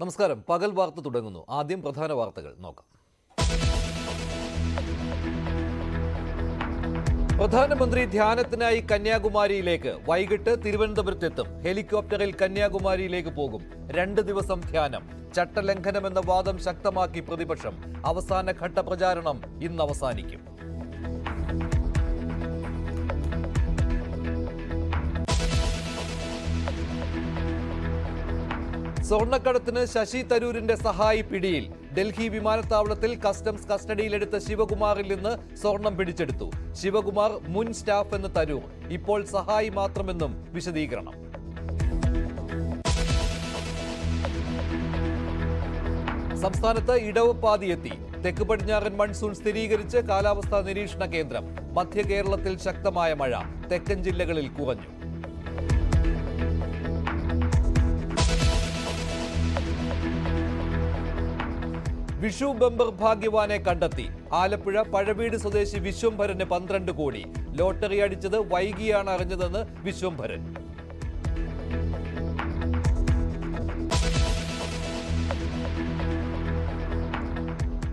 നമസ്കാരം. പകൽ വാർത്ത തുടങ്ങുന്നു. ആദ്യം പ്രധാന വാർത്തകൾ. നോക്കാം. പ്രധാനമന്ത്രി ധ്യാനത്തിനായി കന്യാകുമാരിയിലേക്ക് വൈകിട്ട് തിരുവനന്തപുരത്തെത്തും. ഹെലികോപ്റ്ററിൽ കന്യാകുമാരിയിലേക്ക് പോകും. രണ്ട് ദിവസം ധ്യാനം. ചട്ടലംഘനമെന്ന വാദം ശക്തമാക്കി പ്രതിപക്ഷം. അവസാന ഘട്ട പ്രചാരണം ഇന്ന് അവസാനിക്കും. സ്വർണക്കടത്തിന് ശശി തരൂരിന്റെ സഹായി പിടിയിൽ. ഡൽഹി വിമാനത്താവളത്തിൽ കസ്റ്റംസ് കസ്റ്റഡിയിലെടുത്ത ശിവകുമാറിൽ നിന്ന് സ്വർണം പിടിച്ചെടുത്തു. ശിവകുമാർ മുൻ സ്റ്റാഫ് എന്ന് തരൂർ. ഇപ്പോൾ സഹായി മാത്രമെന്നും വിശദീകരണം. സംസ്ഥാനത്ത് ഇടവപ്പാതി എത്തി തെക്ക് പടിഞ്ഞാറൻ മൺസൂൺ സ്ഥിരീകരിച്ച് കാലാവസ്ഥാ നിരീക്ഷണ കേന്ദ്രം. മധ്യ കേരളത്തിൽ ശക്തമായ മഴ. തെക്കൻ ജില്ലകളിൽ കുറഞ്ഞു. വിഷു ബമ്പർ ഭാഗ്യവാനെ കണ്ടെത്തി. ആലപ്പുഴ പഴവീട് സ്വദേശി വിശ്വംഭരന് പന്ത്രണ്ട് കോടി. ലോട്ടറി അടിച്ചത് വൈകിയാണ് അറിഞ്ഞതെന്ന് വിശ്വംഭരൻ.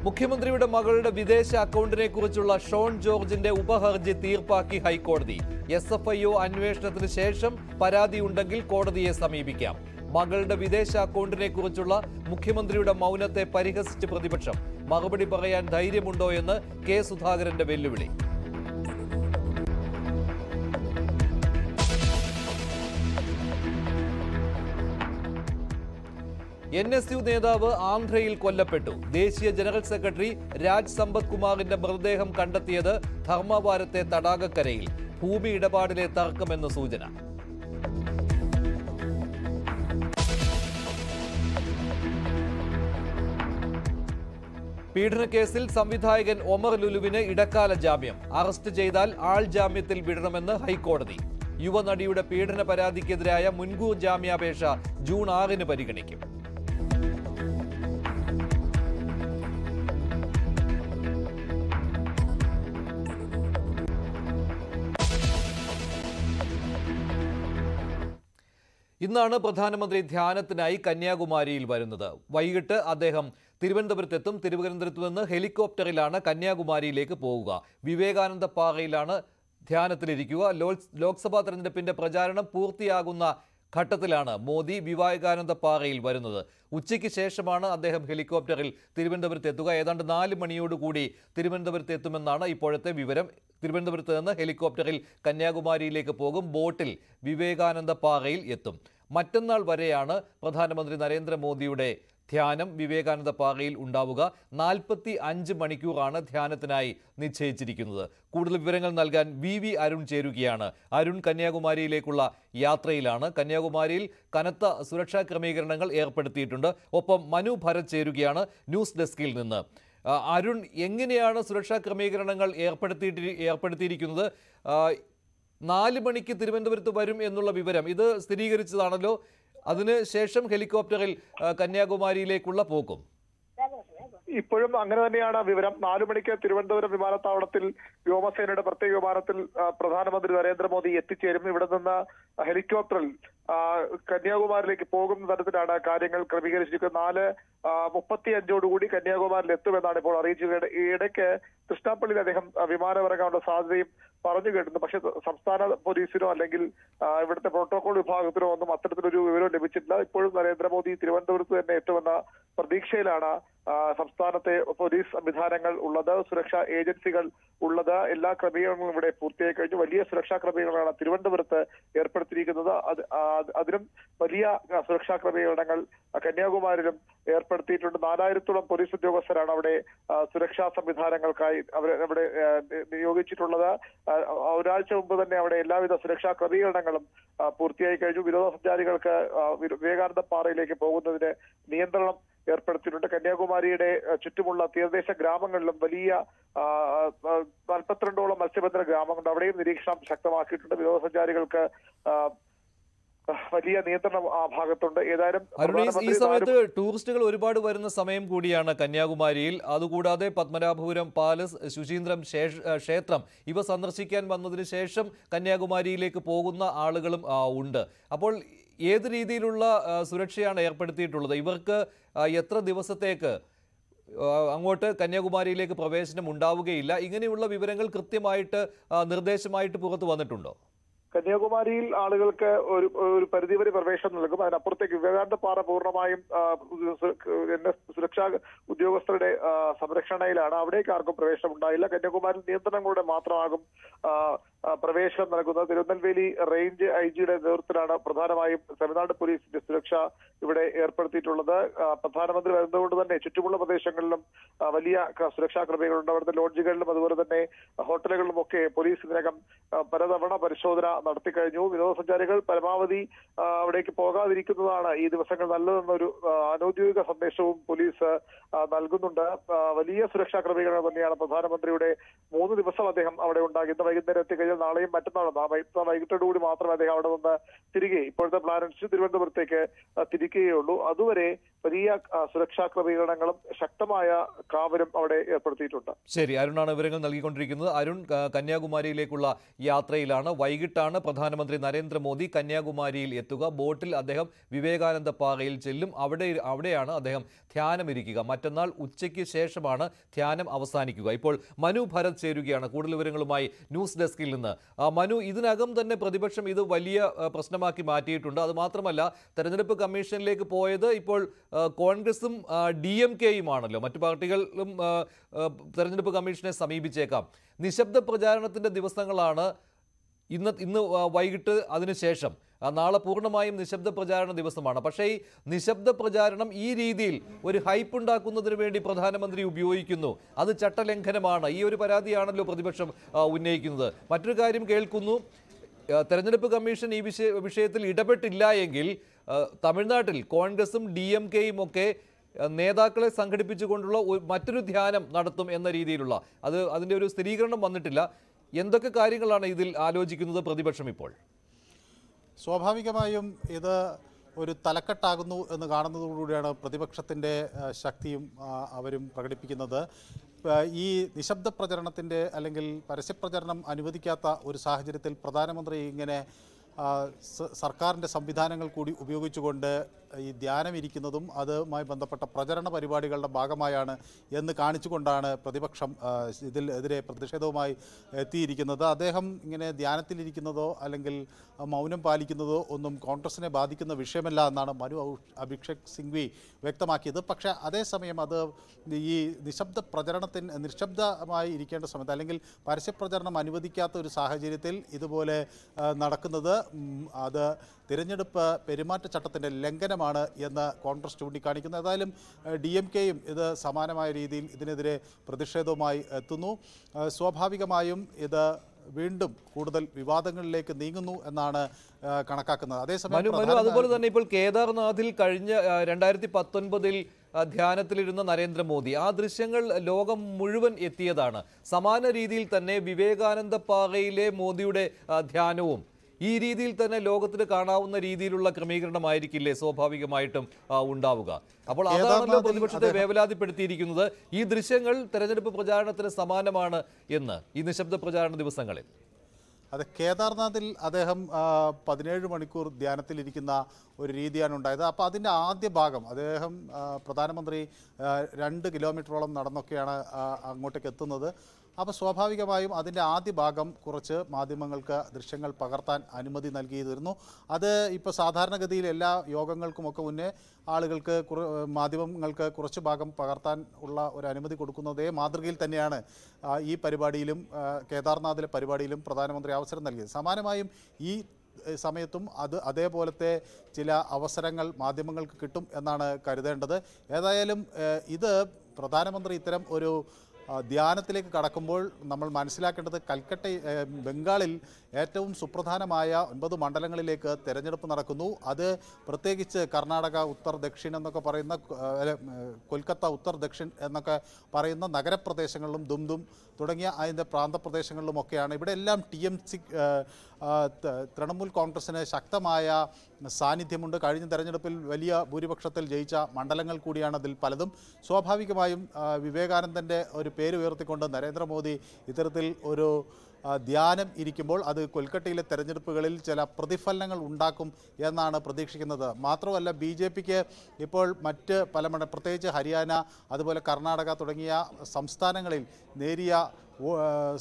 മുഖ്യമന്ത്രിയുടെ മകളുടെ വിദേശ അക്കൗണ്ടിനെ കുറിച്ചുള്ള ഷോൺ ജോർജിന്റെ ഉപഹർജി തീർപ്പാക്കി ഹൈക്കോടതി. എസ് എഫ് ഐ ഒ അന്വേഷണത്തിന് ശേഷം പരാതിയുണ്ടെങ്കിൽ കോടതിയെ സമീപിക്കാം. മകളുടെ വിദേശ അക്കൗണ്ടിനെ കുറിച്ചുള്ള മുഖ്യമന്ത്രിയുടെ മൗനത്തെ പരിഹസിച്ച് പ്രതിപക്ഷം മറുപടി പറയാൻ ധൈര്യമുണ്ടോ എന്ന് കെ സുധാകരന്റെ വെല്ലുവിളി. എൻ എസ് യു നേതാവ് ആന്ധ്രയിൽ കൊല്ലപ്പെട്ടു. ദേശീയ ജനറൽ സെക്രട്ടറി രാജ് സമ്പത് കുമാറിന്റെ മൃതദേഹം കണ്ടെത്തിയത് ധർമ്മവാരത്തെ തടാകക്കരയിൽ. ഭൂമി ഇടപാടിലെ തർക്കമെന്ന് സൂചന. പീഡനക്കേസിൽ സംവിധായകൻ ഒമർ ലുലുവിന് ഇടക്കാല ജാമ്യം. അറസ്റ്റ് ചെയ്താൽ ആൾ ജാമ്യത്തിൽ വിടണമെന്ന് ഹൈക്കോടതി. യുവനടിയുടെ പീഡന പരാതിക്കെതിരായ മുൻകൂർ ജാമ്യാപേക്ഷ ജൂൺ ആറിന് പരിഗണിക്കും. ഇന്നാണ് പ്രധാനമന്ത്രി ധ്യാനത്തിനായി കന്യാകുമാരിയിൽ വരുന്നത്. വൈകിട്ട് അദ്ദേഹം തിരുവനന്തപുരത്തെത്തും തിരുവനന്തപുരത്ത് നിന്ന് ഹെലികോപ്റ്ററിലാണ് കന്യാകുമാരിയിലേക്ക് പോവുക. വിവേകാനന്ദ പാറയിലാണ് ധ്യാനത്തിലിരിക്കുക. ലോക്- ലോക്സഭാ തെരഞ്ഞെടുപ്പിന്റെ പ്രചാരണം പൂർത്തിയാകുന്ന ഘട്ടത്തിലാണ് മോദി വിവേകാനന്ദ പാറയിൽ വരുന്നത്. ഉച്ചയ്ക്ക് ശേഷമാണ് അദ്ദേഹം ഹെലികോപ്റ്ററിൽ തിരുവനന്തപുരത്ത് എത്തുക ഏതാണ്ട് നാല് മണിയോടുകൂടി തിരുവനന്തപുരത്ത് എത്തുമെന്നാണ് ഇപ്പോഴത്തെ വിവരം. തിരുവനന്തപുരത്ത് നിന്ന് ഹെലികോപ്റ്ററിൽ കന്യാകുമാരിയിലേക്ക് പോകും. ബോട്ടിൽ വിവേകാനന്ദ പാറയിൽ എത്തും. മറ്റന്നാൾ വരെയാണ് പ്രധാനമന്ത്രി നരേന്ദ്രമോദിയുടെ ധ്യാനം വിവേകാനന്ദ പാറയിൽ ഉണ്ടാവുക. നാൽപ്പത്തി അഞ്ച് മണിക്കൂറാണ് ധ്യാനത്തിനായി നിശ്ചയിച്ചിരിക്കുന്നത്. കൂടുതൽ വിവരങ്ങൾ നൽകാൻ വി വി അരുൺ ചേരുകയാണ്. അരുൺ കന്യാകുമാരിയിലേക്കുള്ള യാത്രയിലാണ്. കന്യാകുമാരിയിൽ കനത്ത സുരക്ഷാ ക്രമീകരണങ്ങൾ ഏർപ്പെടുത്തിയിട്ടുണ്ട്. ഒപ്പം മനു ഭരത് ചേരുകയാണ് ന്യൂസ് ഡെസ്കിൽ നിന്ന്. അരുൺ എങ്ങനെയാണ് സുരക്ഷാ ക്രമീകരണങ്ങൾ ഏർപ്പെടുത്തിയിട്ട് ഏർപ്പെടുത്തിയിരിക്കുന്നത്? നാല് മണിക്ക് തിരുവനന്തപുരത്ത് വരും എന്നുള്ള വിവരം. ഇത് സ്ഥിരീകരിച്ചതാണല്ലോ. അതിന് ശേഷം ഹെലികോപ്റ്ററിൽ കന്യാകുമാരിയിലേക്കുള്ള പോക്കും. ഇപ്പോഴും അങ്ങനെ തന്നെയാണ് വിവരം. നാലു മണിക്ക് തിരുവനന്തപുരം വിമാനത്താവളത്തിൽ വ്യോമസേനയുടെ പ്രത്യേക വിമാനത്തിൽ പ്രധാനമന്ത്രി നരേന്ദ്രമോദി എത്തിച്ചേരും. ഇവിടെ നിന്ന് ഹെലികോപ്റ്ററിൽ കന്യാകുമാരിലേക്ക് പോകുന്ന തരത്തിലാണ് കാര്യങ്ങൾ ക്രമീകരിച്ചിരിക്കുന്നത്. നാല് മുപ്പത്തി അഞ്ചോടുകൂടി കന്യാകുമാരിൽ എത്തുമെന്നാണ് ഇപ്പോൾ അറിയിച്ചത് ഈ ഇടയ്ക്ക് കൃഷ്ണാപ്പള്ളിയിൽ അദ്ദേഹം വിമാനം ഇറങ്ങാനുള്ള സാധ്യതയും പറഞ്ഞു കേട്ടിരുന്നു. പക്ഷെ സംസ്ഥാന പോലീസിനോ അല്ലെങ്കിൽ ഇവിടുത്തെ പ്രോട്ടോകോൾ വിഭാഗത്തിനോ ഒന്നും അത്തരത്തിലൊരു വിവരം ലഭിച്ചിട്ടില്ല. ഇപ്പോഴും നരേന്ദ്രമോദി തിരുവനന്തപുരത്ത് തന്നെ എത്തുമെന്ന പ്രതീക്ഷയിലാണ് സംസ്ഥാനത്തെ പോലീസ് സംവിധാനങ്ങൾ ഉള്ളത് സുരക്ഷാ ഏജൻസികൾ ഉള്ളത് എല്ലാ ക്രമീകരണങ്ങളും ഇവിടെ പൂർത്തിയായി കഴിഞ്ഞു വലിയ സുരക്ഷാ ക്രമീകരണങ്ങളാണ് തിരുവനന്തപുരത്ത് ഏർപ്പെടുത്തിയിരിക്കുന്നത്. അത് അതിനും വലിയ സുരക്ഷാ ക്രമീകരണങ്ങൾ കന്യാകുമാരിയിലും ഏർപ്പെടുത്തിയിട്ടുണ്ട്. നാലായിരത്തോളം പോലീസ് ഉദ്യോഗസ്ഥരാണ് അവിടെ സുരക്ഷാ സംവിധാനങ്ങൾക്കായി അവരെ അവിടെ നിയോഗിച്ചിട്ടുള്ളത്. ഒരാഴ്ച മുമ്പ് തന്നെ അവിടെ എല്ലാവിധ സുരക്ഷാ ക്രമീകരണങ്ങളും പൂർത്തിയായി കഴിഞ്ഞു വിനോദസഞ്ചാരികൾക്ക് വിവേകാനന്ദ പാറയിലേക്ക് പോകുന്നതിന് നിയന്ത്രണം ഏർപ്പെടുത്തിയിട്ടുണ്ട്. കന്യാകുമാരിയുടെ ചുറ്റുമുള്ള തീരദേശ ഗ്രാമങ്ങളിലും വലിയ നാൽപ്പത്തിരണ്ടോളം മത്സ്യബന്ധന ഗ്രാമങ്ങളുണ്ട്. അവിടെയും നിരീക്ഷണം ശക്തമാക്കിയിട്ടുണ്ട്. വിനോദസഞ്ചാരികൾക്ക് വലിയ നിയന്ത്രണം ആ ഭാഗത്തുണ്ട്. ഏതായാലും ഈ സമയത്ത് ടൂറിസ്റ്റുകൾ ഒരുപാട് വരുന്ന സമയം കൂടിയാണ് കന്യാകുമാരിയിൽ. അതുകൂടാതെ പത്മനാഭപുരം പാലസ് ശുചീന്ദ്രം ക്ഷേത്രം ഇവ സന്ദർശിക്കാൻ വന്നതിന് ശേഷം കന്യാകുമാരിയിലേക്ക് പോകുന്ന ആളുകളും ഉണ്ട്. അപ്പോൾ ഏത് രീതിയിലുള്ള സുരക്ഷയാണ് ഏർപ്പെടുത്തിയിട്ടുള്ളത്? ഇവർക്ക് എത്ര ദിവസത്തേക്ക് അങ്ങോട്ട് കന്യാകുമാരിയിലേക്ക് പ്രവേശനം ഉണ്ടാവുകയില്ല? ഇങ്ങനെയുള്ള വിവരങ്ങൾ കൃത്യമായിട്ട് നിർദ്ദേശമായിട്ട് പുറത്ത് വന്നിട്ടുണ്ടോ? കന്യാകുമാരിയിൽ ആളുകൾക്ക് ഒരു ഒരു പരിധിവരെ പ്രവേശനം നൽകും. അതിനപ്പുറത്തേക്ക് വിവേകാനന്ദ പാറ പൂർണമായും എൻ എസ് സുരക്ഷാ ഉദ്യോഗസ്ഥരുടെ സംരക്ഷണയിലാണ്. അവിടേക്ക് ആർക്കും പ്രവേശനം ഉണ്ടായില്ല. കന്യാകുമാരി നിയന്ത്രണങ്ങളുടെ മാത്രമാകും പ്രവേശനം നൽകുന്നത്. തിരുനെൽവേലി റേഞ്ച് ഐ ജിയുടെ നേതൃത്വത്തിലാണ് പ്രധാനമായും തമിഴ്നാട് പോലീസിന്റെ സുരക്ഷ ഇവിടെ ഏർപ്പെടുത്തിയിട്ടുള്ളത്. പ്രധാനമന്ത്രി വരുന്നതുകൊണ്ട് തന്നെ ചുറ്റുമുള്ള പ്രദേശങ്ങളിലും വലിയ സുരക്ഷാ ക്രമീകരണമുണ്ട് അവിടുത്തെ ലോഡ്ജുകളിലും അതുപോലെ തന്നെ ഹോട്ടലുകളിലും ഒക്കെ പോലീസ് ഇതിനകം പലതവണ പരിശോധന നടത്തിക്കഴിഞ്ഞു. വിനോദസഞ്ചാരികൾ പരമാവധി അവിടേക്ക് പോകാതിരിക്കുന്നതാണ് ഈ ദിവസങ്ങൾ നല്ലതെന്നൊരു അനൌദ്യോഗിക സന്ദേശവും പോലീസ് നൽകുന്നുണ്ട്. വലിയ സുരക്ഷാ ക്രമീകരണം തന്നെയാണ് പ്രധാനമന്ത്രിയുടെ മൂന്ന് ദിവസം അദ്ദേഹം അവിടെ ഉണ്ടാകും ഇന്ന് വൈകുന്നേരം നാളെയും മറ്റന്നാളും ആ വൈകിട്ട് വൈകിട്ടോടുകൂടി മാത്രമേ അദ്ദേഹം അവിടെ നിന്ന് തിരികെ ഇപ്പോഴത്തെ പ്ലാൻ അനുസരിച്ച് തിരുവനന്തപുരത്തേക്ക് തിരിക്കുകയുള്ളൂ. അതുവരെ വലിയ സുരക്ഷാ ക്രമീകരണങ്ങളും ശക്തമായ കാവലും അവിടെ ഏർപ്പെടുത്തിയിട്ടുണ്ട്. ശരി അരുണാണ് വിവരങ്ങൾ നൽകിക്കൊണ്ടിരിക്കുന്നത്. അരുൺ കന്യാകുമാരിയിലേക്കുള്ള യാത്രയിലാണ്. വൈകിട്ടാണ് പ്രധാനമന്ത്രി നരേന്ദ്രമോദി കന്യാകുമാരിയിൽ എത്തുക. ബോട്ടിൽ അദ്ദേഹം വിവേകാനന്ദ പാറയിൽ ചെല്ലും. അവിടെ അവിടെയാണ് അദ്ദേഹം ധ്യാനമിരിക്കുക. മറ്റന്നാൾ ഉച്ചയ്ക്ക് ശേഷമാണ് ധ്യാനം അവസാനിക്കുക. ഇപ്പോൾ മനു ഭരത് ചേരുകയാണ്. കൂടുതൽ വിവരങ്ങളുമായി ന്യൂസ് ഡെസ്കിൽ നിന്ന്. മനു ഇതിനകം തന്നെ പ്രതിപക്ഷം ഇത് വലിയ പ്രശ്നമാക്കി മാറ്റിയിട്ടുണ്ട്. അത് മാത്രമല്ല തെരഞ്ഞെടുപ്പ് കമ്മീഷനിലേക്ക് പോയത് ഇപ്പോൾ കോൺഗ്രസും ഡി എം കെയുമാണല്ലോ. മറ്റു പാർട്ടികളും തെരഞ്ഞെടുപ്പ് കമ്മീഷനെ സമീപിച്ചേക്കാം. നിശബ്ദ പ്രചാരണത്തിന്റെ ദിവസങ്ങളാണ് ഇന്ന് ഇന്ന് വൈകിട്ട് അതിനുശേഷം നാളെ പൂർണമായും നിശബ്ദ പ്രചാരണ ദിവസമാണ്. പക്ഷേ ഈ നിശബ്ദ പ്രചാരണം ഈ രീതിയിൽ ഒരു ഹൈപ്പ് ഉണ്ടാക്കുന്നതിന് വേണ്ടി പ്രധാനമന്ത്രി ഉപയോഗിക്കുന്നു. അത് ചട്ടലംഘനമാണ്. ഈ ഒരു പരാതിയാണല്ലോ പ്രതിപക്ഷം ഉന്നയിക്കുന്നത്. മറ്റൊരു കാര്യം കേൾക്കുന്നു. തെരഞ്ഞെടുപ്പ് കമ്മീഷൻ ഈ വിഷയ വിഷയത്തിൽ ഇടപെട്ടില്ല എങ്കിൽ തമിഴ്നാട്ടിൽ കോൺഗ്രസും ഡി എം കെയും ഒക്കെ നേതാക്കളെ സംഘടിപ്പിച്ചുകൊണ്ടുള്ള മറ്റൊരു ധ്യാനം നടത്തും എന്ന രീതിയിലുള്ള അത് അതിന്റെ ഒരു സ്ഥിരീകരണം വന്നിട്ടില്ല. എന്തൊക്കെ കാര്യങ്ങളാണ് ഇതിൽ ആലോചിക്കുന്നത് പ്രതിപക്ഷം ഇപ്പോൾ? സ്വാഭാവികമായും ഇത് ഒരു തലക്കെട്ടാകുന്നു എന്ന് കാണുന്നതോടുകൂടിയാണ് പ്രതിപക്ഷത്തിന്റെ ശക്തിയും അവരും പ്രകടിപ്പിക്കുന്നത്. ഈ നിശബ്ദ പ്രചരണത്തിന്റെ അല്ലെങ്കിൽ പരസ്യപ്രചരണം അനുവദിക്കാത്ത ഒരു സാഹചര്യത്തിൽ പ്രധാനമന്ത്രി ഇങ്ങനെ സർക്കാരിന്റെ സംവിധാനങ്ങൾ കൂടി ഉപയോഗിച്ചുകൊണ്ട് ഈ ധ്യാനം ഇരിക്കുന്നതും അതുമായി ബന്ധപ്പെട്ട പ്രചരണ പരിപാടികളുടെ ഭാഗമായാണ് എന്ന് കാണിച്ചുകൊണ്ടാണ് പ്രതിപക്ഷം ഇതിൽ എതിരെ പ്രതിഷേധവുമായി എത്തിയിരിക്കുന്നത്. അദ്ദേഹം ഇങ്ങനെ ധ്യാനത്തിലിരിക്കുന്നതോ അല്ലെങ്കിൽ മൗനം പാലിക്കുന്നതോ ഒന്നും കോൺഗ്രസിനെ ബാധിക്കുന്ന വിഷയമല്ല എന്നാണ് മനു അഭിഷേക് സിംഗ്വി വ്യക്തമാക്കിയത്. പക്ഷേ അതേസമയം അത് ഈ നിശബ്ദ പ്രചരണത്തിന് നിശബ്ദമായി ഇരിക്കേണ്ട സമയത്ത് അല്ലെങ്കിൽ പരസ്യപ്രചരണം അനുവദിക്കാത്ത ഒരു സാഹചര്യത്തിൽ ഇതുപോലെ നടക്കുന്നത് അത് തിരഞ്ഞെടുപ്പ് പെരുമാറ്റച്ചട്ടത്തിന്റെ ലംഘനമാണ് എന്ന് കോൺഗ്രസ് ചൂണ്ടിക്കാണിക്കുന്നു. ഏതായാലും ഡി എം കെയും ഇത് സമാനമായ രീതിയിൽ ഇതിനെതിരെ പ്രതിഷേധവുമായി എത്തുന്നു. സ്വാഭാവികമായും ഇത് വീണ്ടും കൂടുതൽ വിവാദങ്ങളിലേക്ക് നീങ്ങുന്നു എന്നാണ് കണക്കാക്കുന്നത്. അതേസമയം അതുപോലെ തന്നെ ഇപ്പോൾ കേദാർനാഥിൽ കഴിഞ്ഞ രണ്ടായിരത്തി പത്തൊൻപതിൽ ധ്യാനത്തിലിരുന്ന നരേന്ദ്രമോദി ആ ദൃശ്യങ്ങൾ ലോകം മുഴുവൻ എത്തിയതാണ്. സമാന രീതിയിൽ തന്നെ വിവേകാനന്ദ പാറയിലെ മോദിയുടെ ധ്യാനവും ഈ രീതിയിൽ തന്നെ ലോകത്തിന് കാണാവുന്ന രീതിയിലുള്ള ക്രമീകരണമായിരിക്കില്ലേ സ്വാഭാവികമായിട്ടും ഉണ്ടാവുക. അപ്പോൾ അതാണല്ലോ പ്രതിപക്ഷത്തെ വേവലാതിപ്പെടുത്തിയിരിക്കുന്നത്. ഈ ദൃശ്യങ്ങൾ തെരഞ്ഞെടുപ്പ് പ്രചാരണത്തിന് സമാനമാണ് എന്ന് ഈ നിശബ്ദ പ്രചാരണ ദിവസങ്ങളിൽ. അതെ കേദാർനാഥിൽ അദ്ദേഹം പതിനേഴ് മണിക്കൂർ ധ്യാനത്തിലിരിക്കുന്ന ഒരു രീതിയാണ് ഉണ്ടായത്. അപ്പോൾ അതിന്റെ ആദ്യ ഭാഗം അദ്ദേഹം പ്രധാനമന്ത്രി രണ്ട് കിലോമീറ്ററോളം നടന്നൊക്കെയാണ് അങ്ങോട്ടേക്ക് എത്തുന്നത്. അപ്പോൾ സ്വാഭാവികമായും അതിന്റെ ആദ്യ ഭാഗം കുറച്ച് മാധ്യമങ്ങൾക്ക് ദൃശ്യങ്ങൾ പകർത്താൻ അനുമതി നൽകിയിരുന്നു. അത് ഇപ്പോൾ സാധാരണഗതിയിൽ എല്ലാ യോഗങ്ങൾക്കുമൊക്കെ മുന്നേ ആളുകൾക്ക് മാധ്യമങ്ങൾക്ക് കുറച്ച് ഭാഗം പകർത്താൻ ഉള്ള ഒരു അനുമതി കൊടുക്കുന്നതേ മാതൃകയിൽ തന്നെയാണ് ഈ പരിപാടിയിലും കേദാർനാഥിലെ പരിപാടിയിലും പ്രധാനമന്ത്രി അവസരം നൽകിയത്. സമാനമായും ഈ സമയത്തും അത് അതേപോലത്തെ ചില അവസരങ്ങൾ മാധ്യമങ്ങൾക്ക് കിട്ടും എന്നാണ് കരുതേണ്ടത്. ഏതായാലും ഇത് പ്രധാനമന്ത്രി ഇത്തരം ഒരു ധ്യാനത്തിലേക്ക് കടക്കുമ്പോൾ നമ്മൾ മനസ്സിലാക്കേണ്ടത് കൽക്കട്ട ബംഗാളിൽ ഏറ്റവും സുപ്രധാനമായ ഒൻപത് മണ്ഡലങ്ങളിലേക്ക് തെരഞ്ഞെടുപ്പ് നടക്കുന്നു. അത് പ്രത്യേകിച്ച് കർണാടക ഉത്തർ ദക്ഷിൺ എന്നൊക്കെ പറയുന്ന കൊൽക്കത്ത ഉത്തർ ദക്ഷിൺ എന്നൊക്കെ പറയുന്ന നഗരപ്രദേശങ്ങളിലും ദുംദും തുടങ്ങിയ അതിന്റെ പ്രാന്തപ്രദേശങ്ങളിലുമൊക്കെയാണ്. ഇവിടെ എല്ലാം ടി എം സി തൃണമൂൽ കോൺഗ്രസിന് ശക്തമായ സാന്നിധ്യമുണ്ട്. കഴിഞ്ഞ തെരഞ്ഞെടുപ്പിൽ വലിയ ഭൂരിപക്ഷത്തിൽ ജയിച്ച മണ്ഡലങ്ങൾ കൂടിയാണ് അതിൽ പലതും. സ്വാഭാവികമായും വിവേകാനന്ദന്റെ ഒരു പേര് ഉയർത്തിക്കൊണ്ട് നരേന്ദ്രമോദി ഇത്തരത്തിൽ ഒരു ധ്യാനം ഇരിക്കുമ്പോൾ അത് കൊൽക്കട്ടയിലെ തെരഞ്ഞെടുപ്പുകളിൽ ചില പ്രതിഫലനങ്ങൾ ഉണ്ടാക്കും എന്നാണ് പ്രതീക്ഷിക്കുന്നത്. മാത്രമല്ല ബി ജെ പിക്ക് ഇപ്പോൾ മറ്റ് പല പ്രത്യേകിച്ച് ഹരിയാന അതുപോലെ കർണാടക തുടങ്ങിയ സംസ്ഥാനങ്ങളിൽ നേരിയ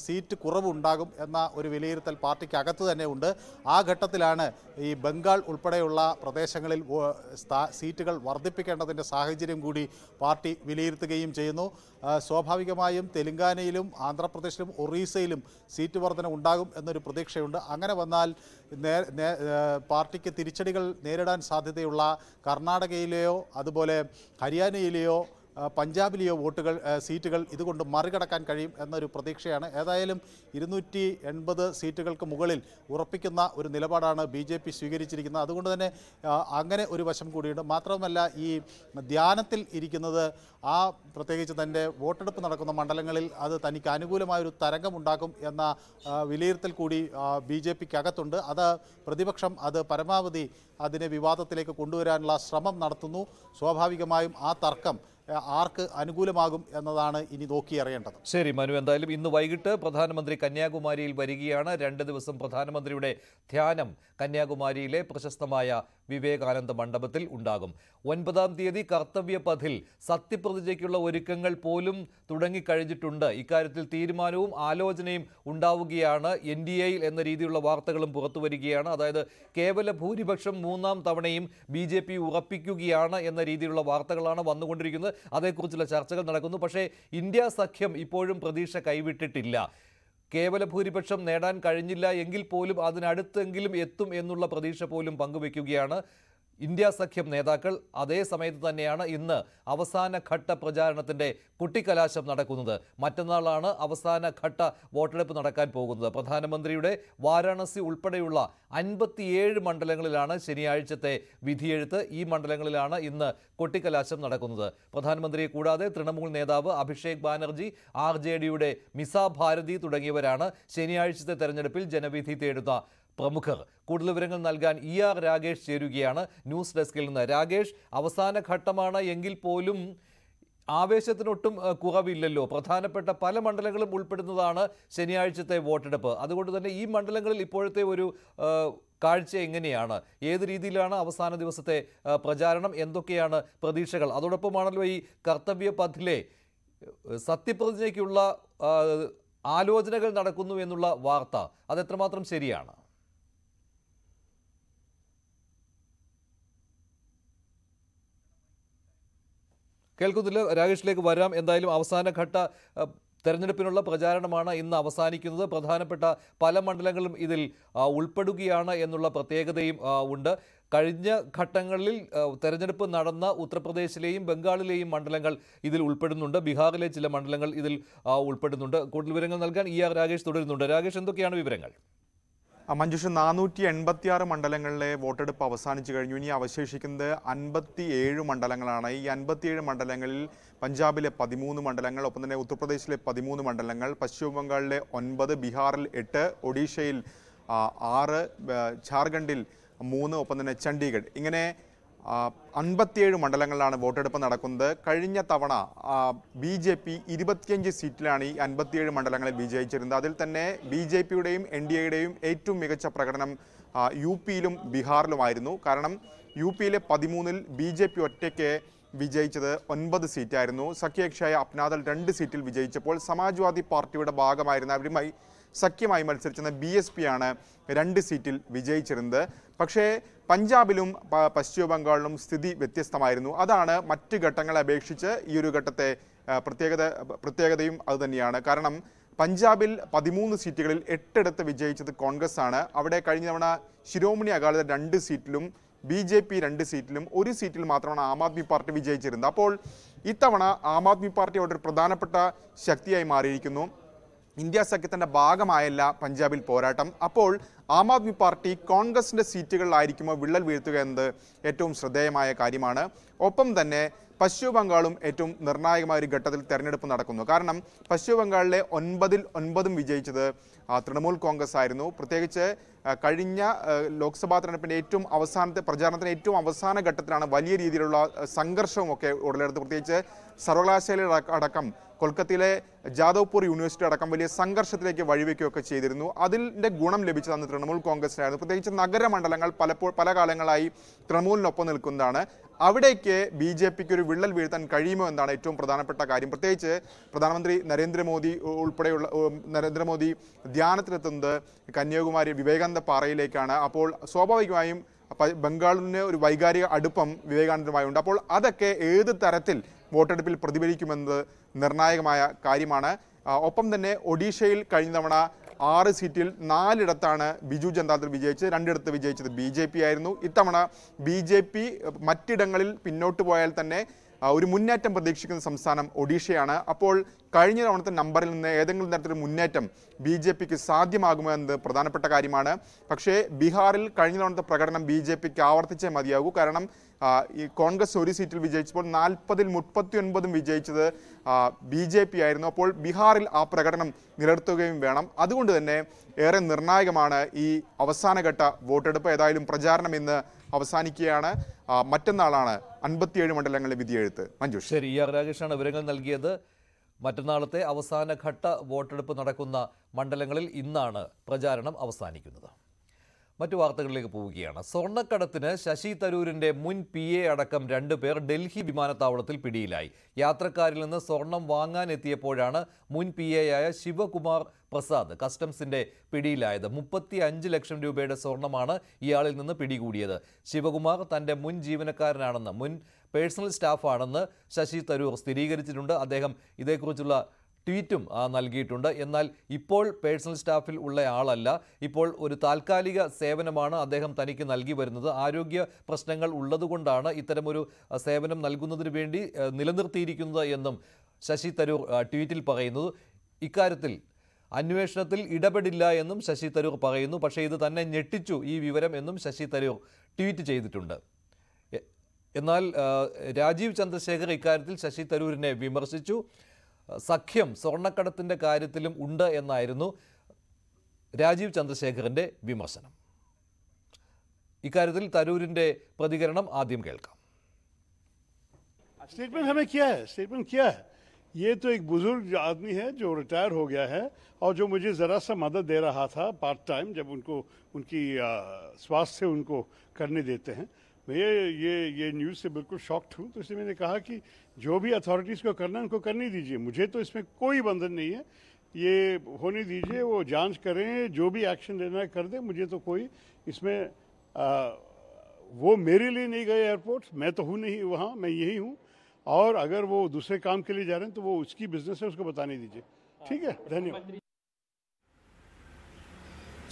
സീറ്റ് കുറവുണ്ടാകും എന്ന ഒരു വിലയിരുത്തൽ പാർട്ടിക്കകത്ത് തന്നെ ഉണ്ട്. ആ ഘട്ടത്തിലാണ് ഈ ബംഗാൾ ഉൾപ്പെടെയുള്ള പ്രദേശങ്ങളിൽ സീറ്റുകൾ വർദ്ധിപ്പിക്കേണ്ടതിന്റെ സാഹചര്യം കൂടി പാർട്ടി വിലയിരുത്തുകയും ചെയ്യുന്നു. സ്വാഭാവികമായും തെലങ്കാനയിലും ആന്ധ്രാപ്രദേശിലും ഒറീസയിലും സീറ്റ് വർധന ഉണ്ടാകും എന്നൊരു പ്രതീക്ഷയുണ്ട്. അങ്ങനെ വന്നാൽ പാർട്ടിക്ക് തിരിച്ചടികൾ നേരിടാൻ സാധ്യതയുള്ള കർണാടകയിലെയോ അതുപോലെ ഹരിയാനയിലെയോ പഞ്ചാബിലെയോ വോട്ടുകൾ സീറ്റുകൾ ഇതുകൊണ്ട് മറികടക്കാൻ കഴിയും എന്നൊരു പ്രതീക്ഷയാണ്. ഏതായാലും ഇരുന്നൂറ്റി എൺപത് സീറ്റുകൾക്ക് മുകളിൽ ഉറപ്പിക്കുന്ന ഒരു നിലപാടാണ് ബി ജെ പി സ്വീകരിച്ചിരിക്കുന്നത്. അതുകൊണ്ട് തന്നെ അങ്ങനെ ഒരു വശം കൂടിയുണ്ട്. മാത്രവുമല്ല ഈ ധ്യാനത്തിൽ ഇരിക്കുന്നത് ആ പ്രത്യേകിച്ച് തന്റെ വോട്ടെടുപ്പ് നടക്കുന്ന മണ്ഡലങ്ങളിൽ അത് തനിക്ക് അനുകൂലമായ ഒരു തരംഗമുണ്ടാക്കും എന്ന വിലയിരുത്തൽ കൂടി ബി ജെ പിക്ക് അകത്തുണ്ട് അത് പ്രതിപക്ഷം അത് പരമാവധി അതിനെ വിവാദത്തിലേക്ക് കൊണ്ടുവരാനുള്ള ശ്രമം നടത്തുന്നു. സ്വാഭാവികമായും ആ തർക്കം ആർക്ക് അനുകൂലമാകും എന്നതാണ് ഇനി നോക്കിയറിയേണ്ടത് ശരി മനു. എന്തായാലും ഇന്ന് വൈകിട്ട് പ്രധാനമന്ത്രി കന്യാകുമാരിയിൽ വരികയാണ്. രണ്ട് ദിവസം പ്രധാനമന്ത്രിയുടെ ധ്യാനം കന്യാകുമാരിയിലെ പ്രശസ്തമായ വിവേകാനന്ദ മണ്ഡപത്തിൽ ഉണ്ടാകും. ഒൻപതാം തീയതി കർത്തവ്യ പഥിൽ സത്യപ്രതിജ്ഞയ്ക്കുള്ള ഒരുക്കങ്ങൾ പോലും തുടങ്ങിക്കഴിഞ്ഞിട്ടുണ്ട്. ഇക്കാര്യത്തിൽ തീരുമാനവും ആലോചനയും ഉണ്ടാവുകയാണ്. എൻ ഡി എയിൽ എന്ന രീതിയിലുള്ള വാർത്തകളും പുറത്തു വരികയാണ് അതായത് കേവല ഭൂരിപക്ഷം മൂന്നാം തവണയും ബി ജെ പി ഉറപ്പിക്കുകയാണ് എന്ന രീതിയിലുള്ള വാർത്തകളാണ് വന്നുകൊണ്ടിരിക്കുന്നത്. അതേക്കുറിച്ചുള്ള ചർച്ചകൾ നടക്കുന്നു. പക്ഷേ ഇന്ത്യ സഖ്യം ഇപ്പോഴും പ്രതീക്ഷ കൈവിട്ടിട്ടില്ല. കേവല ഭൂരിപക്ഷം നേടാൻ കഴിഞ്ഞില്ല എങ്കിൽ പോലും അതിനടുത്തെങ്കിലും എത്തും എന്നുള്ള പ്രതീക്ഷ പോലും പങ്കുവെക്കുകയാണ് ഇന്ത്യ സഖ്യം നേതാക്കൾ അതേ സമയത്ത് തന്നെയാണ് ഇന്ന് അവസാന ഘട്ട പ്രചാരണത്തിന്റെ കുട്ടിക്കലാശം നടക്കുന്നത്. മറ്റന്നാളാണ് അവസാന ഘട്ട വോട്ടെടുപ്പ് നടക്കാൻ പോകുന്നത്. പ്രധാനമന്ത്രിയുടെ വാരാണസി ഉൾപ്പെടെയുള്ള അൻപത്തിയേഴ് മണ്ഡലങ്ങളിലാണ് ശനിയാഴ്ചത്തെ വിധിയെഴുത്ത്. ഈ മണ്ഡലങ്ങളിലാണ് ഇന്ന് കൊട്ടിക്കലാശം നടക്കുന്നത്. പ്രധാനമന്ത്രിയെ കൂടാതെ തൃണമൂൽ നേതാവ് അഭിഷേക് ബാനർജി ആർ ജെ ഡിയുടെ മിസ ഭാരതി തുടങ്ങിയവരാണ് ശനിയാഴ്ചത്തെ തെരഞ്ഞെടുപ്പിൽ ജനവിധി തേടുന്ന പ്രമുഖർ. കൂടുതൽ വിവരങ്ങൾ നൽകാൻ ഇ ആർ രാകേഷ് ചേരുകയാണ് ന്യൂസ് ഡെസ്കിൽ നിന്ന്. രാകേഷ് അവസാന ഘട്ടമാണ് എങ്കിൽ പോലും ആവേശത്തിനൊട്ടും കുറവില്ലല്ലോ. പ്രധാനപ്പെട്ട പല മണ്ഡലങ്ങളും ഉൾപ്പെടുന്നതാണ് ശനിയാഴ്ചത്തെ വോട്ടെടുപ്പ്. അതുകൊണ്ട് തന്നെ ഈ മണ്ഡലങ്ങളിൽ ഇപ്പോഴത്തെ ഒരു കാഴ്ച എങ്ങനെയാണ്? ഏത് രീതിയിലാണ് അവസാന ദിവസത്തെ പ്രചാരണം? എന്തൊക്കെയാണ് പ്രതീക്ഷകൾ? അതോടൊപ്പമാണല്ലോ ഈ കർത്തവ്യ പഥിലെ സത്യപ്രതിജ്ഞയ്ക്കുള്ള ആലോചനകൾ നടക്കുന്നു എന്നുള്ള വാർത്ത. അതെത്രമാത്രം ശരിയാണ്? കേൾക്കുന്നില്ല. രാകേഷിലേക്ക് വരാം. എന്തായാലും അവസാന ഘട്ട തെരഞ്ഞെടുപ്പിനുള്ള പ്രചാരണമാണ് ഇന്ന് അവസാനിക്കുന്നത്. പ്രധാനപ്പെട്ട പല മണ്ഡലങ്ങളും ഇതിൽ ഉൾപ്പെടുകയാണ് എന്നുള്ള പ്രത്യേകതയും ഉണ്ട്. കഴിഞ്ഞ ഘട്ടങ്ങളിൽ തെരഞ്ഞെടുപ്പ് നടന്ന ഉത്തർപ്രദേശിലെയും ബംഗാളിലെയും മണ്ഡലങ്ങൾ ഇതിൽ ഉൾപ്പെടുന്നുണ്ട്. ബീഹാറിലെ ചില മണ്ഡലങ്ങൾ ഇതിൽ ഉൾപ്പെടുന്നുണ്ട്. കൂടുതൽ വിവരങ്ങൾ നൽകാൻ ഇ ആർ രാകേഷ് തുടരുന്നുണ്ട്. രാകേഷ് എന്തൊക്കെയാണ് വിവരങ്ങൾ? മഞ്ജുഷ നാനൂറ്റി എൺപത്തി ആറ് മണ്ഡലങ്ങളിലെ വോട്ടെടുപ്പ് അവസാനിച്ചു കഴിഞ്ഞു. ഇനി അവശേഷിക്കുന്നത് അൻപത്തി ഏഴ് മണ്ഡലങ്ങളാണ്. ഈ അൻപത്തിയേഴ് മണ്ഡലങ്ങളിൽ പഞ്ചാബിലെ പതിമൂന്ന് മണ്ഡലങ്ങൾ ഒപ്പം തന്നെ ഉത്തർപ്രദേശിലെ പതിമൂന്ന് മണ്ഡലങ്ങൾ പശ്ചിമ ബംഗാളിലെ ഒൻപത് ബീഹാറിൽ എട്ട് ഒഡീഷയിൽ ആറ് ജാർഖണ്ഡിൽ മൂന്ന് ഒപ്പം തന്നെ ചണ്ഡീഗഡ്. ഇങ്ങനെ അൻപത്തിയേഴ് മണ്ഡലങ്ങളിലാണ് വോട്ടെടുപ്പ് നടക്കുന്നത്. കഴിഞ്ഞ തവണ ബി ജെ പി ഇരുപത്തിയഞ്ച് സീറ്റിലാണ് ഈ അൻപത്തിയേഴ് മണ്ഡലങ്ങളിൽ വിജയിച്ചിരുന്നത്. അതിൽ തന്നെ ബി ജെ പിയുടെയും എൻ ഡി എയുടെയും ഏറ്റവും മികച്ച പ്രകടനം യു പിയിലും ബീഹാറിലുമായിരുന്നു. കാരണം യു പിയിലെ പതിമൂന്നിൽ ബി ജെ പി ഒറ്റയ്ക്ക് വിജയിച്ചത് ഒൻപത് സീറ്റായിരുന്നു. സഖ്യകക്ഷിയായ അപ്നാദൽ രണ്ട് സീറ്റിൽ വിജയിച്ചപ്പോൾ സമാജ്വാദി പാർട്ടിയുടെ ഭാഗമായിരുന്ന അവരുമായി സഖ്യമായി മത്സരിച്ചിരുന്ന ബി എസ് പി ആണ് രണ്ട് സീറ്റിൽ വിജയിച്ചിരുന്നത്. പക്ഷേ പഞ്ചാബിലും പശ്ചിമ ബംഗാളിലും സ്ഥിതി വ്യത്യസ്തമായിരുന്നു. അതാണ് മറ്റ് ഘട്ടങ്ങളെ അപേക്ഷിച്ച് ഈ ഒരു ഘട്ടത്തെ പ്രത്യേകത പ്രത്യേകതയും അതുതന്നെയാണ് കാരണം പഞ്ചാബിൽ പതിമൂന്ന് സീറ്റുകളിൽ എട്ടിടത്ത് വിജയിച്ചത് കോൺഗ്രസ് ആണ്. അവിടെ കഴിഞ്ഞ തവണ ശിരോമണി അകാലിത രണ്ട് സീറ്റിലും ബി ജെ പി രണ്ട് സീറ്റിലും ഒരു സീറ്റിൽ മാത്രമാണ് ആം ആദ്മി പാർട്ടി വിജയിച്ചിരുന്നത്. അപ്പോൾ ഇത്തവണ ആം ആദ്മി പാർട്ടി അവിടെ ഒരു പ്രധാനപ്പെട്ട ശക്തിയായി മാറിയിരിക്കുന്നു. ഇന്ത്യ സഖ്യത്തിന്റെ ഭാഗമായല്ല പഞ്ചാബിൽ പോരാട്ടം. അപ്പോൾ ആം ആദ്മി പാർട്ടി കോൺഗ്രസിന്റെ സീറ്റുകളിലായിരിക്കുമോ വിള്ളൽ വീഴ്ത്തുക എന്നത് ഏറ്റവും ശ്രദ്ധേയമായ കാര്യമാണ്. ഒപ്പം തന്നെ പശ്ചിമ ബംഗാളും ഏറ്റവും നിർണായകമായ ഒരു ഘട്ടത്തിൽ തെരഞ്ഞെടുപ്പ് നടക്കുന്നു. കാരണം പശ്ചിമ ബംഗാളിലെ ഒൻപതിൽ ഒൻപതും വിജയിച്ചത് തൃണമൂൽ കോൺഗ്രസ് ആയിരുന്നു പ്രത്യേകിച്ച് കഴിഞ്ഞ ലോക്സഭാ തെരഞ്ഞെടുപ്പിന്റെ ഏറ്റവും അവസാനത്തെ പ്രചാരണത്തിന്റെ ഏറ്റവും അവസാന ഘട്ടത്തിലാണ് വലിയ രീതിയിലുള്ള സംഘർഷവും ഒക്കെ ഉടലെടുത്ത് പ്രത്യേകിച്ച് സർവകലാശാല അടക്കം കൊൽക്കത്തയിലെ ജാദവ്പൂർ യൂണിവേഴ്സിറ്റി അടക്കം വലിയ സംഘർഷത്തിലേക്ക് വഴിവെക്കുകയൊക്കെ ചെയ്തിരുന്നു. അതിന്റെ ഗുണം ലഭിച്ചത് അന്ന് തൃണമൂൽ കോൺഗ്രസിനായിരുന്നു. പ്രത്യേകിച്ച് നഗരമണ്ഡലങ്ങൾ പലപ്പോൾ പല കാലങ്ങളായി തൃണമൂലിനൊപ്പം നിൽക്കുന്നതാണ്. അവിടേക്ക് ബി ജെ പിക്ക് ഒരു വിള്ളൽ വീഴ്ത്താൻ കഴിയുമോ എന്നാണ് ഏറ്റവും പ്രധാനപ്പെട്ട കാര്യം. പ്രത്യേകിച്ച് പ്രധാനമന്ത്രി നരേന്ദ്രമോദി ഉൾപ്പെടെയുള്ള നരേന്ദ്രമോദി ധ്യാനത്തിലെത്തുന്നത് കന്യാകുമാരി വിവേകാനന്ദ പാറയിലേക്കാണ്. അപ്പോൾ സ്വാഭാവികമായും ബംഗാളിന് ഒരു വൈകാരിക അടുപ്പം വിവേകാനന്ദമായുണ്ട് അപ്പോൾ അതൊക്കെ ഏത് തരത്തിൽ വോട്ടെടുപ്പിൽ പ്രതിഫലിക്കുമെന്നത് നിർണായകമായ കാര്യമാണ്. ഒപ്പം തന്നെ ഒഡീഷയിൽ കഴിഞ്ഞ തവണ ആറ് സീറ്റിൽ നാലിടത്താണ് ബിജു ജനതാദൾ വിജയിച്ചത് രണ്ടിടത്ത് വിജയിച്ചത് ബി ജെ പി ആയിരുന്നു. ഇത്തവണ ബി ജെ പി മറ്റിടങ്ങളിൽ പിന്നോട്ട് പോയാൽ തന്നെ ഒരു മുന്നേറ്റം പ്രതീക്ഷിക്കുന്ന സംസ്ഥാനം ഒഡീഷയാണ്. അപ്പോൾ കഴിഞ്ഞ തവണത്തെ നമ്പറിൽ നിന്ന് ഏതെങ്കിലും തരത്തിലൊരു മുന്നേറ്റം ബി ജെ പിക്ക് സാധ്യമാകുമോ എന്നത് പ്രധാനപ്പെട്ട കാര്യമാണ്. പക്ഷേ ബീഹാറിൽ കഴിഞ്ഞ തവണത്തെ പ്രകടനം ബി ജെ പിക്ക് ആവർത്തിച്ചേ മതിയാകൂ. കാരണം ഈ കോൺഗ്രസ് ഒരു സീറ്റിൽ വിജയിച്ചപ്പോൾ നാൽപ്പതിൽ മുപ്പത്തി ഒൻപതും വിജയിച്ചത് ബി ജെ പി ആയിരുന്നു. അപ്പോൾ ബീഹാറിൽ ആ പ്രകടനം നിലനിർത്തുകയും വേണം. അതുകൊണ്ട് തന്നെ ഏറെ നിർണായകമാണ് ഈ അവസാനഘട്ട വോട്ടെടുപ്പ്. ഏതായാലും പ്രചാരണം ഇന്ന് അവസാനിക്കുകയാണ്. മറ്റന്നാളാണ് അൻപത്തിയേഴ് മണ്ഡലങ്ങളിലെ വിധിയെഴുത്ത്. മഞ്ജുഷ്. ശരി ആർ രാജേഷാണ് വിവരങ്ങൾ നൽകിയത്. മറ്റന്നാളത്തെ അവസാനഘട്ട വോട്ടെടുപ്പ് നടക്കുന്ന മണ്ഡലങ്ങളിൽ ഇന്നാണ് പ്രചാരണം അവസാനിക്കുന്നത്. മറ്റു വാർത്തകളിലേക്ക് പോവുകയാണ്. സ്വർണക്കടത്തിന് ശശി തരൂരിന്റെ മുൻ പി എ അടക്കം രണ്ടുപേർ ഡൽഹി വിമാനത്താവളത്തിൽ പിടിയിലായി. യാത്രക്കാരിൽ നിന്ന് സ്വർണം വാങ്ങാനെത്തിയപ്പോഴാണ് മുൻ പി എ ആയ ശിവകുമാർ പ്രസാദ് കസ്റ്റംസിന്റെ പിടിയിലായത്. മുപ്പത്തി അഞ്ച് ലക്ഷം രൂപയുടെ സ്വർണമാണ് ഇയാളിൽ നിന്ന് പിടികൂടിയത്. ശിവകുമാർ തന്റെ മുൻ ജീവനക്കാരനാണെന്ന് മുൻ പേഴ്സണൽ സ്റ്റാഫാണെന്ന് ശശി തരൂർ സ്ഥിരീകരിച്ചിട്ടുണ്ട്. അദ്ദേഹം ഇതേക്കുറിച്ചുള്ള ട്വീറ്റും നൽകിയിട്ടുണ്ട്. എന്നാൽ ഇപ്പോൾ പേഴ്സണൽ സ്റ്റാഫിൽ ഉള്ള ആളല്ല. ഇപ്പോൾ ഒരു താൽക്കാലിക സേവനമാണ് അദ്ദേഹം തനിക്ക് നൽകി വരുന്നത്. ആരോഗ്യ പ്രശ്നങ്ങൾ ഉള്ളതുകൊണ്ടാണ് ഇത്തരമൊരു സേവനം നൽകുന്നതിന് വേണ്ടി നിലനിർത്തിയിരിക്കുന്നത് എന്നും ശശി തരൂർ ട്വീറ്റിൽ പറയുന്നു ഇക്കാര്യത്തിൽ അന്വേഷണത്തിൽ ഇടപെടില്ല എന്നും ശശി തരൂർ പറയുന്നു. പക്ഷേ ഇത് തന്നെ ഞെട്ടിച്ചു ഈ വിവരം എന്നും ശശി തരൂർ ട്വീറ്റ് ചെയ്തിട്ടുണ്ട്. എന്നാൽ രാജീവ് ചന്ദ്രശേഖർ ഇക്കാര്യത്തിൽ ശശി തരൂരിനെ വിമർശിച്ചു. സഖ്യം സ്വർണ്ണക്കടത്തിൻ്റെ കാര്യത്തിലും ഉണ്ട് എന്നായിരുന്നു രാജീവ് ചന്ദ്രശേഖറിൻ്റെ വിമർശനം ഇക്കാര്യത്തിൽ തരൂരിൻ്റെ പ്രതികരണം ആദ്യം കേൾക്കാം स्टेटमेंट हमें किया है स्टेटमेंट किया है ये तो एक बुजुर्ग आदमी है जो रिटायर हो गया है और जो मुझे ज़रा सा मदद दे रहा था पार्ट टाइम जब उनको उनकी आ, स्वास्थ्य से उनको करने देते हैं मैं ये ये ये न्यूज़ से बिल्कुल शॉक्ड हूँ। तो इसलिए मैंने कहा कि जो भी अथॉरिटीज़ को करना है उनको करने दीजिए। मुझे तो इसमें कोई बंधन नहीं है। ये होने दीजिए वो जाँच करें जो भी एक्शन लेना है कर दें। मुझे तो कोई इसमें आ, वो मेरे लिए नहीं गए एयरपोर्ट मैं तो हूँ नहीं वहाँ मैं यही हूँ। और अगर वो दूसरे काम के लिए जा रहे हैं तो वो उसकी बिज़नेस है उसको बताने दीजिए। ठीक है? धन्यवाद।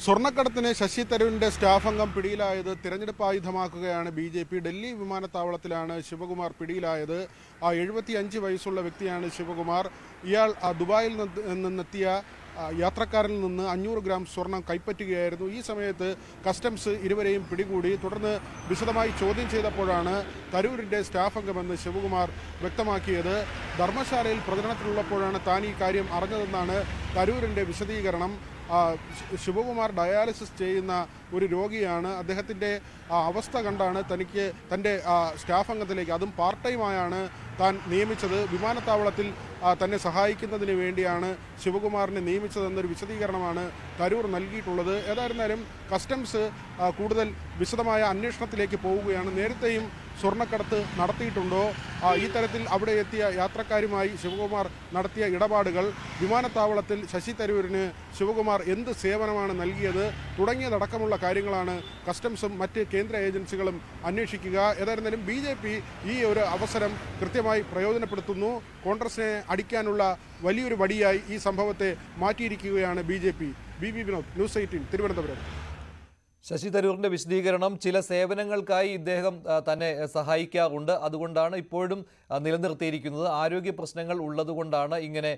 സ്വർണക്കടത്തിന് ശശി തരൂരിന്റെ സ്റ്റാഫ് അംഗം പിടിയിലായത് തിരഞ്ഞെടുപ്പ് ആയുധമാക്കുകയാണ് ബി ജെ പി. ഡൽഹി വിമാനത്താവളത്തിലാണ് ശിവകുമാർ പിടിയിലായത്. ആ എഴുപത്തി അഞ്ച് വയസ്സുള്ള വ്യക്തിയാണ് ശിവകുമാർ. ഇയാൾ ദുബായിൽ നിന്ന് നിന്നെത്തിയ യാത്രക്കാരിൽ നിന്ന് അഞ്ഞൂറ് ഗ്രാം സ്വർണം കൈപ്പറ്റുകയായിരുന്നു. ഈ സമയത്ത് കസ്റ്റംസ് ഇരുവരെയും പിടികൂടി. തുടർന്ന് വിശദമായി ചോദ്യം ചെയ്തപ്പോഴാണ് തരൂരിന്റെ സ്റ്റാഫ് അംഗമെന്ന് ശിവകുമാർ വ്യക്തമാക്കിയത്. ധർമ്മശാലയിൽ പ്രചരണത്തിലുള്ളപ്പോഴാണ് താൻ ഈ കാര്യം അറിഞ്ഞതെന്നാണ് തരൂരിന്റെ വിശദീകരണം. ശിവകുമാർ ഡയാലിസിസ് ചെയ്യുന്ന ഒരു രോഗിയാണ്. അദ്ദേഹത്തിന്റെ അവസ്ഥ കണ്ടാണ് തനിക്ക് തന്റെ സ്റ്റാഫ് അംഗത്തിലേക്ക് അതും പാർട്ട് ടൈമായാണ് താൻ നിയമിച്ചത്. വിമാനത്താവളത്തിൽ തന്നെ സഹായിക്കുന്നതിന് വേണ്ടിയാണ് ശിവകുമാറിനെ നിയമിച്ചതെന്നൊരു വിശദീകരണമാണ് തരൂർ നൽകിയിട്ടുള്ളത്. ഏതായിരുന്നാലും കസ്റ്റംസ് കൂടുതൽ വിശദമായ അന്വേഷണത്തിലേക്ക് പോവുകയാണ്. നേരത്തെയും സ്വർണക്കടത്ത് നടത്തിയിട്ടുണ്ടോ? ഈ തരത്തിൽ അവിടെ എത്തിയ യാത്രക്കാരുമായി ശിവകുമാർ നടത്തിയ ഇടപാടുകൾ വിമാനത്താവളത്തിൽ ശശി തരൂരിന് ശിവകുമാർ എന്ത് സേവനമാണ് നൽകിയത് തുടങ്ങിയതടക്കമുള്ള കാര്യങ്ങളാണ് കസ്റ്റംസും മറ്റ് കേന്ദ്ര ഏജൻസികളും അന്വേഷിക്കുക. ഏതായിരുന്നാലും ബി ജെ പി ഈ ഒരു അവസരം കൃത്യമായി പ്രയോജനപ്പെടുത്തുന്നു. കോൺഗ്രസിനെ അടിക്കാനുള്ള വലിയൊരു വടിയായി ഈ സംഭവത്തെ മാറ്റിയിരിക്കുകയാണ് B J P. B Vinod news eighteen Thiruvananthapuram. Shashi തരൂറിന്റെ വിശദീകരണം ചില സേവനങ്ങൾക്കായി ഇദ്ദേഹം തന്നെ സഹായിക്കാറുണ്ട്. അതുകൊണ്ടാണ് ഇപ്പോഴും നിലനിർത്തിയിരിക്കുന്നത്. ആരോഗ്യ പ്രശ്നങ്ങൾ ഉള്ളതുകൊണ്ടാണ് ഇങ്ങനെ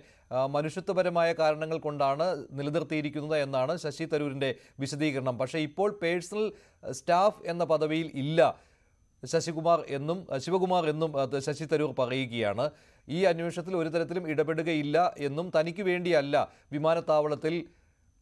മനുഷ്യത്വപരമായ കാരണങ്ങൾ കൊണ്ടാണ് നിലനിർത്തിയിരിക്കുന്നത് എന്നാണ് ശശി തരൂരിന്റെ വിശദീകരണം. പക്ഷേ ഇപ്പോൾ പേഴ്സണൽ സ്റ്റാഫ് എന്ന പദവിയിൽ ഇല്ല ശശികുമാർ എന്നും ശിവകുമാർ എന്നും ശശി തരൂർ പറയുകയാണ്. ഈ അന്വേഷണത്തിൽ ഒരു തരത്തിലും ഇടപെടുകയില്ല എന്നും തനിക്ക് വേണ്ടിയല്ല വിമാനത്താവളത്തിൽ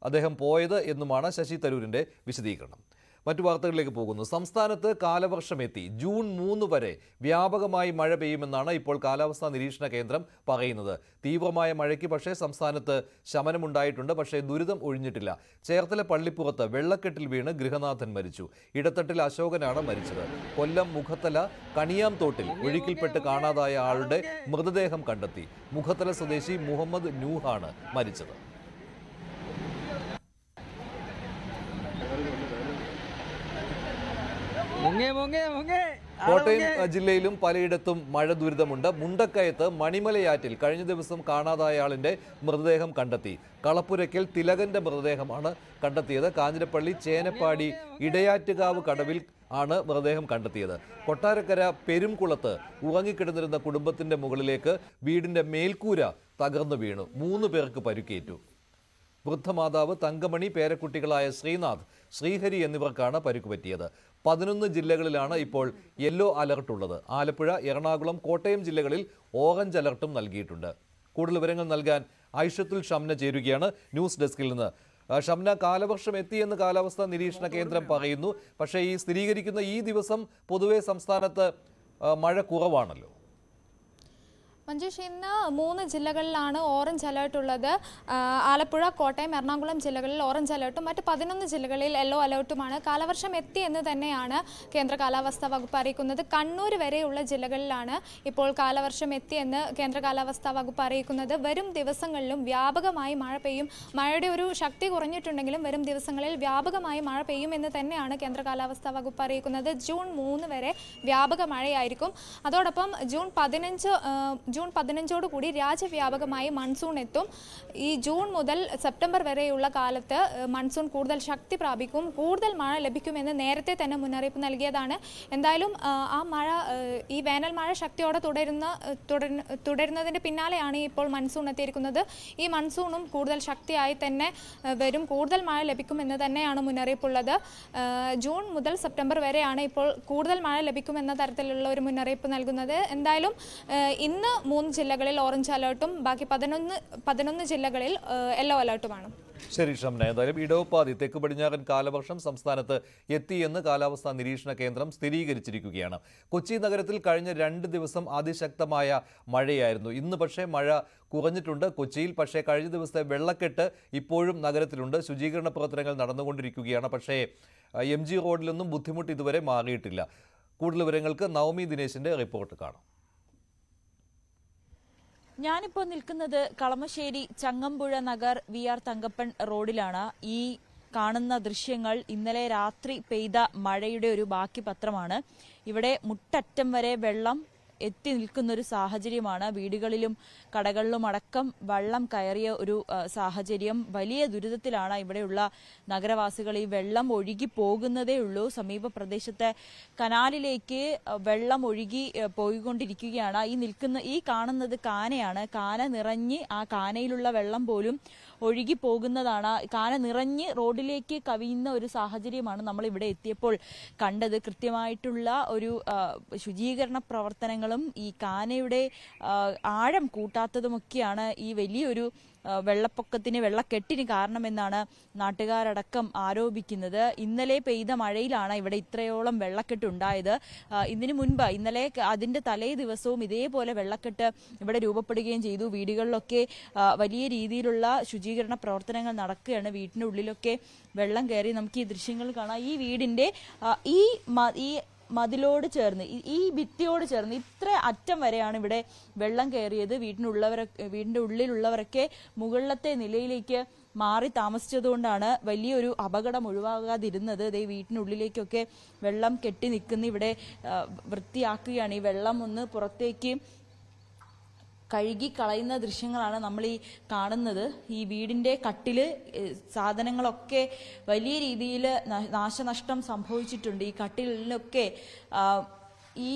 അദ്ദേഹം പോയത് എന്നുമാണ് ശശി തരൂരിന്റെ വിശദീകരണം. മറ്റു വാർത്തകളിലേക്ക് പോകുന്നു. സംസ്ഥാനത്ത് കാലവർഷമെത്തി. ജൂൺ മൂന്ന് വരെ വ്യാപകമായി മഴ പെയ്യുമെന്നാണ് ഇപ്പോൾ കാലാവസ്ഥാ നിരീക്ഷണ കേന്ദ്രം പറയുന്നത്. തീവ്രമായ മഴയ്ക്ക് പക്ഷേ സംസ്ഥാനത്ത് ശമനമുണ്ടായിട്ടുണ്ട്. പക്ഷേ ദുരിതം ഒഴിഞ്ഞിട്ടില്ല. ചേർത്തല പള്ളിപ്പുറത്ത് വെള്ളക്കെട്ടിൽ വീണ് ഗൃഹനാഥൻ മരിച്ചു. ഇടത്തട്ടിൽ അശോകനാണ് മരിച്ചത്. കൊല്ലം മുഖത്തല കണിയാംതോട്ടിൽ ഒഴുക്കിൽപ്പെട്ട് കാണാതായ ആളുടെ മൃതദേഹം കണ്ടെത്തി. മുഖത്തല സ്വദേശി മുഹമ്മദ് നൂഹാണ് മരിച്ചത്. കോട്ടയം ജില്ലയിലും പലയിടത്തും മഴ ദുരിതമുണ്ട്. മുണ്ടക്കയത്ത് മണിമലയാറ്റിൽ കഴിഞ്ഞ ദിവസം കാണാതായ ആളിന്റെ മൃതദേഹം കണ്ടെത്തി. കളപ്പുരയ്ക്കൽ തിലകന്റെ മൃതദേഹമാണ് കണ്ടെത്തിയത്. കാഞ്ഞിരപ്പള്ളി ചേനപ്പാടി ഇടയാറ്റുകാവ് കടവിൽ ആണ് മൃതദേഹം കണ്ടെത്തിയത്. കൊട്ടാരക്കര പെരുംകുളത്ത് ഉറങ്ങിക്കിടന്നിരുന്ന കുടുംബത്തിന്റെ മുകളിലേക്ക് വീടിന്റെ മേൽക്കൂര തകർന്നു വീണു. മൂന്ന് പേർക്ക് പരുക്കേറ്റു. വൃദ്ധമാതാവ് തങ്കമണി പേരക്കുട്ടികളായ ശ്രീനാഥ് ശ്രീഹരി എന്നിവർക്കാണ് പരിക്ക് പറ്റിയത്. പതിനൊന്ന് ജില്ലകളിലാണ് ഇപ്പോൾ യെല്ലോ അലർട്ട് ഉള്ളത്. ആലപ്പുഴ എറണാകുളം കോട്ടയം ജില്ലകളിൽ ഓറഞ്ച് അലർട്ടും നൽകിയിട്ടുണ്ട്. കൂടുതൽ വിവരങ്ങൾ നൽകാൻ ഐഷത്തുൽ ഷംന ചേരുകയാണ്. ന്യൂസ് ഡെസ്കിൽ നിന്ന്. ഷംന കാലവർഷം എത്തിയെന്ന് കാലാവസ്ഥാ നിരീക്ഷണ കേന്ദ്രം പറയുന്നു. പക്ഷേ ഈ സ്ഥിരീകരിക്കുന്ന ഈ ദിവസം പൊതുവെ സംസ്ഥാനത്ത് മഴ കുറവാണല്ലോ. മഞ്ജുഷ് ഇന്ന് മൂന്ന് ജില്ലകളിലാണ് ഓറഞ്ച് അലേർട്ട് ഉള്ളത്. ആലപ്പുഴ കോട്ടയം എറണാകുളം ജില്ലകളിൽ ഓറഞ്ച് അലേർട്ടും മറ്റ് പതിനൊന്ന് ജില്ലകളിൽ യെല്ലോ അലേർട്ടുമാണ്. കാലവർഷം എത്തി എന്ന് തന്നെയാണ് കേന്ദ്ര കാലാവസ്ഥാ വകുപ്പ് അറിയിക്കുന്നത്. കണ്ണൂർ വരെയുള്ള ജില്ലകളിലാണ് ഇപ്പോൾ കാലവർഷം എത്തി എന്ന് കേന്ദ്ര കാലാവസ്ഥാ വകുപ്പ് അറിയിക്കുന്നത്. വരും ദിവസങ്ങളിലും വ്യാപകമായി മഴ പെയ്യും. മഴയുടെ ഒരു ശക്തി കുറഞ്ഞിട്ടുണ്ടെങ്കിലും വരും ദിവസങ്ങളിൽ വ്യാപകമായി മഴ പെയ്യും എന്ന് തന്നെയാണ് കേന്ദ്ര കാലാവസ്ഥാ വകുപ്പ് അറിയിക്കുന്നത്. ജൂൺ മൂന്ന് വരെ വ്യാപക മഴയായിരിക്കും. അതോടൊപ്പം ജൂൺ പതിനഞ്ച് ജൂൺ പതിനഞ്ചോട് കൂടി രാജ്യവ്യാപകമായി മൺസൂൺ എത്തും. ഈ ജൂൺ മുതൽ സെപ്റ്റംബർ വരെയുള്ള കാലത്ത് മൺസൂൺ കൂടുതൽ ശക്തി പ്രാപിക്കും കൂടുതൽ മഴ ലഭിക്കുമെന്ന് നേരത്തെ തന്നെ മുന്നറിയിപ്പ് നൽകിയതാണ്. എന്തായാലും ആ, മഴ ഈ വേനൽ മഴ ശക്തിയോടെ തുടരുന്ന തുടരുന്നതിന്റെ പിന്നാലെയാണ് ഇപ്പോൾ മൺസൂൺ എത്തിയിരിക്കുന്നത്. ഈ മൺസൂണും കൂടുതൽ ശക്തിയായി തന്നെ വരും. കൂടുതൽ മഴ ലഭിക്കുമെന്ന് തന്നെയാണ് മുന്നറിയിപ്പുള്ളത്. ജൂൺ മുതൽ സെപ്റ്റംബർ വരെയാണ് ഇപ്പോൾ കൂടുതൽ മഴ ലഭിക്കുമെന്ന തരത്തിലുള്ള ഒരു മുന്നറിയിപ്പ് നൽകുന്നത്. എന്തായാലും ഇന്ന് മൂന്ന് ജില്ലകളിൽ ഓറഞ്ച് അലേർട്ടും ബാക്കി പതിനൊന്ന് പതിനൊന്ന് ജില്ലകളിൽ യെല്ലോ അലേർട്ടുമാണ്. ശരി ഷംന. ഏതായാലും ഇടവപ്പാതി തെക്ക് പടിഞ്ഞാറൻ കാലവർഷം സംസ്ഥാനത്ത് എത്തിയെന്ന് കാലാവസ്ഥാ നിരീക്ഷണ കേന്ദ്രം സ്ഥിരീകരിച്ചിരിക്കുകയാണ്. കൊച്ചി നഗരത്തിൽ കഴിഞ്ഞ രണ്ട് ദിവസം അതിശക്തമായ മഴയായിരുന്നു. ഇന്ന് പക്ഷേ മഴ കുറഞ്ഞിട്ടുണ്ട്. കൊച്ചിയിൽ പക്ഷേ കഴിഞ്ഞ ദിവസത്തെ വെള്ളക്കെട്ട് ഇപ്പോഴും നഗരത്തിലുണ്ട്. ശുചീകരണ പ്രവർത്തനങ്ങൾ നടന്നുകൊണ്ടിരിക്കുകയാണ്. പക്ഷേ എം ജി റോഡിലൊന്നും ബുദ്ധിമുട്ട് ഇതുവരെ മാറിയിട്ടില്ല. കൂടുതൽ വിവരങ്ങൾക്ക് നവമി ദിനേശിന്റെ റിപ്പോർട്ട് കാണാം. ഞാനിപ്പോൾ നിൽക്കുന്നത് കളമശ്ശേരി ചങ്ങമ്പുഴ നഗർ വി ആർ തങ്കപ്പൻ റോഡിലാണ്. ഈ കാണുന്ന ദൃശ്യങ്ങൾ ഇന്നലെ രാത്രി പെയ്ത മഴയുടെ ഒരു ബാക്കി പത്രമാണ്. ഇവിടെ മുട്ടറ്റം വരെ വെള്ളം എത്തി നിൽക്കുന്ന ഒരു സാഹചര്യമാണ്. വീടുകളിലും കടകളിലും അടക്കം വെള്ളം കയറിയ ഒരു സാഹചര്യം. വലിയ ദുരിതത്തിലാണ് ഇവിടെയുള്ള നഗരവാസികൾ ഈ വെള്ളം ഒഴുകി പോകുന്നതേ ഉള്ളൂ. സമീപ പ്രദേശത്തെ കനാലിലേക്ക് വെള്ളം ഒഴുകി പോയിക്കൊണ്ടിരിക്കുകയാണ്. ഈ നിൽക്കുന്ന ഈ കാണുന്നത് കാനയാണ്. കാന നിറഞ്ഞ് ആ കാനയിലുള്ള വെള്ളം പോലും ഒഴുകി പോകുന്നതാണ് കാന നിറഞ്ഞ് റോഡിലേക്ക് കവിയുന്ന ഒരു സാഹചര്യമാണ് നമ്മൾ ഇവിടെ എത്തിയപ്പോൾ കണ്ടത്. കൃത്യമായിട്ടുള്ള ഒരു ശുചീകരണ പ്രവർത്തനങ്ങളും ഈ കാനയുടെ ആഴം കൂട്ടാത്തതുമൊക്കെയാണ് ഈ വലിയൊരു വെള്ളപ്പൊക്കത്തിന് വെള്ളക്കെട്ടിന് കാരണമെന്നാണ് നാട്ടുകാരടക്കം ആരോപിക്കുന്നത്. ഇന്നലെ പെയ്ത മഴയിലാണ് ഇവിടെ ഇത്രയോളം വെള്ളക്കെട്ട് ഉണ്ടായത്. ഇതിനു മുൻപ് ഇന്നലെ അതിന്റെ തലേ ദിവസവും ഇതേപോലെ വെള്ളക്കെട്ട് ഇവിടെ രൂപപ്പെടുകയും ചെയ്തു. വീടുകളിലൊക്കെ വലിയ രീതിയിലുള്ള ശുചീകരണ പ്രവർത്തനങ്ങൾ നടക്കുകയാണ്. വീട്ടിന്റെ ഉള്ളിലൊക്കെ വെള്ളം കയറി നമുക്ക് ഈ ദൃശ്യങ്ങൾ കാണാം. ഈ വീടിന്റെ ഈ മതിലോട് ചേർന്ന് ഈ- ഭിത്തിയോട് ചേർന്ന് ഇത്ര അറ്റം വരെയാണ് ഇവിടെ വെള്ളം കയറിയത്. വീട്ടിനുള്ളവരൊക്കെ വീടിന്റെ ഉള്ളിലുള്ളവരൊക്കെ മുകളിലത്തെ നിലയിലേക്ക് മാറി താമസിച്ചതുകൊണ്ടാണ് വലിയൊരു അപകടം ഒഴിവാകാതിരുന്നത്. ദേ വീട്ടിനുള്ളിലേക്കൊക്കെ വെള്ളം കെട്ടി നിൽക്കുന്ന ഇവിടെ വൃത്തിയാക്കുകയാണ്. ഈ വെള്ളം ഒന്ന് പുറത്തേക്ക് കഴുകി കളയുന്ന ദൃശ്യങ്ങളാണ് നമ്മൾ ഈ കാണുന്നത്. ഈ വീടിന്റെ കട്ടിൽ സാധനങ്ങളൊക്കെ വലിയ രീതിയിൽ നാശനഷ്ടം സംഭവിച്ചിട്ടുണ്ട്. ഈ കട്ടിലിലൊക്കെ ഈ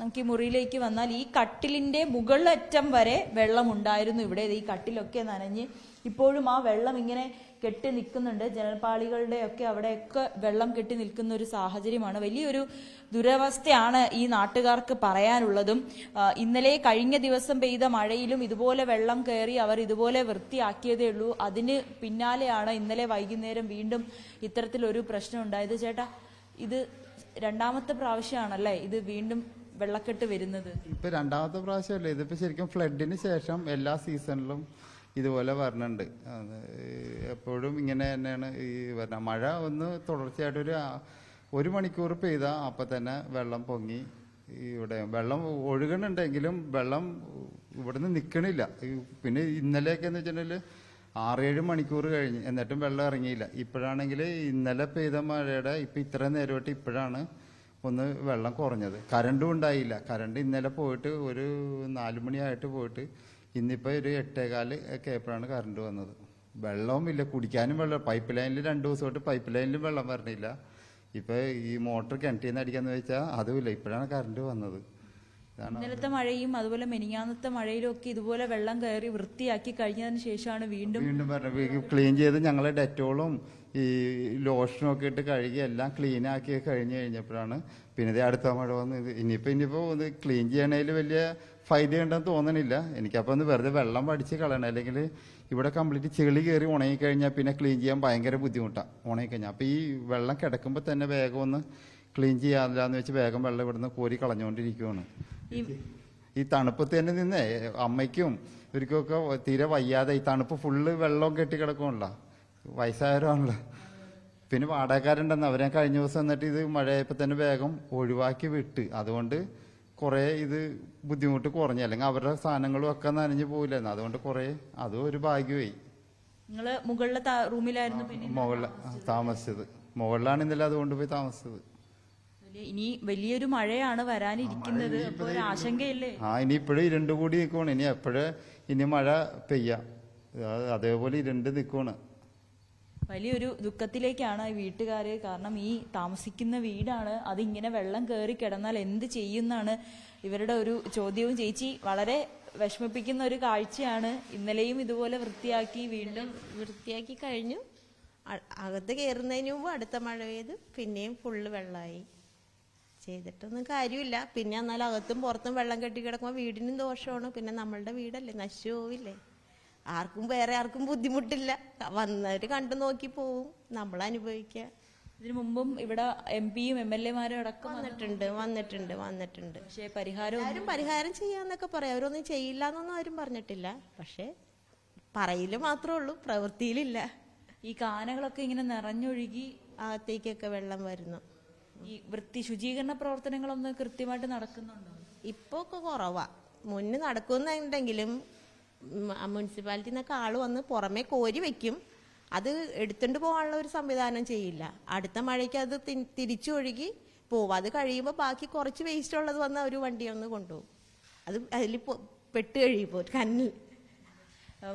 നമുക്ക് ഈ മുറിയിലേക്ക് വന്നാൽ ഈ കട്ടിലിന്റെ മുകളറ്റം വരെ വെള്ളമുണ്ടായിരുന്നു ഇവിടെ. ഈ കട്ടിലൊക്കെ നനഞ്ഞ് ഇപ്പോഴും ആ വെള്ളം ഇങ്ങനെ കെട്ടി നിൽക്കുന്നുണ്ട്. ജനൽപ്പാളികളുടെ ഒക്കെ അവിടെയൊക്കെ വെള്ളം കെട്ടി നിൽക്കുന്ന ഒരു സാഹചര്യമാണ്. വലിയൊരു ദുരവസ്ഥയാണ് ഈ നാട്ടുകാർക്ക് പറയാനുള്ളതും. ഇന്നലെ കഴിഞ്ഞ ദിവസം പെയ്ത മഴയിലും ഇതുപോലെ വെള്ളം കയറി അവർ ഇതുപോലെ വൃത്തിയാക്കിയതേ ഉള്ളൂ. അതിന് പിന്നാലെയാണ് ഇന്നലെ വൈകുന്നേരം വീണ്ടും ഇത്തരത്തിലൊരു പ്രശ്നം ഉണ്ടായത്. ചേട്ടാ ഇത് രണ്ടാമത്തെ പ്രാവശ്യമാണല്ലേ ഇത് വീണ്ടും വെള്ളക്കെട്ട് വരുന്നത്? ഇപ്പൊ രണ്ടാമത്തെ പ്രാവശ്യമല്ലേ? ഇതിപ്പോ ശരിക്കും ഫ്ലഡിന് ശേഷം എല്ലാ സീസണിലും ഇതുപോലെ വരണുണ്ട്. എപ്പോഴും ഇങ്ങനെ തന്നെയാണ് ഈ വരണ. മഴ ഒന്ന് തുടർച്ചയായിട്ട് ഒരു മണിക്കൂർ പെയ്താൽ അപ്പം തന്നെ വെള്ളം പൊങ്ങി ഇവിടെ. വെള്ളം ഒഴുകണുണ്ടെങ്കിലും വെള്ളം ഇവിടുന്ന് നിൽക്കണില്ല പിന്നെ ഇന്നലെയൊക്കെ എന്ന് വെച്ചിട്ടുണ്ടെങ്കിൽ ആറേഴ് മണിക്കൂർ കഴിഞ്ഞ് എന്നിട്ടും വെള്ളം ഇറങ്ങിയില്ല. ഇപ്പോഴാണെങ്കിൽ ഇന്നലെ പെയ്ത മഴയുടെ ഇപ്പം ഇത്ര നേരമായിട്ട് ഇപ്പോഴാണ് ഒന്ന് വെള്ളം കുറഞ്ഞത്. കറണ്ടും ഉണ്ടായില്ല. കറണ്ട് ഇന്നലെ പോയിട്ട് ഒരു നാല് മണിയായിട്ട് പോയിട്ട് ഇന്നിപ്പോൾ ഒരു എട്ടേകാൽ ഒക്കെ ആയപ്പോഴാണ് കറണ്ട് വന്നത്. വെള്ളവും ഇല്ല കുടിക്കാനും വെള്ളം പൈപ്പ് ലൈനിൽ രണ്ട് ദിവസമായിട്ട് പൈപ്പ് ലൈനിലും വെള്ളം വരണില്ല. ഇപ്പോൾ ഈ മോട്ടർ കിണറ്റിൽ നിന്ന് അടിക്കാന്ന് വെച്ചാൽ അതുമില്ല ഇപ്പോഴാണ് കറണ്ട് വന്നത്. ഇന്നലത്തെ മഴയും അതുപോലെ മെനിങ്ങാന്നത്തെ മഴയിലും ഒക്കെ ഇതുപോലെ വെള്ളം കയറി വൃത്തിയാക്കി കഴിഞ്ഞതിന് ശേഷമാണ് വീണ്ടും വീണ്ടും പറഞ്ഞു ക്ലീൻ ചെയ്ത് ഞങ്ങൾ ഡെറ്റോളും ഈ ലോഷനും ഒക്കെ ഇട്ട് കഴുകി എല്ലാം ക്ലീൻ ആക്കി കഴിഞ്ഞു കഴിഞ്ഞപ്പോഴാണ് പിന്നെ അടുത്ത മഴ വന്ന് ഇനിയിപ്പോൾ ഇനിയിപ്പോൾ ക്ലീൻ ചെയ്യണേൽ വലിയ ഫൈദ ഉണ്ടെന്ന് തോന്നണില്ല. എനിക്കപ്പോൾ ഒന്ന് വെറുതെ വെള്ളം പഠിച്ച് കളയണം. അല്ലെങ്കിൽ ഇവിടെ കംപ്ലീറ്റ് ചെളി കയറി ഉണങ്ങി കഴിഞ്ഞാൽ പിന്നെ ക്ലീൻ ചെയ്യാൻ ഭയങ്കര ബുദ്ധിമുട്ടാണ് ഉണങ്ങിക്കഴിഞ്ഞാൽ അപ്പോൾ ഈ വെള്ളം കിടക്കുമ്പോൾ തന്നെ വേഗം ഒന്ന് ക്ലീൻ ചെയ്യാതില്ലാന്ന് വെച്ച് വേഗം വെള്ളം ഇവിടുന്ന് കോരി കളഞ്ഞുകൊണ്ടിരിക്കുകയാണ് ഈ തണുപ്പ് തന്നെ നിന്നേ. അമ്മയ്ക്കും ഇവർക്കൊക്കെ തീരെ വയ്യാതെ ഈ തണുപ്പ് ഫുള്ള് വെള്ളവും കെട്ടി കിടക്കുമല്ലോ വയസ്സായവരാണല്ലോ. പിന്നെ വാടകക്കാരുണ്ടെന്ന്. അവരെ കഴിഞ്ഞ ദിവസം എന്നിട്ട് ഇത് മഴയപ്പോൾ തന്നെ വേഗം ഒഴിവാക്കി വിട്ട്. അതുകൊണ്ട് കുറേ ഇത് ബുദ്ധിമുട്ട് കുറഞ്ഞു അല്ലെങ്കിൽ അവരുടെ സാധനങ്ങളും ഒക്കെ നനഞ്ഞു പോയില്ലായിരുന്നു അതുകൊണ്ട് കുറേ അതും ഒരു ഭാഗ്യമായി. നിങ്ങൾ മുകളിലെ റൂമിലായിരുന്നു പിന്നെ മുകളിൽ താമസിച്ചത്? മുകളിലാണ് ഇന്നലെ അതുകൊണ്ട് പോയി താമസിച്ചത്. ഇനി വലിയൊരു മഴയാണ് വരാനിരിക്കുന്നത്. അപ്പൊ ഒരു ആശങ്കയില്ലേ? ആ ഇനി ഇപ്പോഴും ഇരുണ്ട് കൂടി നിൽക്കുവാണ് ഇനി എപ്പോഴേ ഇനി മഴ പെയ്യാം. അതേപോലെ ഇരുണ്ട് നിൽക്കുവാണ് വലിയൊരു ദുഃഖത്തിലേക്കാണ് ഈ വീട്ടുകാര് കാരണം ഈ താമസിക്കുന്ന വീടാണ് അതിങ്ങനെ വെള്ളം കയറി കിടന്നാൽ എന്ത് ചെയ്യുന്നാണ് ഇവരുടെ ഒരു ചോദ്യവും. ചേച്ചി വളരെ വിഷമിപ്പിക്കുന്ന ഒരു കാഴ്ചയാണ്. ഇന്നലെയും ഇതുപോലെ വൃത്തിയാക്കി വീണ്ടും വൃത്തിയാക്കി കഴിഞ്ഞു. അകത്ത് കയറുന്നതിന് മുമ്പ് അടുത്ത മഴ പെയ്ത് പിന്നെയും ഫുള്ള് വെള്ളമായി ചെയ്തിട്ടൊന്നും കാര്യമില്ല. പിന്നെ എന്നാൽ അകത്തും പുറത്തും വെള്ളം കെട്ടി കിടക്കുമ്പോൾ വീടിനും ദോഷമാണ്. പിന്നെ നമ്മളുടെ വീടല്ലേ? നശിച്ചു പോവില്ലേ? ആർക്കും വേറെ ആർക്കും ബുദ്ധിമുട്ടില്ല. വന്നവര് കണ്ടു നോക്കി പോവും. നമ്മൾ അനുഭവിക്കുക ഇതിനു മുമ്പും ഇവിടെ എം പിയും എം എൽ എമാരും അടക്കം വന്നിട്ടുണ്ട്. വന്നിട്ടുണ്ട് വന്നിട്ടുണ്ട് പക്ഷേ പരിഹാരം ആരും പരിഹാരം ചെയ്യാന്നൊക്കെ പറയാം. അവരൊന്നും ചെയ്യില്ല എന്നൊന്നും ആരും പറഞ്ഞിട്ടില്ല. പക്ഷേ പറയിൽ മാത്രമേ ഉള്ളൂ പ്രവൃത്തിയിലില്ല. ഈ കാനകളൊക്കെ ഇങ്ങനെ നിറഞ്ഞൊഴുകി അകത്തേക്കൊക്കെ വെള്ളം വരുന്നു. ഈ വൃത്തി ശുചീകരണ പ്രവർത്തനങ്ങളൊന്നും കൃത്യമായിട്ട് നടക്കുന്നുണ്ടോ? ഇപ്പൊ ഒക്കെ കുറവാ. മുന്നേ നടക്കുന്നുണ്ടെങ്കിലും മുനിസിപ്പാലിറ്റിയിൽ നിന്നൊക്കെ ആൾ വന്ന് പുറമേ കോരി വെക്കും. അത് എടുത്തുകൊണ്ട് പോകാനുള്ള ഒരു സംവിധാനം ചെയ്യില്ല. അടുത്ത മഴയ്ക്ക് അത് തിരിച്ചു ഒഴുകി പോവും. അത് കഴിയുമ്പോൾ ബാക്കി കുറച്ച് വേസ്റ്റ് ഉള്ളത് വന്ന് ഒരു വണ്ടി ഒന്ന് കൊണ്ടുപോകും. അത് അതിൽ പെട്ട് കഴിയുമ്പോൾ കന്നിൽ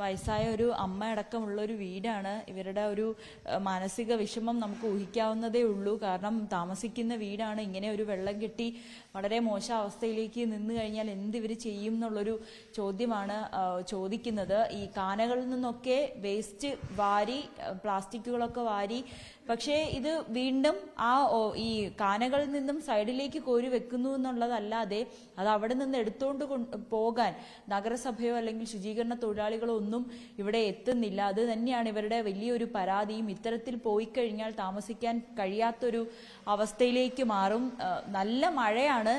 വയസ്സായ ഒരു അമ്മ അടക്കമുള്ള ഒരു വീടാണ്. ഇവരുടെ ഒരു മാനസിക വിഷമം നമുക്ക് ഊഹിക്കാവുന്നതേ ഉള്ളൂ. കാരണം താമസിക്കുന്ന വീടാണ്. ഇങ്ങനെ ഒരു വെള്ളം കെട്ടി വളരെ മോശം അവസ്ഥയിലേക്ക് നിന്നു കഴിഞ്ഞാൽ എന്ത് ഇവർ ചെയ്യും എന്നുള്ളൊരു ചോദ്യമാണ് ചോദിക്കുന്നത്. ഈ കാനകളിൽ നിന്നൊക്കെ വേസ്റ്റ് വാരി പ്ലാസ്റ്റിക്കുകളൊക്കെ വാരി പക്ഷേ ഇത് വീണ്ടും ആ ഈ കാനകളിൽ നിന്നും സൈഡിലേക്ക് കോരി വെക്കുന്നു എന്നുള്ളതല്ലാതെ അത് അവിടെ നിന്ന് എടുത്തുകൊണ്ട് പോകാൻ നഗരസഭയോ അല്ലെങ്കിൽ ശുചീകരണ തൊഴിലാളികളോ ഒന്നും ഇവിടെ എത്തുന്നില്ല. അത് തന്നെയാണ് ഇവരുടെ വലിയൊരു പരാതിയും. ഇത്തരത്തിൽ പോയി കഴിഞ്ഞാൽ താമസിക്കാൻ കഴിയാത്തൊരു അവസ്ഥയിലേക്ക് മാറും. നല്ല മഴയാണ്.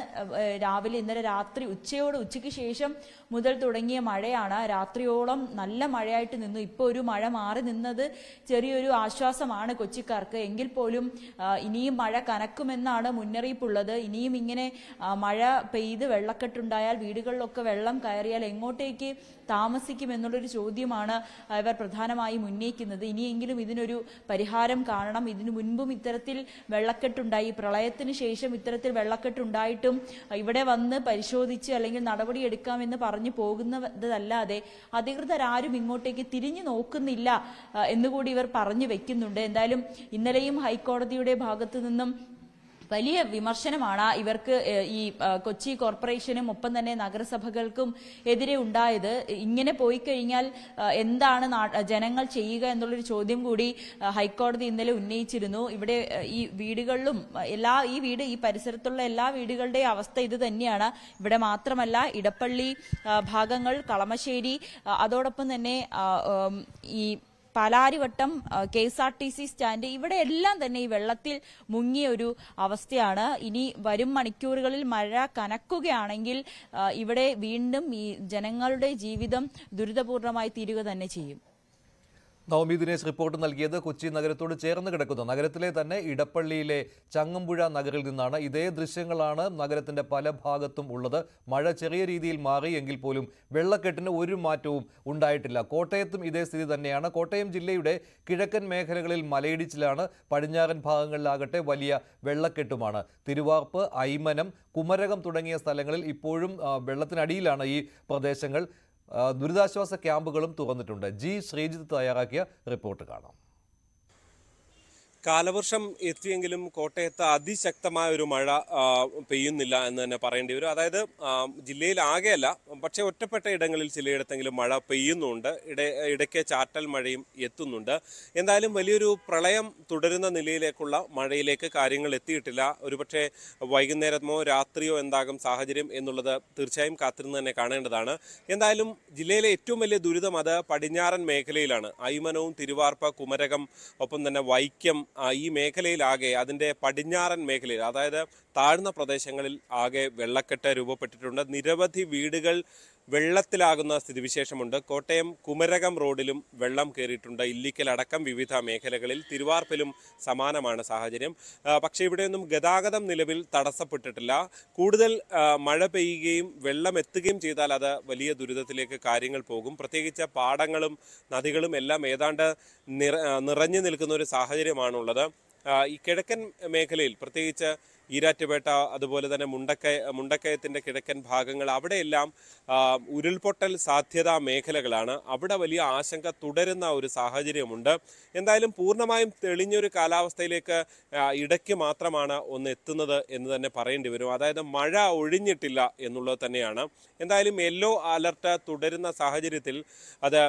രാവിലെ ഇന്നലെ രാത്രി ഉച്ചയോട് ഉച്ചയ്ക്ക് ശേഷം മുതൽ തുടങ്ങിയ മഴയാണ്. രാത്രിയോളം നല്ല മഴയായിട്ട് നിന്നു. ഇപ്പോൾ ഒരു മഴ മാറി നിന്നത് ചെറിയൊരു ആശ്വാസമാണ് കൊച്ചിക്കാർക്ക്. എങ്കിൽ പോലും ഇനിയും മഴ കനക്കുമെന്നാണ് മുന്നറിയിപ്പുള്ളത്. ഇനിയും ഇങ്ങനെ മഴ പെയ്ത് വെള്ളക്കെട്ടുണ്ടായാൽ വീടുകളിലൊക്കെ വെള്ളം കയറിയാൽ എങ്ങോട്ടേക്ക് താമസിക്കും എന്നുള്ളൊരു ചോദ്യമാണ് ഇവർ പ്രധാനമായും ഉന്നയിക്കുന്നത്. ഇനിയെങ്കിലും ഇതിനൊരു പരിഹാരം കാണണം. ഇതിനു മുൻപും ഇത്തരത്തിൽ വെള്ളക്കെട്ടുണ്ടായി. പ്രളയത്തിന് ശേഷം ഇത്തരത്തിൽ വെള്ളക്കെട്ടുണ്ടായിട്ടും ഇവിടെ വന്ന് പരിശോധിച്ച് അല്ലെങ്കിൽ നടപടിയെടുക്കാമെന്ന് പറഞ്ഞു പോകുന്നതല്ലാതെ അധികൃതരാരും ഇങ്ങോട്ടേക്ക് തിരിഞ്ഞു നോക്കുന്നില്ല എന്നുകൂടി ഇവർ പറഞ്ഞു വെക്കുന്നുണ്ട്. എന്തായാലും ഇന്നലെയും ഹൈക്കോടതിയുടെ ഭാഗത്തു നിന്നും വലിയ വിമർശനമാണ് ഇവർക്ക് ഈ കൊച്ചി കോർപ്പറേഷനും ഒപ്പം തന്നെ നഗരസഭകൾക്കും എതിരെ ഉണ്ടായത്. ഇങ്ങനെ പോയി കഴിഞ്ഞാൽ എന്താണ് ജനങ്ങൾ ചെയ്യുക എന്നുള്ളൊരു ചോദ്യം കൂടി ഹൈക്കോടതി ഇന്നലെ ഉന്നയിച്ചിരുന്നു. ഇവിടെ ഈ വീടുകളിലും എല്ലാ ഈ വീട് ഈ പരിസരത്തുള്ള എല്ലാ വീടുകളുടെയും അവസ്ഥ ഇത് തന്നെയാണ്. ഇവിടെ മാത്രമല്ല ഇടപ്പള്ളി ഭാഗങ്ങൾ കളമശ്ശേരി അതോടൊപ്പം തന്നെ ഈ Palarivattom K S R T C stand ഇവിടെ എല്ലാം തന്നെ ഈ വെള്ളത്തിൽ മുങ്ങിയ ഒരു അവസ്ഥയാണ്. ഇനി വരും മണിക്കൂറുകളിൽ മഴ കനക്കുകയാണെങ്കിൽ ഇവിടെ വീണ്ടും ഈ ജനങ്ങളുടെ ജീവിതം ദുരിതപൂർണമായി തീരുക തന്നെ ചെയ്യും. നവമി ദിനേശ് റിപ്പോർട്ട് നൽകിയത് കൊച്ചി നഗരത്തോട് ചേർന്ന് കിടക്കുന്ന. നഗരത്തിലെ തന്നെ ഇടപ്പള്ളിയിലെ ചങ്ങമ്പുഴ നഗറിൽ നിന്നാണ്. ഇതേ ദൃശ്യങ്ങളാണ് നഗരത്തിന്റെ പല ഭാഗത്തും ഉള്ളത്. മഴ ചെറിയ രീതിയിൽ മാറി എങ്കിൽ പോലും വെള്ളക്കെട്ടിന് ഒരു മാറ്റവും ഉണ്ടായിട്ടില്ല. കോട്ടയത്തും ഇതേ സ്ഥിതി തന്നെയാണ്. കോട്ടയം ജില്ലയുടെ കിഴക്കൻ മേഖലകളിൽ മലയിടിച്ചിലാണ്. പടിഞ്ഞാറൻ ഭാഗങ്ങളിലാകട്ടെ വലിയ വെള്ളക്കെട്ടുമാണ്. തിരുവാർപ്പ് ഐമനം കുമരകം തുടങ്ങിയ സ്ഥലങ്ങളിൽ ഇപ്പോഴും വെള്ളത്തിനടിയിലാണ് ഈ പ്രദേശങ്ങൾ. ദുരിതാശ്വാസ ക്യാമ്പുകളും തുറന്നിട്ടുണ്ട്. ജി ശ്രീജിത്ത് തയ്യാറാക്കിയ റിപ്പോർട്ട് കാണാം. കാലവർഷം എത്തിയെങ്കിലും കോട്ടയത്ത് അതിശക്തമായ ഒരു മഴ പെയ്യുന്നില്ല എന്ന് തന്നെ പറയേണ്ടി വരും. അതായത് ജില്ലയിൽ ആകെയല്ല പക്ഷേ ഒറ്റപ്പെട്ട ഇടങ്ങളിൽ ചിലയിടത്തെങ്കിലും മഴ പെയ്യുന്നുണ്ട്. ഇട ഇടയ്ക്ക് ചാറ്റൽ മഴയും എത്തുന്നുണ്ട്. എന്തായാലും വലിയൊരു പ്രളയം തുടരുന്ന നിലയിലേക്കുള്ള മഴയിലേക്ക് കാര്യങ്ങൾ എത്തിയിട്ടില്ല. ഒരുപക്ഷെ വൈകുന്നേരമോ രാത്രിയോ എന്താകും സാഹചര്യം എന്നുള്ളത് തീർച്ചയായും കാത്തിരുന്ന് തന്നെ കാണേണ്ടതാണ്. എന്തായാലും ജില്ലയിലെ ഏറ്റവും വലിയ ദുരിതം അത് പടിഞ്ഞാറൻ മേഖലയിലാണ്. അയ്മനവും തിരുവാർപ്പ കുമരകം ഒപ്പം തന്നെ വൈക്കം ഈ മേഖലയിലാകെ അതിന്റെ പടിഞ്ഞാറൻ മേഖലയിൽ അതായത് താഴ്ന്ന പ്രദേശങ്ങളിൽ ആകെ വെള്ളക്കെട്ട് രൂപപ്പെട്ടിട്ടുണ്ട്. നിരവധി വീടുകൾ വെള്ളത്തിലാകുന്ന സ്ഥിതിവിശേഷമുണ്ട്. കോട്ടയം കുമരകം റോഡിലും വെള്ളം കയറിയിട്ടുണ്ട് ഇല്ലിക്കൽ അടക്കം വിവിധ മേഖലകളിൽ തിരുവാർപ്പിലും സമാനമാണ് സാഹചര്യം. പക്ഷേ ഇവിടെയൊന്നും ഗതാഗതം നിലവിൽ തടസ്സപ്പെട്ടിട്ടില്ല. കൂടുതൽ മഴ പെയ്യുകയും വെള്ളം എത്തുകയും ചെയ്താൽ അത് വലിയ ദുരിതത്തിലേക്ക് കാര്യങ്ങൾ പോകും. പ്രത്യേകിച്ച് പാടങ്ങളും നദികളും എല്ലാം ഏതാണ്ട് നിറ നിറഞ്ഞു നിൽക്കുന്ന ഒരു സാഹചര്യമാണുള്ളത്. ഈ കിഴക്കൻ മേഖലയിൽ പ്രത്യേകിച്ച് ഈരാറ്റുപേട്ട അതുപോലെ തന്നെ മുണ്ടക്കയ മുണ്ടക്കയത്തിന്റെ കിഴക്കൻ ഭാഗങ്ങൾ അവിടെയെല്ലാം ഉരുൾപൊട്ടൽ സാധ്യതാ മേഖലകളാണ്. അവിടെ വലിയ ആശങ്ക തുടരുന്ന ഒരു സാഹചര്യമുണ്ട്. എന്തായാലും പൂർണമായും തെളിഞ്ഞൊരു കാലാവസ്ഥയിലേക്ക് ഇടയ്ക്ക് മാത്രമാണ് ഒന്ന് എത്തുന്നത് എന്ന് തന്നെ പറയേണ്ടി വരും. അതായത് മഴ ഒഴിഞ്ഞിട്ടില്ല എന്നുള്ളത് തന്നെയാണ്. എന്തായാലും യെല്ലോ അലർട്ട് തുടരുന്ന സാഹചര്യത്തിൽ അത്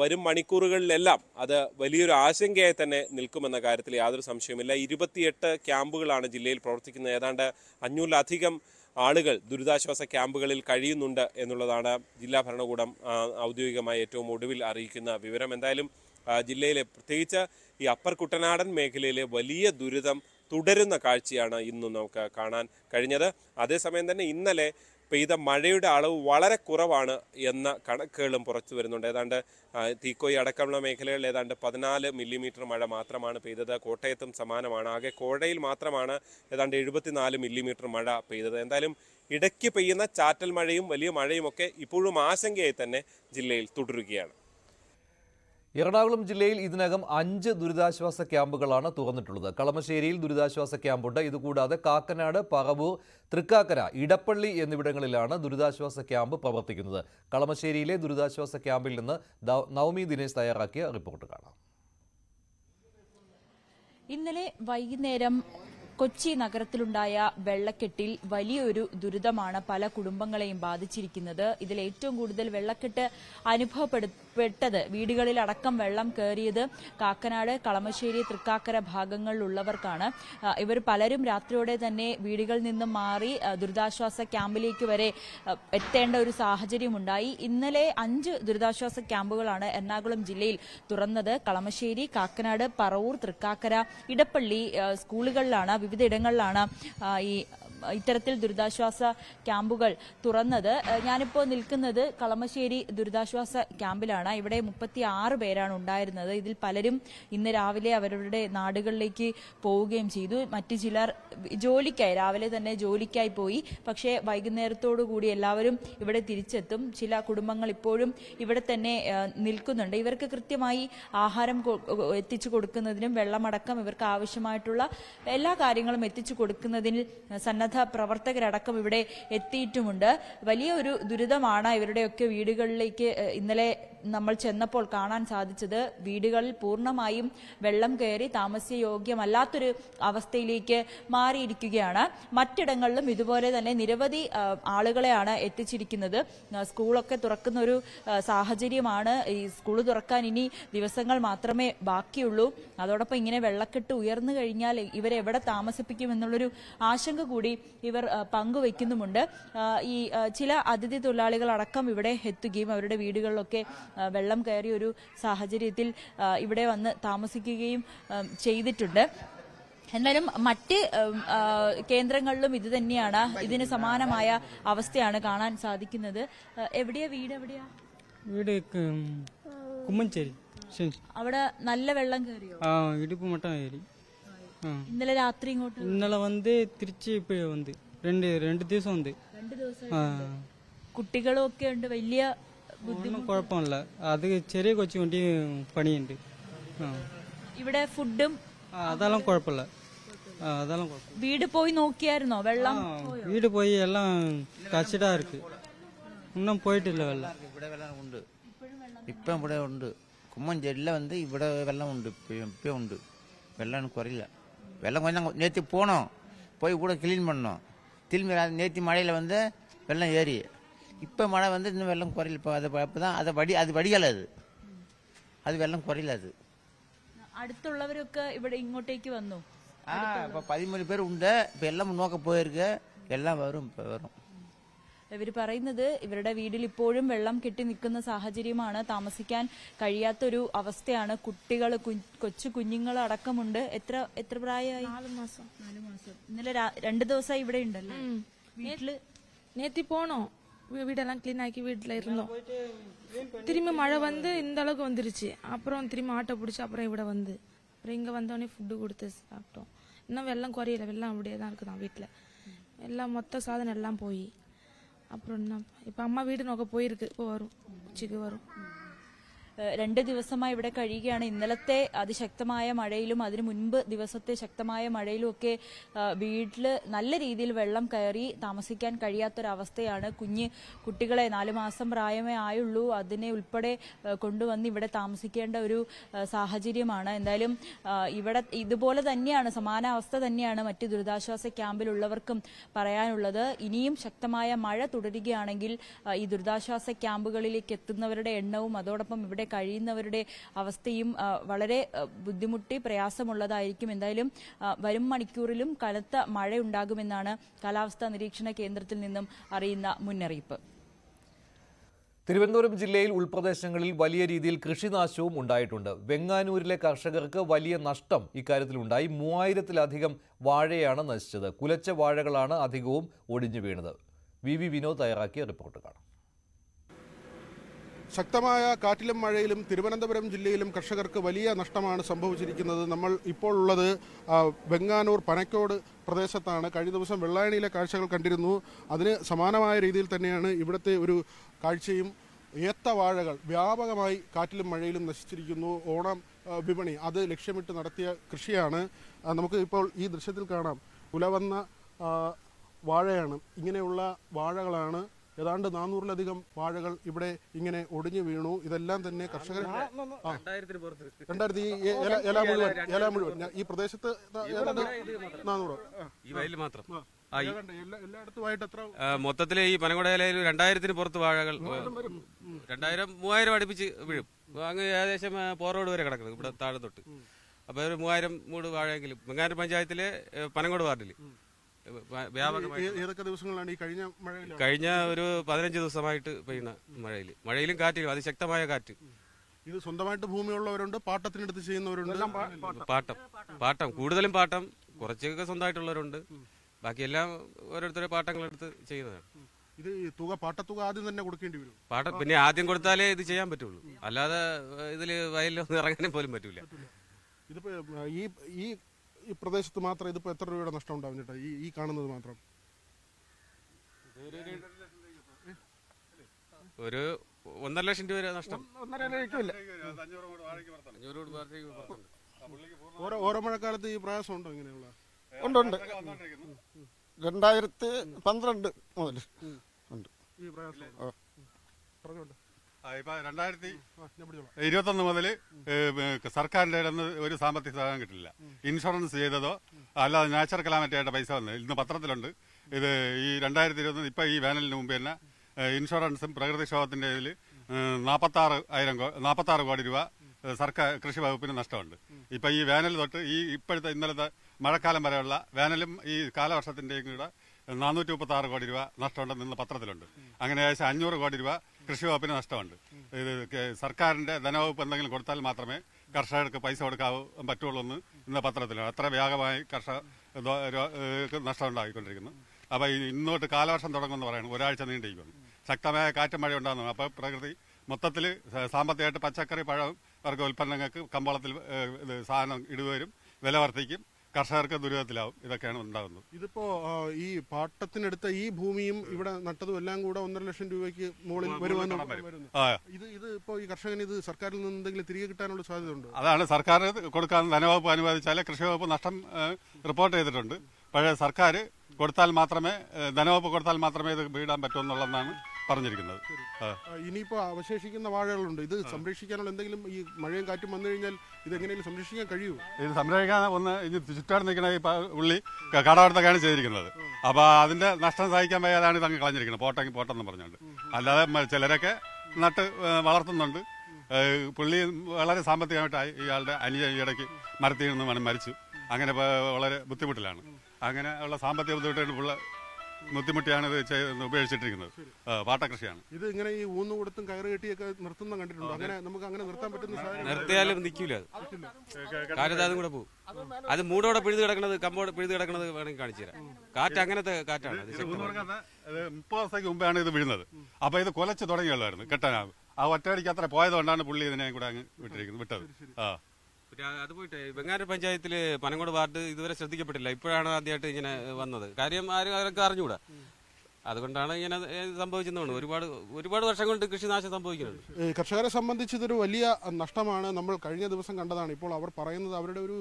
വരും മണിക്കൂറുകളിലെല്ലാം അത് വലിയൊരു ആശങ്കയായി തന്നെ നിൽക്കുമെന്ന കാര്യത്തിൽ യാതൊരു സംശയവുമില്ല. ഇരുപത്തിയെട്ട് ക്യാമ്പുകളാണ് ജില്ലയിൽ പ്രവർത്തിക്കുന്നത്. ഏതാണ്ട് അഞ്ഞൂറിലധികം ആളുകൾ ദുരിതാശ്വാസ ക്യാമ്പുകളിൽ കഴിയുന്നുണ്ട് എന്നുള്ളതാണ് ജില്ലാ ഭരണകൂടം ഔദ്യോഗികമായി ഏറ്റവും ഒടുവിൽ അറിയിക്കുന്ന വിവരം. എന്തായാലും ജില്ലയിലെ പ്രത്യേകിച്ച് ഈ അപ്പർ കുട്ടനാടൻ മേഖലയിലെ വലിയ ദുരിതം തുടരുന്ന കാഴ്ചയാണ് ഇന്നും നമുക്ക് കാണാൻ കഴിഞ്ഞത്. അതേസമയം തന്നെ ഇന്നലെ പെയ്ത മഴയുടെ അളവ് വളരെ കുറവാണ് എന്ന കണക്കുകളും പുറത്തു വരുന്നുണ്ട്. ഏതാണ്ട് തീക്കോയി അടക്കമുള്ള മേഖലകളിൽ ഏതാണ്ട് പതിനാല് മില്ലിമീറ്റർ മഴ മാത്രമാണ് പെയ്തത്. കോട്ടയത്തും സമാനമാണ്. ആകെ കോഴയിൽ മാത്രമാണ് ഏതാണ്ട് എഴുപത്തിനാല് മില്ലിമീറ്റർ മഴ പെയ്തത്. എന്തായാലും ഇടയ്ക്ക് പെയ്യുന്ന ചാറ്റൽ മഴയും വലിയ മഴയും ഒക്കെ ഇപ്പോഴും ആശങ്കയായി തന്നെ ജില്ലയിൽ തുടരുകയാണ്. എറണാകുളം ജില്ലയിൽ ഇതിനകം അഞ്ച് ദുരിതാശ്വാസ ക്യാമ്പുകളാണ് തുറന്നിട്ടുള്ളത്. കളമശ്ശേരിയിൽ ദുരിതാശ്വാസ ക്യാമ്പുണ്ട്. ഇതുകൂടാതെ കാക്കനാട് പറവൂർ തൃക്കാക്കര ഇടപ്പള്ളി എന്നിവിടങ്ങളിലാണ് ദുരിതാശ്വാസ ക്യാമ്പ് പ്രവർത്തിക്കുന്നത്. കളമശ്ശേരിയിലെ ദുരിതാശ്വാസ ക്യാമ്പിൽ നിന്ന് നവമി ദിനേശ് തയ്യാറാക്കിയ റിപ്പോർട്ട് കാണാം. ഇന്നലെ വൈകുന്നേരം കൊച്ചി നഗരത്തിലുണ്ടായ വെള്ളക്കെട്ടിൽ വലിയൊരു ദുരിതമാണ് പല കുടുംബങ്ങളെയും ബാധിച്ചിരിക്കുന്നത്. ഇതിൽ ഏറ്റവും കൂടുതൽ വെള്ളക്കെട്ട് അനുഭവപ്പെട്ടത് വീടുകളിൽ അടക്കം വെള്ളം കയറിയത് കാക്കനാട് കളമശ്ശേരി തൃക്കാക്കര ഭാഗങ്ങളിലുള്ളവർക്കാണ്. ഇവർ പലരും രാത്രിയോടെ തന്നെ വീടുകളിൽ നിന്നും മാറി ദുരിതാശ്വാസ ക്യാമ്പിലേക്ക് വരെ എത്തേണ്ട ഒരു സാഹചര്യമുണ്ടായി. ഇന്നലെ അഞ്ച് ദുരിതാശ്വാസ ക്യാമ്പുകളാണ് എറണാകുളം ജില്ലയിൽ തുറന്നത്. കളമശ്ശേരി കാക്കനാട് പറവൂർ തൃക്കാക്കര ഇടപ്പള്ളി സ്കൂളുകളിലാണ് വിവിധ ഇടങ്ങളിലാണ് ഈ ഇത്തരത്തിൽ ദുരിതാശ്വാസ ക്യാമ്പുകൾ തുറന്നത്. ഞാനിപ്പോൾ നിൽക്കുന്നത് കളമശ്ശേരി ദുരിതാശ്വാസ ക്യാമ്പിലാണ്. ഇവിടെ മുപ്പത്തി ആറ് പേരാണ് ഉണ്ടായിരുന്നത്. ഇതിൽ പലരും ഇന്ന് രാവിലെ അവരുടെ നാടുകളിലേക്ക് പോവുകയും ചെയ്തു. മറ്റു ചിലർ ജോലിക്കായി രാവിലെ തന്നെ ജോലിക്കായി പോയി. പക്ഷേ വൈകുന്നേരത്തോടു കൂടി എല്ലാവരും ഇവിടെ തിരിച്ചെത്തും. ചില കുടുംബങ്ങൾ ഇപ്പോഴും ഇവിടെ തന്നെ നിൽക്കുന്നുണ്ട്. ഇവർക്ക് കൃത്യമായി ആഹാരം എത്തിച്ചു കൊടുക്കുന്നതിനും വെള്ളമടക്കം ഇവർക്ക് ആവശ്യമായിട്ടുള്ള എല്ലാ കാര്യങ്ങളും എത്തിച്ചു കൊടുക്കുന്നതിൽ സന്നദ്ധ പ്രവർത്തകരടക്കം ഇവിടെ എത്തിയിട്ടുമുണ്ട്. വലിയ ഒരു ദുരിതമാണ് ഇവരുടെയൊക്കെ വീടുകളിലേക്ക് ഇന്നലെ നമ്മൾ ചെന്നപ്പോൾ കാണാൻ സാധിച്ചത്. വീടുകളിൽ പൂർണമായും വെള്ളം കയറി താമസയോഗ്യമല്ലാത്തൊരു അവസ്ഥയിലേക്ക് മാറിയിരിക്കുകയാണ്. മറ്റിടങ്ങളിലും ഇതുപോലെ തന്നെ നിരവധി ആളുകളെയാണ് എത്തിച്ചിരിക്കുന്നത്. സ്കൂളൊക്കെ തുറക്കുന്ന ഒരു സാഹചര്യമാണ്. ഈ സ്കൂൾ തുറക്കാൻ ഇനി ദിവസങ്ങൾ മാത്രമേ ബാക്കിയുള്ളൂ. അതോടൊപ്പം ഇങ്ങനെ വെള്ളക്കെട്ട് ഉയർന്നു കഴിഞ്ഞാൽ ഇവരെവിടെ താമസിപ്പിക്കും എന്നുള്ളൊരു ആശങ്ക കൂടി ഇവർ പങ്കുവെക്കുന്നുമുണ്ട് ഈ ചില അതിഥി തൊഴിലാളികൾ അടക്കം ഇവിടെ എത്തുകയും അവരുടെ വീടുകളിലൊക്കെ വെള്ളം കയറി ഒരു സാഹചര്യത്തിൽ ഇവിടെ വന്ന് താമസിക്കുകയും ചെയ്തിട്ടുണ്ട്. എന്നാലും മറ്റ് കേന്ദ്രങ്ങളിലും ഇത് തന്നെയാണ്. ഇതിന് സമാനമായ അവസ്ഥയാണ് കാണാൻ സാധിക്കുന്നത്. എവിടെയാ വീട് എവിടെയാ? വീട് കുമ്മഞ്ചേരി അവിടെ നല്ല വെള്ളം കയറിയോ? ആ ഇടുപ്പ് മട്ടം കയറി. ഇന്നലെ രാത്രി ഇങ്ങോട്ട് ഇന്നലെ വന്ന് തിരിച്ച് ഇപ്പൊ വന്ന് രണ്ട് രണ്ട് ദിവസം വന്ന് രണ്ട് ദിവസം ആ കുട്ടികളും ഒക്കെ ഉണ്ട് വലിയ ഒന്നും കുഴപ്പമില്ല അത് ചെറിയ കൊച്ചു വേണ്ടി പണിയുണ്ട് ആ ഇവിടെ ഫുഡും ആ, അതെല്ലാം കുഴപ്പമില്ല ആ അതെല്ലാം കുഴപ്പം വീട് പോയി നോക്കിയായിരുന്നോ വെള്ളം വീട് പോയി എല്ലാം കച്ചിടാ இருக்கு இன்னும் പോയിട്ടില്ല വെള്ളം ഇവിടെ വെള്ളം ഉണ്ട് ഇപ്പം ഇവിടെ ഉണ്ട് കുമ്മഞ്ചേരിയിൽ വന്ന് ഇവിടെ വെള്ളം ഉണ്ട് ഇപ്പം ഇപ്പം ഉണ്ട് വെള്ളം കുറയില്ല வெள்ளம் கொஞ்சம் நேற்று போனோம் போய் கூட க்ளீன் பண்ணோம் திரும்பி நேற்று மழையில் வந்து வெள்ளம் ஏறி இப்போ மழை வந்து இன்னும் வெள்ளம் குறையல இப்போ அது அப்போ தான் அதை வடி அது வடிகலை அது அது வெள்ளம் குறையல அது അടുത്തുള്ളവരൊക്കെ ഇവിടെ ഇങ്ങോട്ടേക്ക് വന്നു ஆ இப்போ பதிமூணு பேர் உண்டு இப்போ எல்லாம் நோக்க போயிருக்கு எல்லாம் வரும் இப்போ வரும் ഇവർ പറയുന്നത് ഇവരുടെ വീട്ടിൽ ഇപ്പോഴും വെള്ളം കെട്ടി നിൽക്കുന്ന സാഹചര്യമാണ് താമസിക്കാൻ കഴിയാത്തൊരു അവസ്ഥയാണ് കുട്ടികൾ കൊച്ചു കുഞ്ഞുങ്ങൾ അടക്കമുണ്ട് എത്ര എത്ര പ്രായമായി നാല് മാസം നാല് മാസം ഇന്നലെ രാ- രണ്ട് ദിവസമായി ഇവിടെ ഉണ്ടല്ലേ വീട്ടില് நேத்தி போனோம் வீ- வீடெல்லாம் க்ளீன் ஆக்கி வீட்டில் இருந்தோம் திரும்பி மழை வந்து இந்த அளவுக்கு வந்துருச்சு அப்புறம் திரும்பி ஆட்டோ பிடிச்சி அப்புறம் இவிட வந்து அப்புறம் இங்கே வந்தோடனே ஃபுட்டு கொடுத்து சாப்பிட்டோம் இன்னும் வெள்ளம் குறையல வெள்ளம் அப்படியே தான் இருக்குதான் வீட்டில் எல்லாம் மொத்த சாதனம் எல்லாம் போய் அப்புறம் என்ன? இப்போ அம்மா வீடு நோக்க போயிருக்கு. இப்போ வரும். உச்சிக்கு வரும். രണ്ട് ദിവസമായി ഇവിടെ കഴിയുകയാണ്. ഇന്നലത്തെ അതിശക്തമായ മഴയിലും അതിനു മുൻപ് ദിവസത്തെ ശക്തമായ മഴയിലും ഒക്കെ വീട്ടിൽ നല്ല രീതിയിൽ വെള്ളം കയറി താമസിക്കാൻ കഴിയാത്തൊരവസ്ഥയാണ് കുഞ്ഞ് കുട്ടികളെ നാലു മാസം പ്രായമേ ആയുള്ളൂ. അതിനെ ഉൾപ്പെടെ കൊണ്ടുവന്ന് ഇവിടെ താമസിക്കേണ്ട ഒരു സാഹചര്യമാണ്. എന്തായാലും ഇവിടെ ഇതുപോലെ തന്നെയാണ് സമാന അവസ്ഥ തന്നെയാണ് മറ്റ് ദുരിതാശ്വാസ ക്യാമ്പിലുള്ളവർക്കും പറയാനുള്ളത്. ഇനിയും ശക്തമായ മഴ തുടരുകയാണെങ്കിൽ ഈ ദുരിതാശ്വാസ ക്യാമ്പുകളിലേക്ക് എത്തുന്നവരുടെ എണ്ണവും അതോടൊപ്പം ഇവിടെ കഴിയുന്നവരുടെ അവസ്ഥയും വളരെ ബുദ്ധിമുട്ടി പ്രയാസമുള്ളതായിരിക്കും. എന്തായാലും വരും മണിക്കൂറിലും കനത്ത മഴയുണ്ടാകുമെന്നാണ് കാലാവസ്ഥാ നിരീക്ഷണ കേന്ദ്രത്തിൽ നിന്നും അറിയുന്ന മുന്നറിയിപ്പ്. തിരുവനന്തപുരം ജില്ലയിൽ ഉൾപ്രദേശങ്ങളിൽ വലിയ രീതിയിൽ കൃഷിനാശവും ഉണ്ടായിട്ടുണ്ട്. വെങ്ങാനൂരിലെ കർഷകർക്ക് വലിയ നഷ്ടം ഇക്കാര്യത്തിലുണ്ടായി. മൂവായിരത്തിലധികം വാഴയാണ് നശിച്ചത്. കുലച്ച വാഴകളാണ് അധികവും ഒടിഞ്ഞു വീണത്. വി വി വിനോദ് തയ്യാറാക്കിയ റിപ്പോർട്ട് കാണാം. ശക്തമായ കാറ്റിലും മഴയിലും തിരുവനന്തപുരം ജില്ലയിലും കർഷകർക്ക് വലിയ നഷ്ടമാണ് സംഭവിച്ചിരിക്കുന്നത്. നമ്മൾ ഇപ്പോൾ ഉള്ളത് വെങ്ങാനൂർ പനക്കോട് പ്രദേശത്താണ്. കഴിഞ്ഞ ദിവസം വെള്ളായണിയിലെ കാഴ്ചകൾ കണ്ടിരുന്നു. അതിന് സമാനമായ രീതിയിൽ തന്നെയാണ് ഇവിടുത്തെ ഒരു കാഴ്ചയും. ഏത്ത വാഴകൾ വ്യാപകമായി കാറ്റിലും മഴയിലും നശിച്ചിരിക്കുന്നു. ഓണം വിപണി അത് ലക്ഷ്യമിട്ട് നടത്തിയ കൃഷിയാണ്. നമുക്ക് ഇപ്പോൾ ഈ ദൃശ്യത്തിൽ കാണാം. കുലവന്ന വാഴയാണ്. ഇങ്ങനെയുള്ള വാഴകളാണ് ഏതാണ്ട് നാനൂറിലധികം വാഴകൾ ഇവിടെ ഇങ്ങനെ ഒടിഞ്ഞു വീണു. ഇതെല്ലാം തന്നെ കർഷകർ. രണ്ടായിരത്തി ഏല- മുഴുവൻ ഏല മുഴുവൻ. ഈ പ്രദേശത്ത് മൊത്തത്തിൽ നാനൂറ്? ഈ വയലിൽ മാത്രം. ഈ- രണ്ടായിരത്തിന് പുറത്ത് വാഴകൾ രണ്ടായിരം മൂവായിരം അടുപ്പിച്ച് വീഴും. അങ്ങ് ഏകദേശം പോറോട് വരെ കിടക്കുന്നത് ഇവിടെ താഴെ തൊട്ട്. അപ്പൊ ഒരു മൂവായിരം മൂട് വാഴയെങ്കിലും വെങ്ങാനം പഞ്ചായത്തിലെ പനങ്കോട് വാർഡിൽ ഏതൊക്കെ ദിവസങ്ങളാണ് ഈ കഴിഞ്ഞ മഴയിൽ കഴിഞ്ഞ ഒരു പതിനഞ്ച് ദിവസമായിട്ട് പെയ്യുന്ന മഴയിൽ മഴയിലും കാറ്റിലും അതിശക്തമായ കാറ്റ്. ഇത് സ്വന്തമായിട്ട് ഭൂമിയുള്ളവരുണ്ട് പാട്ടത്തിനെടുത്ത് ചെയ്യുന്നവരുണ്ട്. പാട്ടം. പാട്ടം. കൂടുതലും പാട്ടം. കുറച്ചൊക്കെ സ്വന്തമായിട്ടുള്ളവരുണ്ട്. ബാക്കിയെല്ലാം ഓരോരുത്തരുടെ പാട്ടങ്ങളെടുത്ത് ചെയ്യുന്നതാണ്. ഇത് തുക പാട്ടത്തുക ആദ്യം തന്നെ കൊടുക്കേണ്ടി വരും. പാട്ട പിന്നെ ആദ്യം കൊടുത്താലേ ഇത് ചെയ്യാൻ പറ്റുള്ളൂ. അല്ലാതെ ഇതിൽ വയലിലൊന്നും ഇറങ്ങാനും പോലും പറ്റൂല. ഇതിപ്പോ ഈ ഈ ഈ പ്രദേശത്ത് മാത്രം ഇതിപ്പോ എത്ര രൂപയുടെ നഷ്ടം ഉണ്ടാവും ചേട്ടാ? ഈ ഈ കാണുന്നത് മാത്രം. ഒരു ഒന്നര ലക്ഷം രൂപ വരെ നഷ്ടം. ഒന്നര ലക്ഷമില്ല. ഓരോ ഓരോ മഴക്കാലത്ത് ഈ പ്രയാസം ഉണ്ടോ ഇങ്ങനെയുള്ള? ഉണ്ട് ഉണ്ട്. രണ്ടായിരത്തി പന്ത്രണ്ട് മുതൽ ഉണ്ട് ഈ പ്രയാസം. ആ. ഇപ്പൊ രണ്ടായിരത്തി ഇരുപത്തൊന്ന് മുതൽ സർക്കാരിന്റെ ഇടന്ന് ഒരു സാമ്പത്തിക സഹായം കിട്ടില്ല. ഇൻഷുറൻസ് ചെയ്തതോ അല്ലാതെ നാച്ചുറൽ കലാമറ്റി ആയിട്ട് പൈസ വന്നത് ഇന്ന് പത്രത്തിലുണ്ട്. ഇത് ഈ രണ്ടായിരത്തി ഇരുപത്തൊന്ന് ഇപ്പൊ ഈ വേനലിന് മുമ്പ് തന്നെ ഇൻഷുറൻസും പ്രകൃതിക്ഷോഭത്തിന്റെ ഇതിൽ നാൽപ്പത്താറ് ആയിരം നാൽപ്പത്താറ് കോടി രൂപ സർക്കാർ കൃഷി വകുപ്പിന് നഷ്ടമുണ്ട്. ഇപ്പൊ ഈ വേനൽ തൊട്ട് ഈ ഇപ്പോഴത്തെ ഇന്നലത്തെ മഴക്കാലം വരെയുള്ള വേനലും ഈ കാലവർഷത്തിന്റെയും കൂടെ നാനൂറ്റി മുപ്പത്തി ആറ് കോടി രൂപ നഷ്ടമുണ്ടെന്ന് ഇന്ന് പത്രത്തിലുണ്ട്. അങ്ങനെ ഏകദേശം അഞ്ഞൂറ് കോടി രൂപ കൃഷി വകുപ്പിന് നഷ്ടമുണ്ട്. ഇത് സർക്കാരിന്റെ ധനവകുപ്പ് എന്തെങ്കിലും കൊടുത്താൽ മാത്രമേ കർഷകർക്ക് പൈസ കൊടുക്കാവൂ പറ്റുള്ളൂ എന്ന് ഇന്ന് പത്രത്തിലാണ് അത്ര വ്യാപകമായി കർഷക നഷ്ടമുണ്ടായിക്കൊണ്ടിരിക്കുന്നു രോ- നഷ്ടം ഉണ്ടായിക്കൊണ്ടിരിക്കുന്നു അപ്പൊ ഇന്നോട്ട് കാലവർഷം തുടങ്ങുമെന്ന് പറയുന്നു. ഒരാഴ്ച നീണ്ടിരിക്കുന്നു. ശക്തമായ കാറ്റും മഴ ഉണ്ടാകുന്നു അപ്പൊ പ്രകൃതി മൊത്തത്തിൽ സാമ്പത്തികമായിട്ട് പച്ചക്കറി പഴം വർഗ ഉൽപ്പന്നങ്ങൾക്ക് കമ്പോളത്തിൽ സാധനം ഇടുവരും വില വർദ്ധിക്കും. കർഷകർക്ക് ദുരിതത്തിലാവും ഇതൊക്കെയാണ് ഉണ്ടാകുന്നത് ഇതിപ്പോ ഈ പാട്ടത്തിനെടുത്ത ഈ ഭൂമിയും ഇവിടെ നട്ടതും എല്ലാം കൂടെ ഒന്നര ലക്ഷം രൂപയ്ക്ക് മുകളിൽ മുകളിൽ വരുമെന്ന് കടം വരും. വരുന്നു. ആ. ഇത് ഇത് ഇപ്പോ ഈ കർഷകന് ഇത് സർക്കാരിൽ നിന്ന് എന്തെങ്കിലും തിരികെ കിട്ടാനുള്ള സാധ്യത ഉണ്ട് അതാണ് സർക്കാർ കൊടുക്കാൻ ധനവകുപ്പ് അനുവദിച്ചാൽ കൃഷി വകുപ്പ് നഷ്ടം റിപ്പോർട്ട് ചെയ്തിട്ടുണ്ട് പക്ഷേ സർക്കാർ കൊടുത്താൽ മാത്രമേ ധനവകുപ്പ് കൊടുത്താൽ മാത്രമേ ഇത് വീടാൻ പറ്റൂ എന്നുള്ളതാണ് പറഞ്ഞിരിക്കുന്നത്. ഇനിയിപ്പോ അവശേഷിക്കുന്ന വാഴകളുണ്ട്. ഇത് സംരക്ഷിക്കാനുള്ള എന്തെങ്കിലും ഈ മഴയും കാറ്റും വന്നു കഴിഞ്ഞാൽ ഇത് എങ്ങനെയും സംരക്ഷിക്കാൻ കഴിയൂ ഇത് സംരക്ഷിക്കാൻ ഒന്ന് ഇനി ചുറ്റാട് നിൽക്കുന്ന ഈ ഉള്ളി കടവടത്തൊക്കെയാണ് ചെയ്തിരിക്കുന്നത്. അപ്പോൾ അതിന്റെ നഷ്ടം സഹിക്കാൻ വയ്യാതാണ് ഇതങ്ങ് കളഞ്ഞിരിക്കുന്നത്. പോട്ടെങ്കിൽ പോട്ടെന്ന് പറഞ്ഞുകൊണ്ട്. അല്ലാതെ ചിലരൊക്കെ നട്ട് വളർത്തുന്നുണ്ട്. പുള്ളി വളരെ സാമ്പത്തികമായിട്ടായി ഇയാളുടെ അനിയ ഇടയ്ക്ക് മരത്തിൽ നിന്ന് മരിച്ചു. അങ്ങനെ വളരെ ബുദ്ധിമുട്ടിലാണ്. അങ്ങനെ ഉള്ള സാമ്പത്തിക ബുദ്ധിമുട്ടായിട്ട് പുള്ള ബുദ്ധിമുട്ടിയാണ് ഇത് ചെയ്ത് ഉപയോഗിച്ചിട്ടിരിക്കുന്നത്. പാട്ടകൃഷിയാണ് ഇത് ഇങ്ങനെ ഈ ഊന്നു കൊടുത്തും കയറ് കെട്ടിയൊക്കെ നിർത്തുന്ന കണ്ടിട്ടുണ്ടോ? അങ്ങനെ നമുക്ക് അങ്ങനെ നിർത്താൻ പറ്റുന്ന നിർത്തിയാലും നിൽക്കില്ല അത്. കാറ്റത്ത് അതും കൂടെ പോകും അത് മൂടോടെ പിഴുത് കിടക്കുന്നത് കമ്പോടെ പിഴുത് കിടക്കുന്നത് വേണമെങ്കിൽ കാണിച്ചു തരാം. കാറ്റ് അങ്ങനത്തെ കാറ്റാണ് മുപ്പത് ദിവസത്തേക്ക് മുമ്പാണ് ഇത് വീഴുന്നത്. അപ്പൊ ഇത് കൊലച്ച് തുടങ്ങിയുള്ളായിരുന്നു കെട്ടാനാകും ആ ഒറ്റയടിക്ക് അത്ര പോയതുകൊണ്ടാണ് പുള്ളി ഇതിനെ കൂടെ അങ്ങ് വിട്ടിരിക്കുന്നത് വിട്ടത്. ആ. അത് പോയിട്ട് ബംഗാര പഞ്ചായത്തിൽ പനങ്ങോട് വാർഡ് ഇതുവരെ ശ്രദ്ധിക്കപ്പെട്ടില്ല. ഇപ്പോഴാണ് ആദ്യമായിട്ട് ഇങ്ങനെ വന്നത്. കാര്യം ആരും അവരൊക്കെ അറിഞ്ഞുകൂടാ അതുകൊണ്ടാണ് ഇങ്ങനെ സംഭവിച്ചതാണ് ഒരുപാട് ഒരുപാട് വർഷം കൊണ്ട് കൃഷിനാശം സംഭവിക്കുന്നുണ്ട്. കർഷകരെ സംബന്ധിച്ച് ഇതൊരു വലിയ നഷ്ടമാണ്. നമ്മൾ കഴിഞ്ഞ ദിവസം കണ്ടതാണ്. ഇപ്പോൾ അവർ പറയുന്നത് അവരുടെ ഒരു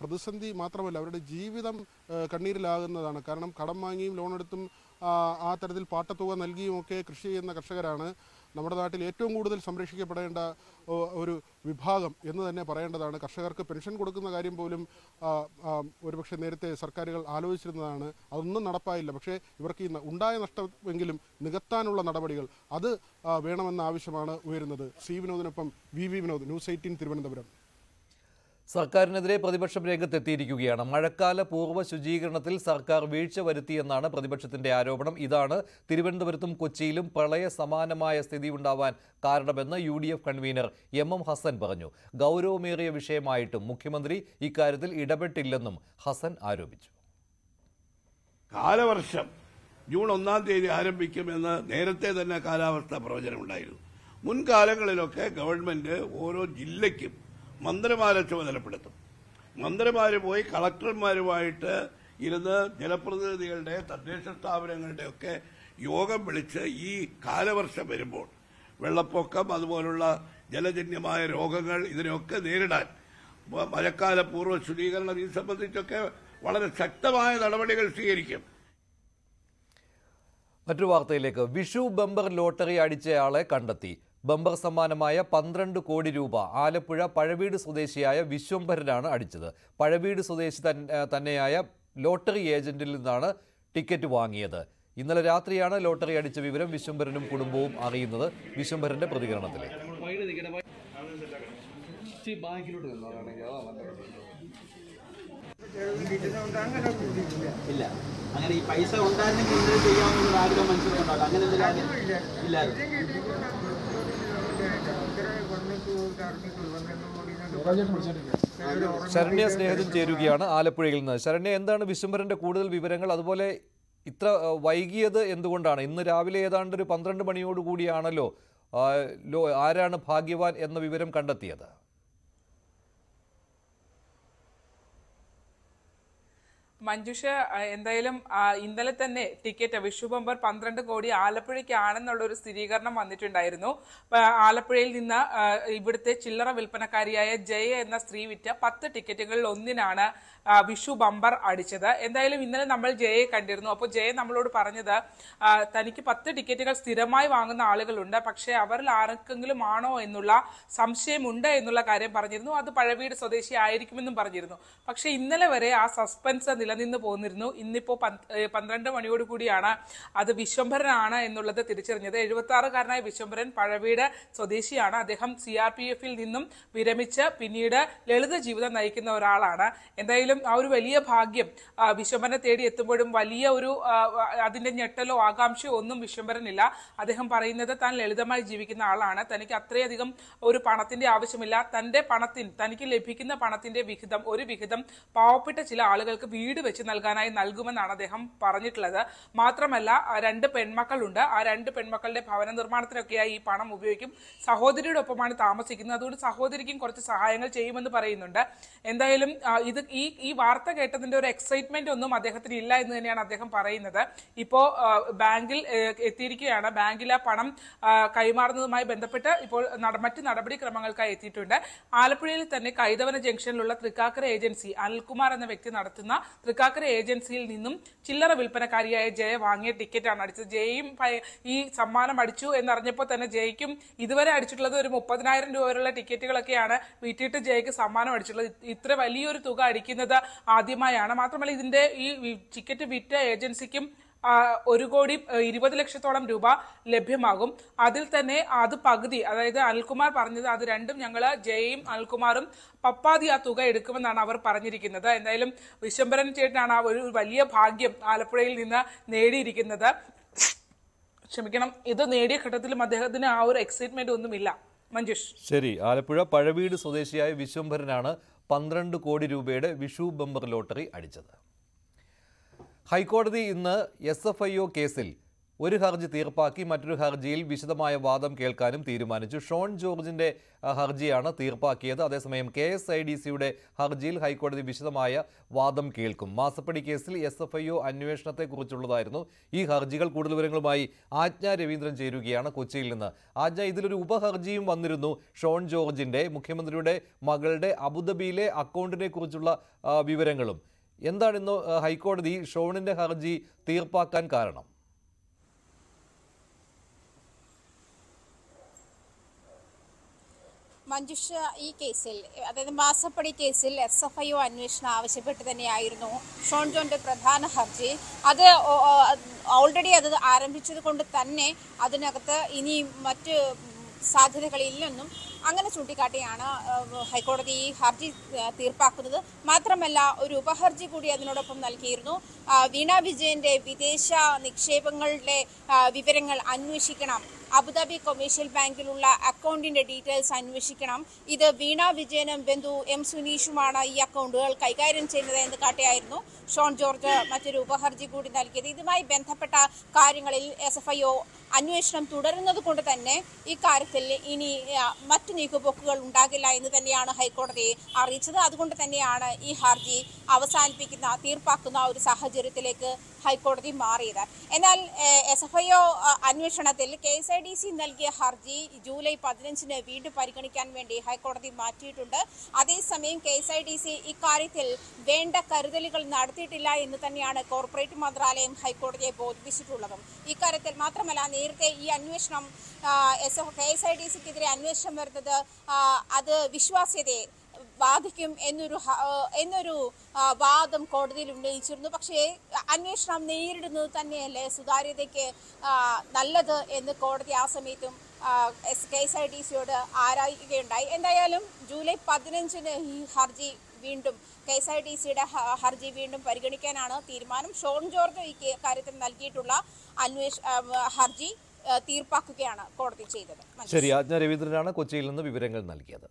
പ്രതിസന്ധി മാത്രമല്ല അവരുടെ ജീവിതം കണ്ണീരിലാകുന്നതാണ്. കാരണം കടം വാങ്ങിയും ലോൺ എടുത്തും ആ, തരത്തിൽ പാട്ടത്തുക നൽകിയും ഒക്കെ കൃഷി ചെയ്യുന്ന കർഷകരാണ്. നമ്മുടെ നാട്ടിൽ ഏറ്റവും കൂടുതൽ സംരക്ഷിക്കപ്പെടേണ്ട ഒരു വിഭാഗം എന്ന് തന്നെ പറയേണ്ടതാണ്. കർഷകർക്ക് പെൻഷൻ കൊടുക്കുന്ന കാര്യം പോലും ഒരുപക്ഷെ നേരത്തെ സർക്കാരുകൾ ആലോചിച്ചിരുന്നതാണ്. അതൊന്നും നടപ്പായില്ല. പക്ഷേ ഇവർക്ക് ഈ ഉണ്ടായ നഷ്ടമെങ്കിലും നികത്താനുള്ള നടപടികൾ അത് വേണമെന്ന ആവശ്യമാണ് ഉയരുന്നത്. C വിനോദിനൊപ്പം V V Vinod news eighteen Thiruvananthapuram. സർക്കാരിനെതിരെ പ്രതിപക്ഷം രംഗത്തെത്തിയിരിക്കുകയാണ്. മഴക്കാല പൂർവ ശുചീകരണത്തിൽ സർക്കാർ വീഴ്ച വരുത്തിയെന്നാണ് പ്രതിപക്ഷത്തിന്റെ ആരോപണം. ഇതാണ് തിരുവനന്തപുരത്തും കൊച്ചിയിലും പ്രളയ സമാനമായ സ്ഥിതി ഉണ്ടാവാൻ കാരണമെന്ന് U D F convener M M Hassan പറഞ്ഞു. ഗൗരവമേറിയ വിഷയമായിട്ടും മുഖ്യമന്ത്രി ഇക്കാര്യത്തിൽ ഇടപെട്ടില്ലെന്നും ഹസൻ ആരോപിച്ചു. കാലവർഷം ജൂൺ ഒന്നാം തീയതി ആരംഭിക്കുമെന്ന് നേരത്തെ തന്നെ കാലാവസ്ഥ പ്രവചനമുണ്ടായിരുന്നു മുൻകാലങ്ങളിലൊക്കെ ഗവൺമെന്റ് ഓരോ ജില്ലയ്ക്കും മന്ത്രിമാരെ ചുമതലപ്പെടുത്തും മന്ത്രിമാര് പോയി കളക്ടർമാരുമായിട്ട് ഇരുന്ന് ജനപ്രതിനിധികളുടെ തദ്ദേശ സ്ഥാപനങ്ങളുടെ ഒക്കെ യോഗം വിളിച്ച് ഈ കാലവർഷം വരുമ്പോൾ വെള്ളപ്പൊക്കം അതുപോലുള്ള ജലജന്യമായ രോഗങ്ങൾ ഇതിനെയൊക്കെ നേരിടാൻ മഴക്കാല പൂർവ ശുചീകരണം ഇത് സംബന്ധിച്ചൊക്കെ വളരെ ശക്തമായ നടപടികൾ സ്വീകരിക്കും. മറ്റൊരു വാർത്തയിലേക്ക്. വിഷു ബമ്പർ ലോട്ടറി അടിച്ചയാളെ കണ്ടെത്തി. ബമ്പർ സമ്മാനമായ പന്ത്രണ്ട് കോടി രൂപ ആലപ്പുഴ പഴവീട് സ്വദേശിയായ വിശ്വംഭരനാണ് അടിച്ചത്. പഴവീട് സ്വദേശി തന്നെയായ ലോട്ടറി ഏജന്റിൽ നിന്നാണ് ടിക്കറ്റ് വാങ്ങിയത്. ഇന്നലെ രാത്രിയാണ് ലോട്ടറി അടിച്ച വിവരം വിശ്വംഭരനും കുടുംബവും അറിയുന്നത്. വിശ്വംഭരന്റെ പ്രതികരണത്തിൽ ഈ പൈസ ഉണ്ടായിരുന്നെങ്കിൽ ചെയ്യാമെന്നുള്ള ആഗ്രഹം അങ്ങനെ എന്തെങ്കിലും ഇല്ലായിരുന്നു. ശരണ്യ സ്നേഹത്തിൽ ചേരുകയാണ് ആലപ്പുഴയിൽ നിന്ന്. ശരണ്യ എന്താണ് വിശ്വംഭരന്റെ കൂടുതൽ വിവരങ്ങൾ? അതുപോലെ ഇത്ര വൈകിയത് എന്തുകൊണ്ടാണ്? ഇന്ന് രാവിലെ ഏതാണ്ട് ഒരു പന്ത്രണ്ട് മണിയോടുകൂടിയാണല്ലോ ആരാണ് ഭാഗ്യവാൻ എന്ന വിവരം കണ്ടെത്തിയത്? മഞ്ജുഷ എന്തായാലും ഇന്നലെ തന്നെ ടിക്കറ്റ് വിഷു ബമ്പർ പന്ത്രണ്ട് കോടി ആലപ്പുഴയ്ക്കാണെന്നുള്ള ഒരു സ്ഥിരീകരണം വന്നിട്ടുണ്ടായിരുന്നു. ആലപ്പുഴയിൽ നിന്ന് ഇവിടുത്തെ ചില്ലറ വിൽപ്പനക്കാരിയായ ജയ എന്ന സ്ത്രീ വിറ്റ പത്ത് ടിക്കറ്റുകളിൽ ഒന്നിനാണ് വിഷു ബമ്പർ അടിച്ചത്. എന്തായാലും ഇന്നലെ നമ്മൾ ജയയെ കണ്ടിരുന്നു. അപ്പോൾ ജയ നമ്മളോട് പറഞ്ഞത് തനിക്ക് പത്ത് ടിക്കറ്റുകൾ സ്ഥിരമായി വാങ്ങുന്ന ആളുകളുണ്ട് പക്ഷേ അവരിൽ ആർക്കെങ്കിലും ആണോ എന്നുള്ള സംശയമുണ്ട് എന്നുള്ള കാര്യം പറഞ്ഞിരുന്നു. അത് പഴവീട് സ്വദേശി ആയിരിക്കുമെന്നും പറഞ്ഞിരുന്നു. പക്ഷേ ഇന്നലെ വരെ ആ സസ്പെൻസ് നിലനിന്ന് പോന്നിരുന്നു. ഇന്നിപ്പോ പന്ത്രണ്ട് മണിയോട് കൂടിയാണ് അത് വിശ്വംഭരനാണ് എന്നുള്ളത് തിരിച്ചറിഞ്ഞത്. എഴുപത്തി ആറുകാരനായ വിശ്വംഭരൻ പഴവീട് സ്വദേശിയാണ്. അദ്ദേഹം സി ആർ പി എഫിൽ നിന്നും വിരമിച്ച് പിന്നീട് ലളിത ജീവിതം നയിക്കുന്ന ഒരാളാണ്. എന്തായാലും ആ ഒരു വലിയ ഭാഗ്യം വിശ്വംഭരനെ തേടി എത്തുമ്പോഴും വലിയ ഒരു അതിന്റെ ഞെട്ടലോ ആകാംക്ഷയോ ഒന്നും വിശ്വംഭരനില്ല. അദ്ദേഹം പറയുന്നത് താൻ ലളിതമായി ജീവിക്കുന്ന ആളാണ്. തനിക്ക് അത്രയധികം ഒരു പണത്തിന്റെ ആവശ്യമില്ല. തന്റെ പണത്തിന് തനിക്ക് ലഭിക്കുന്ന പണത്തിന്റെ വിഹിതം ഒരു വിഹിതം പാവപ്പെട്ട ചില ആളുകൾക്ക് വീട് വെച്ച് നൽകാനായി നൽകുമെന്നാണ് അദ്ദേഹം പറഞ്ഞിട്ടുള്ളത്. മാത്രമല്ല രണ്ട് പെൺമക്കളുണ്ട്. ആ രണ്ട് പെൺമക്കളുടെ ഭവന നിർമ്മാണത്തിനൊക്കെയായി ഈ പണം ഉപയോഗിക്കും. സഹോദരിയുടെ ഒപ്പമാണ് താമസിക്കുന്നത്. അതുകൊണ്ട് സഹോദരിക്കും കുറച്ച് സഹായങ്ങൾ ചെയ്യുമെന്ന് പറയുന്നുണ്ട്. എന്തായാലും ഇത് ഈ ഈ വാർത്ത കേട്ടതിന്റെ ഒരു എക്സൈറ്റ്മെന്റ് ഒന്നും അദ്ദേഹത്തിന് ഇല്ല എന്ന് തന്നെയാണ് അദ്ദേഹം പറയുന്നത്. ഇപ്പോ ബാങ്കിൽ എത്തിയിരിക്കുകയാണ്. ബാങ്കിൽ ആ പണം കൈമാറുന്നതുമായി ബന്ധപ്പെട്ട് ഇപ്പോൾ മറ്റ് നടപടിക്രമങ്ങൾക്കായി എത്തിയിട്ടുണ്ട്. ആലപ്പുഴയിൽ തന്നെ കൈതവന ജംഗ്ഷനിലുള്ള തൃക്കാക്കര ഏജൻസി അനിൽകുമാർ എന്ന വ്യക്തി നടത്തുന്ന തൃക്കാക്കര ഏജൻസിയിൽ നിന്നും ചില്ലറ വിൽപ്പനക്കാരിയായ ജയ വാങ്ങിയ ടിക്കറ്റാണ് അടിച്ചത്. ജയയും ഈ സമ്മാനം അടിച്ചു എന്നറിഞ്ഞപ്പോൾ തന്നെ ജയക്കും ഇതുവരെ അടിച്ചിട്ടുള്ളത് ഒരു മുപ്പതിനായിരം രൂപ വരെയുള്ള ടിക്കറ്റുകളൊക്കെയാണ് വീട്ടിട്ട് ജയയ്ക്ക് സമ്മാനം അടിച്ചിട്ടുള്ളത്. ഇത്ര വലിയൊരു തുക അടിക്കുന്നത് ആദ്യമായാണ്. മാത്രമല്ല ഇതിന്റെ ഈ ടിക്കറ്റ് വിറ്റ ഏജൻസിക്കും ഒരു കോടി ഇരുപത് ലക്ഷത്തോളം രൂപ ലഭ്യമാകും. അതിൽ തന്നെ അത് പകുതി അതായത് അനിൽകുമാർ പറഞ്ഞത് അത് രണ്ടും ഞങ്ങൾ ജയയും അനിൽകുമാറും പപ്പാതി ആ തുക എടുക്കുമെന്നാണ് അവർ പറഞ്ഞിരിക്കുന്നത്. എന്തായാലും വിശ്വംഭരൻ ചേട്ടനാണ് ആ ഒരു വലിയ ഭാഗ്യം ആലപ്പുഴയിൽ നിന്ന് നേടിയിരിക്കുന്നത്. ക്ഷമിക്കണം ഇത് നേടിയ ഘട്ടത്തിലും അദ്ദേഹത്തിന് ആ ഒരു എക്സൈറ്റ്മെന്റ് ഒന്നുമില്ല. മഞ്ജുഷ്. ശരി ആലപ്പുഴ പഴവീട് സ്വദേശിയായ വിശ്വംഭരനാണ് പന്ത്രണ്ട് കോടി രൂപയുടെ വിഷു ബമ്പർ ലോട്ടറി അടിച്ചത്. ഹൈക്കോടതി ഇന്ന് എസ് എഫ് ഐ ഒ കേസിൽ ഒരു ഹർജി തീർപ്പാക്കി മറ്റൊരു ഹർജിയിൽ വിശദമായ വാദം കേൾക്കാനും തീരുമാനിച്ചു. ഷോൺ ജോർജിന്റെ ഹർജിയാണ് തീർപ്പാക്കിയത്. അതേസമയം കെ എസ് ഐ ഡി സിയുടെ ഹർജിയിൽ ഹൈക്കോടതി വിശദമായ വാദം കേൾക്കും. മാസപ്പടി കേസിൽ എസ് എഫ് ഐ ഒ അന്വേഷണത്തെക്കുറിച്ചുള്ളതായിരുന്നു. ഈ ഹർജികൾ കൂടുതൽ വിവരങ്ങളുമായി ആജ്ഞ രവീന്ദ്രൻ ചേരുകയാണ് കൊച്ചിയിൽ നിന്ന്. ആജ്ഞ ഇതിലൊരു ഉപഹർജിയും വന്നിരുന്നു ഷോൺ ജോർജിന്റെ മുഖ്യമന്ത്രിയുടെ മകളുടെ അബുദാബിയിലെ അക്കൗണ്ടിനെ കുറിച്ചുള്ള വിവരങ്ങളും. എന്താണ് ഇന്ന് ഹൈക്കോടതി ഷോണിന്റെ ഹർജി തീർപ്പാക്കാൻ കാരണം? മഞ്ജുഷ ഈ കേസിൽ അതായത് മാസപ്പടി കേസിൽ എസ് എഫ് ഐ ഒ അന്വേഷണം ആവശ്യപ്പെട്ട് തന്നെയായിരുന്നു ഷോൺ ജോന്റെ പ്രധാന ഹർജി. അത് ഓൾറെഡി അത് ആരംഭിച്ചത് കൊണ്ട് തന്നെ അതിനകത്ത് ഇനി മറ്റ് സാധ്യതകളില്ലെന്നും അങ്ങനെ ചൂണ്ടിക്കാട്ടിയാണ് ഹൈക്കോടതി ഈ ഹർജി തീർപ്പാക്കുന്നത്. മാത്രമല്ല ഒരു ഉപഹർജി കൂടി അതിനോടൊപ്പം നൽകിയിരുന്നു. വീണ വിജയന്റെ വിദേശ നിക്ഷേപങ്ങളുടെ വിവരങ്ങൾ അന്വേഷിക്കണം. അബുദാബി കൊമേഴ്ഷ്യൽ ബാങ്കിലുള്ള അക്കൗണ്ടിന്റെ ഡീറ്റെയിൽസ് അന്വേഷിക്കണം. ഇത് വീണ വിജയനും ബന്ധു എം സുനീഷുമാണ് ഈ അക്കൗണ്ടുകൾ കൈകാര്യം ചെയ്യുന്നത് എന്ന് കാട്ടിയായിരുന്നു ഷോൺ ജോർജ് മറ്റൊരു ഉപഹർജി കൂടി നൽകിയത്. ഇതുമായി ബന്ധപ്പെട്ട കാര്യങ്ങളിൽ എസ് എഫ് ഐ ഒ അന്വേഷണം തുടരുന്നത് കൊണ്ട് തന്നെ ഇക്കാര്യത്തിൽ കാര്യത്തിൽ ഇനി മറ്റു നീക്കുപോക്കുകൾ ഉണ്ടാകില്ല എന്ന് തന്നെയാണ് ഹൈക്കോടതി അറിയിച്ചത്. അതുകൊണ്ട് തന്നെയാണ് ഈ ഹർജി അവസാനിപ്പിക്കുന്ന തീർപ്പാക്കുന്ന ഒരു സാഹചര്യത്തിലേക്ക് ഹൈക്കോടതി മാറിയത്. എന്നാൽ എസ് എഫ് ഐ ഒ അന്വേഷണത്തിൽ K S I D C നൽകിയ ഹർജി ജൂലൈ പതിനഞ്ചിന് വീണ്ടും പരിഗണിക്കാൻ വേണ്ടി ഹൈക്കോടതി മാറ്റിയിട്ടുണ്ട്. അതേസമയം K S I D C ഇക്കാര്യത്തിൽ വേണ്ട കരുതലുകൾ നടത്തിയിട്ടില്ല എന്ന് തന്നെയാണ് കോർപ്പറേറ്റ് മന്ത്രാലയം ഹൈക്കോടതിയെ ബോധിപ്പിച്ചിട്ടുള്ളതും. ഇക്കാര്യത്തിൽ മാത്രമല്ല നേരത്തെ ഈ അന്വേഷണം S K S I D സിക്കെതിരെ അന്വേഷണം വരുന്നത് അത് വിശ്വാസ്യതയെ ബാധിക്കും എന്നൊരു എന്നൊരു വാദം കോടതിയിൽ ഉന്നയിച്ചിരുന്നു. പക്ഷേ അന്വേഷണം നേരിടുന്നത് തന്നെയല്ലേ സുതാര്യതയ്ക്ക് നല്ലത് എന്ന് കോടതി ആ സമയത്തും S K S I D സിയോട് ആരായുകയുണ്ടായി. എന്തായാലും ജൂലൈ പതിനഞ്ചിന് ഈ ഹർജി വീണ്ടും കെ എസ് ഐ ടി സിയുടെ ഹർജി വീണ്ടും പരിഗണിക്കാനാണ് തീരുമാനം. ഷോൺ ജോർജ് ഈ കാര്യത്തിൽ നൽകിയിട്ടുള്ള അന്വേഷ ഹർജി തീർപ്പാക്കുകയാണ് കോടതി ചെയ്തത്. ശരി ആജ്ഞ രവീന്ദ്രനാണ് കൊച്ചിയിൽ നിന്ന് വിവരങ്ങൾ നൽകിയത്.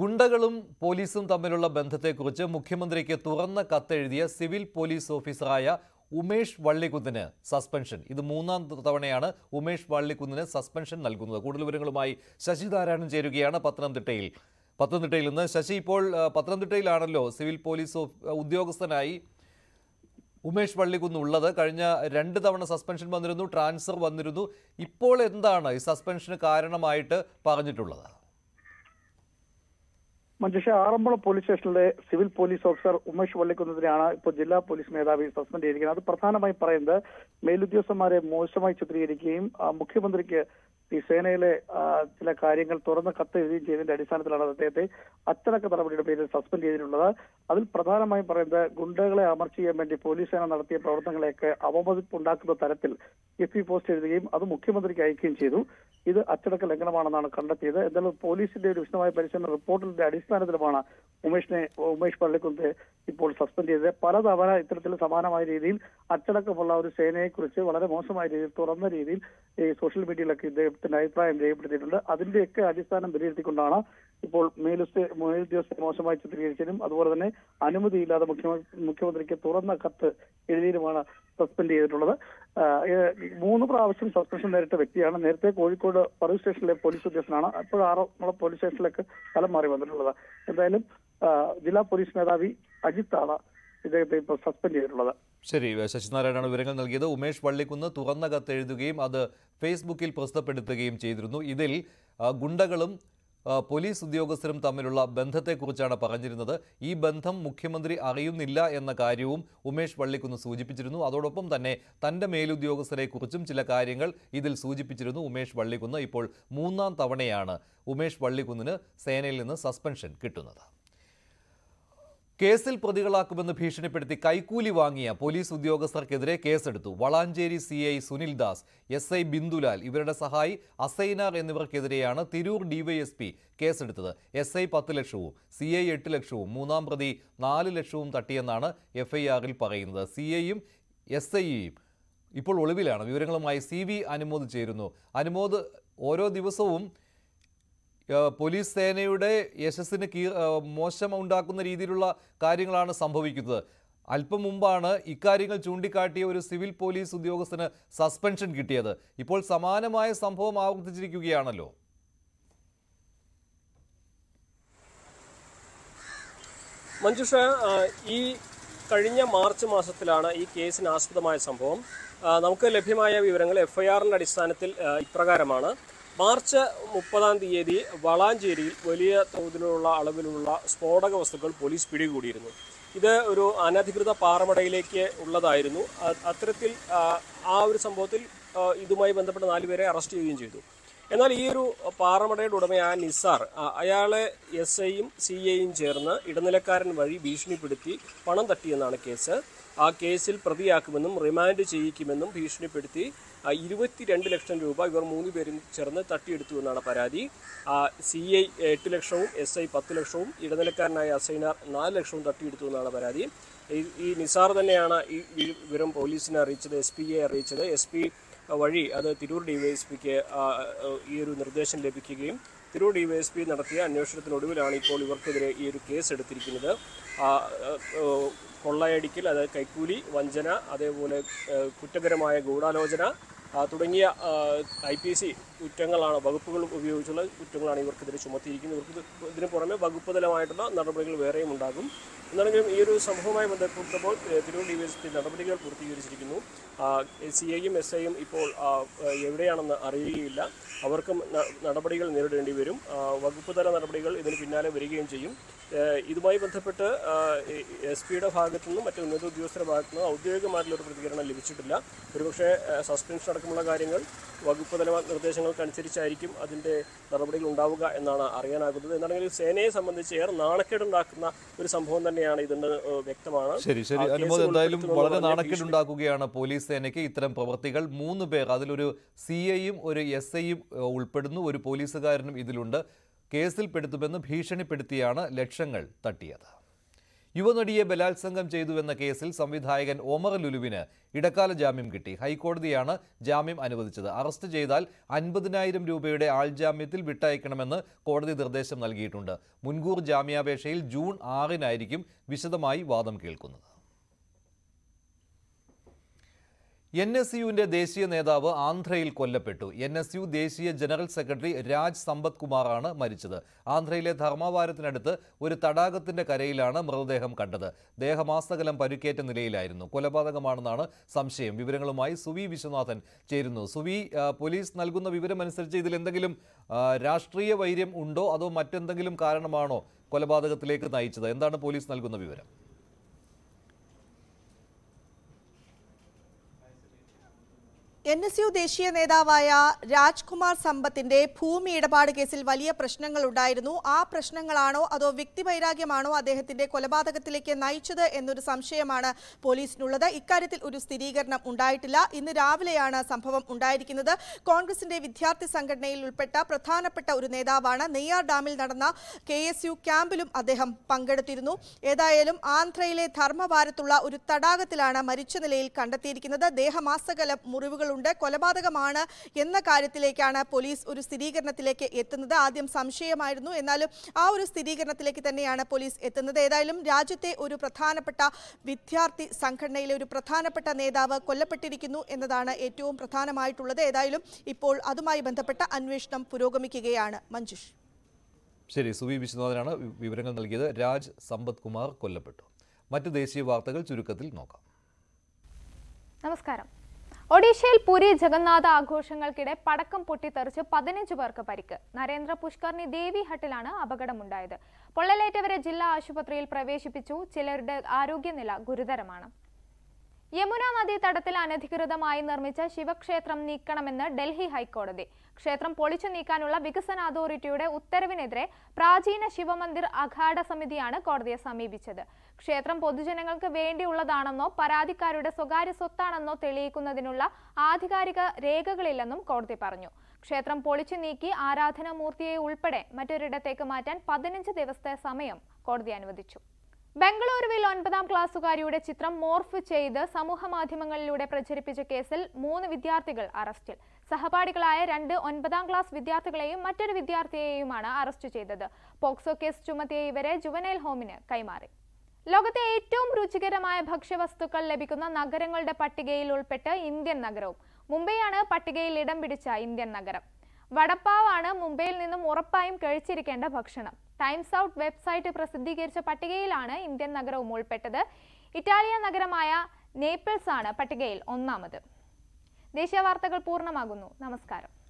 ഗുണ്ടകളും പോലീസും തമ്മിലുള്ള ബന്ധത്തെക്കുറിച്ച് മുഖ്യമന്ത്രിക്ക് തുറന്ന കത്തെഴുതിയ സിവിൽ പോലീസ് ഓഫീസറായ ഉമേഷ് വള്ളിക്കുന്നിന് സസ്പെൻഷൻ. ഇത് മൂന്നാം തവണയാണ് ഉമേഷ് വള്ളിക്കുന്നിന് സസ്പെൻഷൻ നൽകുന്നത്. കൂടുതൽ വിവരങ്ങളുമായി ശശിധാരായണൻ ചേരുകയാണ് പത്തനംതിട്ടയിൽ. പത്തനംതിട്ടയിൽ നിന്ന്. ശശി ഇപ്പോൾ പത്തനംതിട്ടയിലാണല്ലോ സിവിൽ പോലീസ് ഉദ്യോഗസ്ഥനായി ഉമേഷ് പള്ളിക്കുന്ന് ഉള്ളത്. കഴിഞ്ഞ രണ്ട് തവണ സസ്പെൻഷൻ വന്നിരുന്നു ട്രാൻസ്ഫർ വന്നിരുന്നു. ഇപ്പോൾ എന്താണ് ഈ സസ്പെൻഷന് കാരണമായിട്ട് പറഞ്ഞിട്ടുള്ളത്? മഞ്ജുഷ ആറന്മുള പോലീസ് സ്റ്റേഷനിലെ സിവിൽ പോലീസ് ഓഫീസർ ഉമേഷ് വള്ളിക്കുന്നതിനെയാണ് ഇപ്പോൾ ജില്ലാ പോലീസ് മേധാവി സസ്പെൻഡ് ചെയ്തിരിക്കുന്നത്. അത് പ്രധാനമായും പറയുന്നത് മേലുദ്യോഗസ്ഥന്മാരെ മോശമായി ചിത്രീകരിക്കുകയും മുഖ്യമന്ത്രിക്ക് ഈ സേനയിലെ ചില കാര്യങ്ങൾ തുറന്ന് കത്ത് എഴുതുകയും ചെയ്തതിന്റെ അടിസ്ഥാനത്തിലാണ് അദ്ദേഹത്തെ അച്ചടക്ക നടപടിയുടെ പേരിൽ സസ്പെൻഡ് ചെയ്തിട്ടുള്ളത്. അതിൽ പ്രധാനമായും പറയുന്നത് ഗുണ്ടകളെ അമർച്ച ചെയ്യാൻ വേണ്ടി പോലീസ് സേന നടത്തിയ പ്രവർത്തനങ്ങളെയൊക്കെ അവമതിപ്പുണ്ടാക്കുന്ന തരത്തിൽ എഫ് ഇ പോസ്റ്റ് എഴുതുകയും അത് മുഖ്യമന്ത്രിക്ക് അയക്കുകയും ചെയ്തു. ഇത് അച്ചടക്ക ലംഘനമാണെന്നാണ് കണ്ടെത്തിയത്. എന്തായാലും പോലീസിന്റെ ഒരു വിശദമായ പരിശോധന റിപ്പോർട്ടിന്റെ അടിസ്ഥാനത്തിലുമാണ് ഉമേഷിനെ ഉമേഷ് പള്ളിക്കുന്ത് ഇപ്പോൾ സസ്പെൻഡ് ചെയ്തത്. പലതവണ ഇത്തരത്തിൽ സമാനമായ രീതിയിൽ അച്ചടക്കമുള്ള ഒരു സേനയെ കുറിച്ച് വളരെ മോശമായ രീതിയിൽ തുറന്ന രീതിയിൽ ഈ സോഷ്യൽ മീഡിയയിലൊക്കെ ഇദ്ദേഹത്തിന്റെ അഭിപ്രായം രേഖപ്പെടുത്തിയിട്ടുണ്ട്. അതിന്റെയൊക്കെ അടിസ്ഥാനം വിലയിരുത്തിക്കൊണ്ടാണ് ഇപ്പോൾ മേലുദ്യോഗ മേലുദ്യോഗസ്ഥരെ മോശമായി ചിത്രീകരിച്ചതിനും അതുപോലെ തന്നെ അനുമതിയില്ലാതെ മുഖ്യമന്ത്രി മുഖ്യമന്ത്രിക്ക് തുറന്ന കത്ത് എഴുതിയതിനുമാണ് സസ്പെൻഡ് ചെയ്തിട്ടുള്ളത്. മൂന്ന് പ്രാവശ്യം സസ്പെൻഷൻ നേരിട്ട വ്യക്തിയാണ്. നേരത്തെ കോഴിക്കോട് പോലീസ് സ്റ്റേഷനിലെ പോലീസ് ഉദ്യോഗസ്ഥനാണ്. ഇപ്പോൾ ആറന്മുള പോലീസ് സ്റ്റേഷനിലേക്ക് സ്ഥലം മാറി വന്നിട്ടുള്ളത്. എന്തായാലും ജില്ലാ പോലീസ് മേധാവി അജിത്താണ് ഇദ്ദേഹത്തെ ഇപ്പോൾ സസ്പെൻഡ് ചെയ്തിട്ടുള്ളത്. ശരി ശശിനാരായണാണ് വിവരങ്ങൾ നൽകിയത്. ഉമേഷ് വള്ളിക്കുന്ന് തുറന്ന കത്ത് എഴുതുകയും അത് ഫേസ്ബുക്കിൽ പ്രസിദ്ധപ്പെടുത്തുകയും ചെയ്തിരുന്നു. ഇതിൽ ഗുണ്ടകളും പോലീസ് ഉദ്യോഗസ്ഥരും തമ്മിലുള്ള ബന്ധത്തെക്കുറിച്ചാണ് പറഞ്ഞിരുന്നത്. ഈ ബന്ധം മുഖ്യമന്ത്രി അറിയുന്നില്ല എന്ന കാര്യവും ഉമേഷ് വള്ളിക്കുന്ന് സൂചിപ്പിച്ചിരുന്നു. അതോടൊപ്പം തന്നെ തന്റെ മേലുദ്യോഗസ്ഥരെക്കുറിച്ചും ചില കാര്യങ്ങൾ ഇതിൽ സൂചിപ്പിച്ചിരുന്നു ഉമേഷ് വള്ളിക്കുന്ന്. ഇപ്പോൾ മൂന്നാം തവണയാണ് ഉമേഷ് വള്ളിക്കുന്നിന് സേനയിൽ നിന്ന് സസ്പെൻഷൻ കിട്ടുന്നത്. കേസിൽ പ്രതികളാക്കുമെന്ന് ഭീഷണിപ്പെടുത്തി കൈക്കൂലി വാങ്ങിയ പോലീസ് ഉദ്യോഗസ്ഥർക്കെതിരെ കേസെടുത്തു. Valanchery C I Sunil Das S I Bindulal ഇവരുടെ സഹായി അസൈനാർ എന്നിവർക്കെതിരെയാണ് തിരൂർ ഡിവൈഎസ്പി കേസെടുത്തത്. എസ് ഐ പത്ത് ലക്ഷവും സി ഐ എട്ട് ലക്ഷവും മൂന്നാം പ്രതി നാല് ലക്ഷവും തട്ടിയെന്നാണ് എഫ്ഐആറിൽ പറയുന്നത്. സി ഐയും എസ് ഐയും ഇപ്പോൾ ഒളിവിലാണ്. വിവരങ്ങളുമായി സി വി അനുമോദ് ചേരുന്നു. അനുമോദ് ഓരോ ദിവസവും പോലീസ് സേനയുടെ യശസ്സിന് കീ മോശം ഉണ്ടാക്കുന്ന രീതിയിലുള്ള കാര്യങ്ങളാണ് സംഭവിക്കുന്നത്. അല്പം മുമ്പാണ് ഇക്കാര്യങ്ങൾ ചൂണ്ടിക്കാട്ടിയ ഒരു സിവിൽ പോലീസ് ഉദ്യോഗസ്ഥന് സസ്പെൻഷൻ കിട്ടിയത്. ഇപ്പോൾ സമാനമായ സംഭവം ആവർത്തിച്ചിരിക്കുകയാണല്ലോ. മഞ്ജുഷ ഈ കഴിഞ്ഞ മാർച്ച് മാസത്തിലാണ് ഈ കേസിന് ആസ്പദമായ സംഭവം. നമുക്ക് ലഭ്യമായ വിവരങ്ങൾ എഫ്ഐആറിന്റെ അടിസ്ഥാനത്തിൽ ഇപ്രകാരമാണ്. മാർച്ച് മുപ്പതാം തീയതി വളാഞ്ചേരിയിൽ വലിയ തോതിലുള്ള അളവിലുള്ള സ്ഫോടക വസ്തുക്കൾ പോലീസ് പിടികൂടിയിരുന്നു. ഇത് ഒരു അനധികൃത പാറമടയിലേക്ക് ഉള്ളതായിരുന്നു. അത്തരത്തിൽ ആ, ഒരു സംഭവത്തിൽ ഇതുമായി ബന്ധപ്പെട്ട നാലുപേരെ അറസ്റ്റ് ചെയ്യുകയും ചെയ്തു. എന്നാൽ ഈ ഒരു പാറമടയുടെ ഉടമയായ നിസാർ അയാളെ എസ് ഐയും സി ഐയും ചേർന്ന് ഇടനിലക്കാരൻ വഴി ഭീഷണിപ്പെടുത്തി പണം തട്ടിയെന്നാണ് കേസ്. ആ കേസിൽ പ്രതിയാക്കുമെന്നും റിമാൻഡ് ചെയ്യിക്കുമെന്നും ഭീഷണിപ്പെടുത്തി ഇരുപത്തിരണ്ട് ലക്ഷം രൂപ ഇവർ മൂന്ന് പേരും ചേർന്ന് തട്ടിയെടുത്തു എന്നാണ് പരാതി. സി ഐ എട്ട് ലക്ഷവും എസ് ഐ പത്ത് ലക്ഷവും ഇടനിലക്കാരനായ അസൈനാർ നാല് ലക്ഷവും തട്ടിയെടുത്തു എന്നാണ് പരാതി. ഈ- നിസാർ തന്നെയാണ് ഈ വിവരം പോലീസിനെ അറിയിച്ചത് എസ് പിയെ അറിയിച്ചത്. എസ് പി വഴി അത് തിരൂർ ഡിവൈഎസ്പിക്ക് ഈ ഒരു നിർദ്ദേശം ലഭിക്കുകയും തിരൂർ ഡിവൈഎസ്പി നടത്തിയ അന്വേഷണത്തിനൊടുവിലാണ് ഇപ്പോൾ ഇവർക്കെതിരെ ഈ ഒരു കേസ് എടുത്തിരിക്കുന്നത് കൊള്ളയടിക്കൽ അതായത് കൈക്കൂലി വഞ്ചന അതേപോലെ കുറ്റകരമായ ഗൂഢാലോചന തുടങ്ങിയ ഐ പി സി കുറ്റങ്ങളാണ് വകുപ്പുകൾ ഉപയോഗിച്ചുള്ള കുറ്റങ്ങളാണ് ഇവർക്കെതിരെ ചുമത്തിയിരിക്കുന്നത്. ഇവർക്ക് ഇത് ഇതിന് പുറമെ വകുപ്പ് തലമായിട്ടുള്ള നടപടികൾ വേറെയും ഉണ്ടാകും. എന്നാണെങ്കിലും ഈ ഒരു സംഭവവുമായി ബന്ധപ്പെട്ടപ്പോൾ തിരൂർ ഡിവൈഎസ്പി നടപടികൾ പൂർത്തീകരിച്ചിരിക്കുന്നു. സി ഐയും എസ് ഐയും ഇപ്പോൾ എവിടെയാണെന്ന് അറിയുകയില്ല. അവർക്കും നടപടികൾ നേരിടേണ്ടി വരും. വകുപ്പ് തല നടപടികൾ ഇതിന് പിന്നാലെ വരികയും ചെയ്യും. ഇതുമായി ബന്ധപ്പെട്ട് എസ് പിയുടെ ഭാഗത്തു നിന്നും മറ്റ് ഉന്നത ഉദ്യോഗസ്ഥരുടെ ഭാഗത്തു നിന്നും ഔദ്യോഗികമായിട്ടുള്ള ഒരു പ്രതികരണം ലഭിച്ചിട്ടില്ല. ഒരുപക്ഷെ സസ്പെൻഷൻ അടക്കമുള്ള കാര്യങ്ങൾ വകുപ്പ് തല നിർദ്ദേശങ്ങൾക്കനുസരിച്ചായിരിക്കും അതിന്റെ നടപടികൾ ഉണ്ടാവുക എന്നാണ് അറിയാനാകുന്നത്. എന്നാണെങ്കിൽ സേനയെ സംബന്ധിച്ച് ഏറെ നാണക്കേടുണ്ടാക്കുന്ന ഒരു സംഭവം തന്നെയാണ് ഇതെന്ന് വ്യക്തമാണ്. ശരി ശരി. അനുമോദ് എന്തായാലും വളരെ നാണക്കേടുണ്ടാക്കുകയാണ് പോലീസ് സേനയ്ക്ക്. ഇത്തരം പ്രവൃത്തികൾ മൂന്ന് പേർ അതിലൊരു സി ഐയും ഒരു എസ് ഐയും ഉൾപ്പെടുന്നു. ഒരു പോലീസുകാരനും ഇതിലുണ്ട്. കേസിൽ പെടുത്തുമെന്ന് ഭീഷണിപ്പെടുത്തിയാണ് ലക്ഷങ്ങൾ തട്ടിയത്. യുവനടിയെ ബലാത്സംഗം ചെയ്തുവെന്ന കേസിൽ സംവിധായകൻ ഒമർ ലുലുവിന് ഇടക്കാല ജാമ്യം കിട്ടി. ഹൈക്കോടതിയാണ് ജാമ്യം അനുവദിച്ചത്. അറസ്റ്റ് ചെയ്താൽ അൻപതിനായിരം രൂപയുടെ ആൾജാമ്യത്തിൽ വിട്ടയക്കണമെന്ന് കോടതി നിർദ്ദേശം നൽകിയിട്ടുണ്ട്. മുൻകൂർ ജാമ്യാപേക്ഷയിൽ ജൂൺ ആറിനായിരിക്കും വിശദമായി വാദം കേൾക്കുന്നത്. എൻ എസ് യുവിന്റെ ദേശീയ നേതാവ് ആന്ധ്രയിൽ കൊല്ലപ്പെട്ടു. എൻ എസ് യു ദേശീയ ജനറൽ സെക്രട്ടറി രാജ് സമ്പത് കുമാറാണ് മരിച്ചത്. ആന്ധ്രയിലെ ധർമ്മവാരത്തിനടുത്ത് ഒരു തടാകത്തിന്റെ കരയിലാണ് മൃതദേഹം കണ്ടത്. ദേഹമാസകലം പരുക്കേറ്റ നിലയിലായിരുന്നു. കൊലപാതകമാണെന്നാണ് സംശയം. വിവരങ്ങളുമായി സുവി വിശ്വനാഥൻ ചേരുന്നു. സുവി പോലീസ് നൽകുന്ന വിവരമനുസരിച്ച് ഇതിൽ എന്തെങ്കിലും രാഷ്ട്രീയ വൈര്യം ഉണ്ടോ? അതോ മറ്റെന്തെങ്കിലും കാരണമാണോ കൊലപാതകത്തിലേക്ക് നയിച്ചത്? എന്താണ് പോലീസ് നൽകുന്ന വിവരം? എൻ എസ് യു ദേശീയ നേതാവായ രാജ്കുമാർ സമ്പത്തിന്റെ ഭൂമി ഇടപാട് കേസിൽ വലിയ പ്രശ്നങ്ങൾ ഉണ്ടായിരുന്നു ആ പ്രശ്നങ്ങളാണോ അതോ വ്യക്തിവൈരാഗ്യമാണോ അദ്ദേഹത്തിന്റെ കൊലപാതകത്തിലേക്ക് നയിച്ചത് എന്നൊരു സംശയമാണ് പോലീസിനുള്ളത്. ഇക്കാര്യത്തിൽ ഒരു സ്ഥിരീകരണം ഉണ്ടായിട്ടില്ല. ഇന്ന് രാവിലെയാണ് സംഭവം ഉണ്ടായിരിക്കുന്നത്. കോൺഗ്രസിന്റെ വിദ്യാർത്ഥി സംഘടനയിൽ ഉൾപ്പെട്ട പ്രധാനപ്പെട്ട ഒരു നേതാവാണ്. നെയ്യാർ ഡാമിൽ നടന്ന കെ ക്യാമ്പിലും അദ്ദേഹം പങ്കെടുത്തിരുന്നു. ഏതായാലും ആന്ധ്രയിലെ ധർമ്മവാരത്തുള്ള ഒരു തടാകത്തിലാണ് മരിച്ച നിലയിൽ കണ്ടെത്തിയിരിക്കുന്നത്. ദേഹമാസകലം മുറിവുകളുണ്ട് കൊലപാതകമാണ് എന്ന കാര്യത്തിലേക്കാണ് പോലീസ് ഒരു സ്ഥിരീകരണത്തിലേക്ക് എത്തുന്നത്. ആദ്യം സംശയമായിരുന്നു. എന്നാലും ആ ഒരു സ്ഥിരീകരണത്തിലേക്ക് തന്നെയാണ് പോലീസ് എത്തുന്നത്. ഏതായാലും രാജ്യത്തെ ഒരു പ്രധാനപ്പെട്ട വിദ്യാർത്ഥി സംഘടനയിലെ ഒരു പ്രധാനപ്പെട്ട നേതാവ് കൊല്ലപ്പെട്ടിരിക്കുന്നു എന്നതാണ് ഏറ്റവും പ്രധാനമായിട്ടുള്ളത്. ഏതായാലും ഇപ്പോൾ അതുമായി ബന്ധപ്പെട്ട അന്വേഷണം പുരോഗമിക്കുകയാണ്. മഞ്ജുഷ്. ശരി സുവി വിശ്വനാഥനാണ് വിവരങ്ങൾ നൽകിയത്. രാജ് സമ്പത് കുമാർ കൊല്ലപ്പെട്ടു. മറ്റ് ദേശീയ വാർത്തകൾ ചുരുക്കത്തിൽ നോക്കാം. നമസ്കാരം. ഒഡീഷയിൽ പുരി ജഗന്നാഥ ആഘോഷങ്ങൾക്കിടെ പടക്കം പൊട്ടിത്തെറിച്ച് പതിനഞ്ച് പേർക്ക് പരിക്ക്. നരേന്ദ്ര പുഷ്കർണി ദേവി ഹട്ടിലാണ് അപകടമുണ്ടായത്. പൊള്ളലേറ്റവരെ ജില്ലാ ആശുപത്രിയിൽ പ്രവേശിപ്പിച്ചു. ചിലരുടെ ആരോഗ്യനില ഗുരുതരമാണ്. യമുന നദീ തടത്തിൽ അനധികൃതമായി നിർമ്മിച്ച ശിവക്ഷേത്രം നീക്കണമെന്ന് ഡൽഹി ഹൈക്കോടതി. ക്ഷേത്രം പൊളിച്ചു നീക്കാനുള്ള വികസന അതോറിറ്റിയുടെ ഉത്തരവിനെതിരെ പ്രാചീന ശിവമന്ദിർ അഖാഡ സമിതിയാണ് കോടതിയെ സമീപിച്ചത്. ക്ഷേത്രം പൊതുജനങ്ങൾക്ക് വേണ്ടിയുള്ളതാണെന്നോ പരാതിക്കാരുടെ സ്വകാര്യ സ്വത്താണെന്നോ തെളിയിക്കുന്നതിനുള്ള ആധികാരിക രേഖകളില്ലെന്നും കോടതി പറഞ്ഞു. ക്ഷേത്രം പൊളിച്ചു നീക്കി ആരാധനാമൂർത്തിയെ ഉൾപ്പെടെ മറ്റൊരിടത്തേക്ക് മാറ്റാൻ പതിനഞ്ച് ദിവസത്തെ സമയം കോടതി അനുവദിച്ചു. ബംഗളൂരുവിൽ ഒൻപതാം ക്ലാസ്സുകാരിയുടെ ചിത്രം മോർഫ് ചെയ്ത് സമൂഹ മാധ്യമങ്ങളിലൂടെ പ്രചരിപ്പിച്ച കേസിൽ മൂന്ന് വിദ്യാർത്ഥികൾ അറസ്റ്റിൽ. സഹപാഠികളായ രണ്ട് ഒൻപതാം ക്ലാസ് വിദ്യാർത്ഥികളെയും മറ്റൊരു വിദ്യാർത്ഥിയെയുമാണ് അറസ്റ്റ് ചെയ്തത്. പോക്സോ കേസ് ചുമത്തിയ ഇവരെ ജുവനൈൽ ഹോമിന് കൈമാറി. ലോകത്തെ ഏറ്റവും രുചികരമായ ഭക്ഷ്യവസ്തുക്കൾ ലഭിക്കുന്ന നഗരങ്ങളുടെ പട്ടികയിൽ ഉൾപ്പെട്ട് ഇന്ത്യൻ നഗരവും. മുംബൈയാണ് പട്ടികയിൽ ഇടം പിടിച്ച ഇന്ത്യൻ നഗരം. വടപ്പാവാണ് മുംബൈയിൽ നിന്നും ഉറപ്പായും കഴിച്ചിരിക്കേണ്ട ഭക്ഷണം. ടൈംസ് ഔട്ട് വെബ്സൈറ്റ് പ്രസിദ്ധീകരിച്ച പട്ടികയിലാണ് ഇന്ത്യൻ നഗരവും ഉൾപ്പെട്ടത്. ഇറ്റാലിയൻ നഗരമായ നേപ്പിൾസ് ആണ് പട്ടികയിൽ ഒന്നാമത്. ദേശീയ വാർത്തകൾ പൂർണമാകുന്നു. നമസ്കാരം.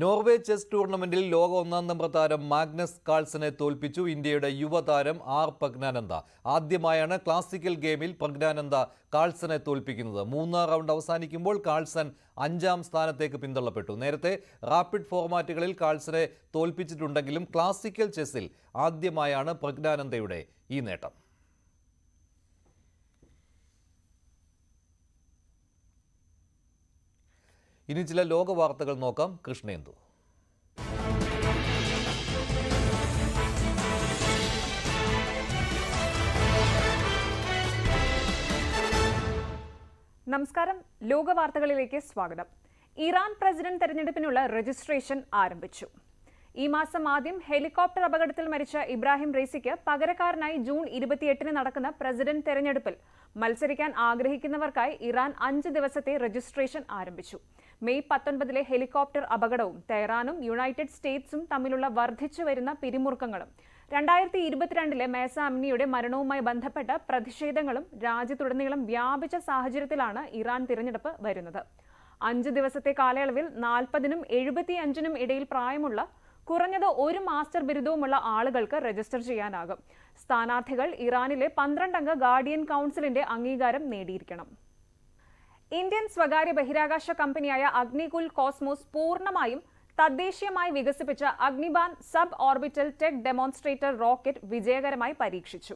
നോർവേ ചെസ് ടൂർണമെന്റിൽ ലോക ഒന്നാം നമ്പർ താരം മാഗ്നസ് കാൾസനെ തോൽപ്പിച്ചു ഇന്ത്യയുടെ യുവതാരം ആർ പ്രജ്ഞാനന്ദ. ആദ്യമായാണ് ക്ലാസിക്കൽ ഗെയിമിൽ പ്രജ്ഞാനന്ദ കാൾസനെ തോൽപ്പിക്കുന്നത്. മൂന്നാം റൗണ്ട് അവസാനിക്കുമ്പോൾ കാൾസൻ അഞ്ചാം സ്ഥാനത്തേക്ക് പിന്തള്ളപ്പെട്ടു. നേരത്തെ റാപ്പിഡ് ഫോർമാറ്റുകളിൽ കാൾസനെ തോൽപ്പിച്ചിട്ടുണ്ടെങ്കിലും ക്ലാസിക്കൽ ചെസ്സിൽ ആദ്യമായാണ് പ്രജ്ഞാനന്ദയുടെ ഈ നേട്ടം. ഇനി ചില ലോക വാർത്തകൾ നോക്കാം. കൃഷ്ണേന്ദു. നമസ്കാരം. ലോക വാർത്തകളിലേക്ക് സ്വാഗതം. ഇറാൻ പ്രസിഡന്റ് തെരഞ്ഞെടുപ്പിനുള്ള രജിസ്ട്രേഷൻ ആരംഭിച്ചു. ഈ മാസം ആദ്യം ഹെലികോപ്റ്റർ അപകടത്തിൽ മരിച്ച ഇബ്രാഹിം റേസിക്ക് പകരക്കാരനായി ജൂൺ ഇരുപത്തിയെട്ടിന് നടക്കുന്ന പ്രസിഡന്റ് തെരഞ്ഞെടുപ്പിൽ മത്സരിക്കാൻ ആഗ്രഹിക്കുന്നവർക്കായി ഇറാൻ അഞ്ച് ദിവസത്തെ രജിസ്ട്രേഷൻ ആരംഭിച്ചു. മെയ് പത്തൊൻപതിലെ ഹെലികോപ്റ്റർ അപകടവും തെഹ്റാനും യുണൈറ്റഡ് സ്റ്റേറ്റ്സും തമ്മിലുള്ള വർദ്ധിച്ചു വരുന്ന പിരിമുറുക്കങ്ങളും. രണ്ടായിരത്തി ഇരുപത്തിരണ്ടിലെ മേസ അമ്നിയുടെ മരണവുമായി ബന്ധപ്പെട്ട പ്രതിഷേധങ്ങളും രാജ്യത്തുടനീളം വ്യാപിച്ച സാഹചര്യത്തിലാണ് ഇറാൻ തിരഞ്ഞെടുപ്പ് വരുന്നത്. അഞ്ച് ദിവസത്തെ കാലയളവിൽ നാൽപ്പതിനും എഴുപത്തിയഞ്ചിനും ഇടയിൽ പ്രായമുള്ള കുറഞ്ഞത് ഒരു മാസ്റ്റർ ബിരുദവുമുള്ള ആളുകൾക്ക് രജിസ്റ്റർ ചെയ്യാനാകും. സ്ഥാനാർത്ഥികൾ ഇറാനിലെ പന്ത്രണ്ടംഗ ഗാർഡിയൻ കൗൺസിലിന്റെ അംഗീകാരം നേടിയിരിക്കണം. ഇന്ത്യൻ സ്വകാര്യ ബഹിരാകാശ കമ്പനിയായ അഗ്നികുൽ കോസ്മോസ് പൂർണമായും തദ്ദേശീയമായി വികസിപ്പിച്ച Agnibaan sub orbital tech demonstrator rocket വിജയകരമായി പരീക്ഷിച്ചു.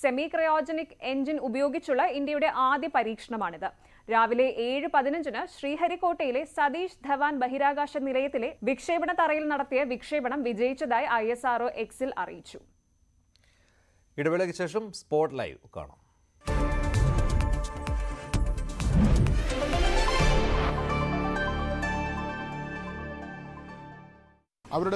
സെമി ക്രയോജനിക് എഞ്ചിൻ ഉപയോഗിച്ചുള്ള ഇന്ത്യയുടെ ആദ്യ പരീക്ഷണമാണിത്. രാവിലെ ഏഴ് പതിനഞ്ചിന് ശ്രീഹരിക്കോട്ടയിലെ സതീഷ് ധവാൻ ബഹിരാകാശ നിലയത്തിലെ വിക്ഷേപണ തറയിൽ നടത്തിയ വിക്ഷേപണം വിജയിച്ചതായി ഐ എസ് ആർഒ എക്സിൽ അറിയിച്ചു. ഇടവേളയ്ക്ക് ശേഷം സ്പോട്ട് ലൈവ് കാണാം. അവരുടെ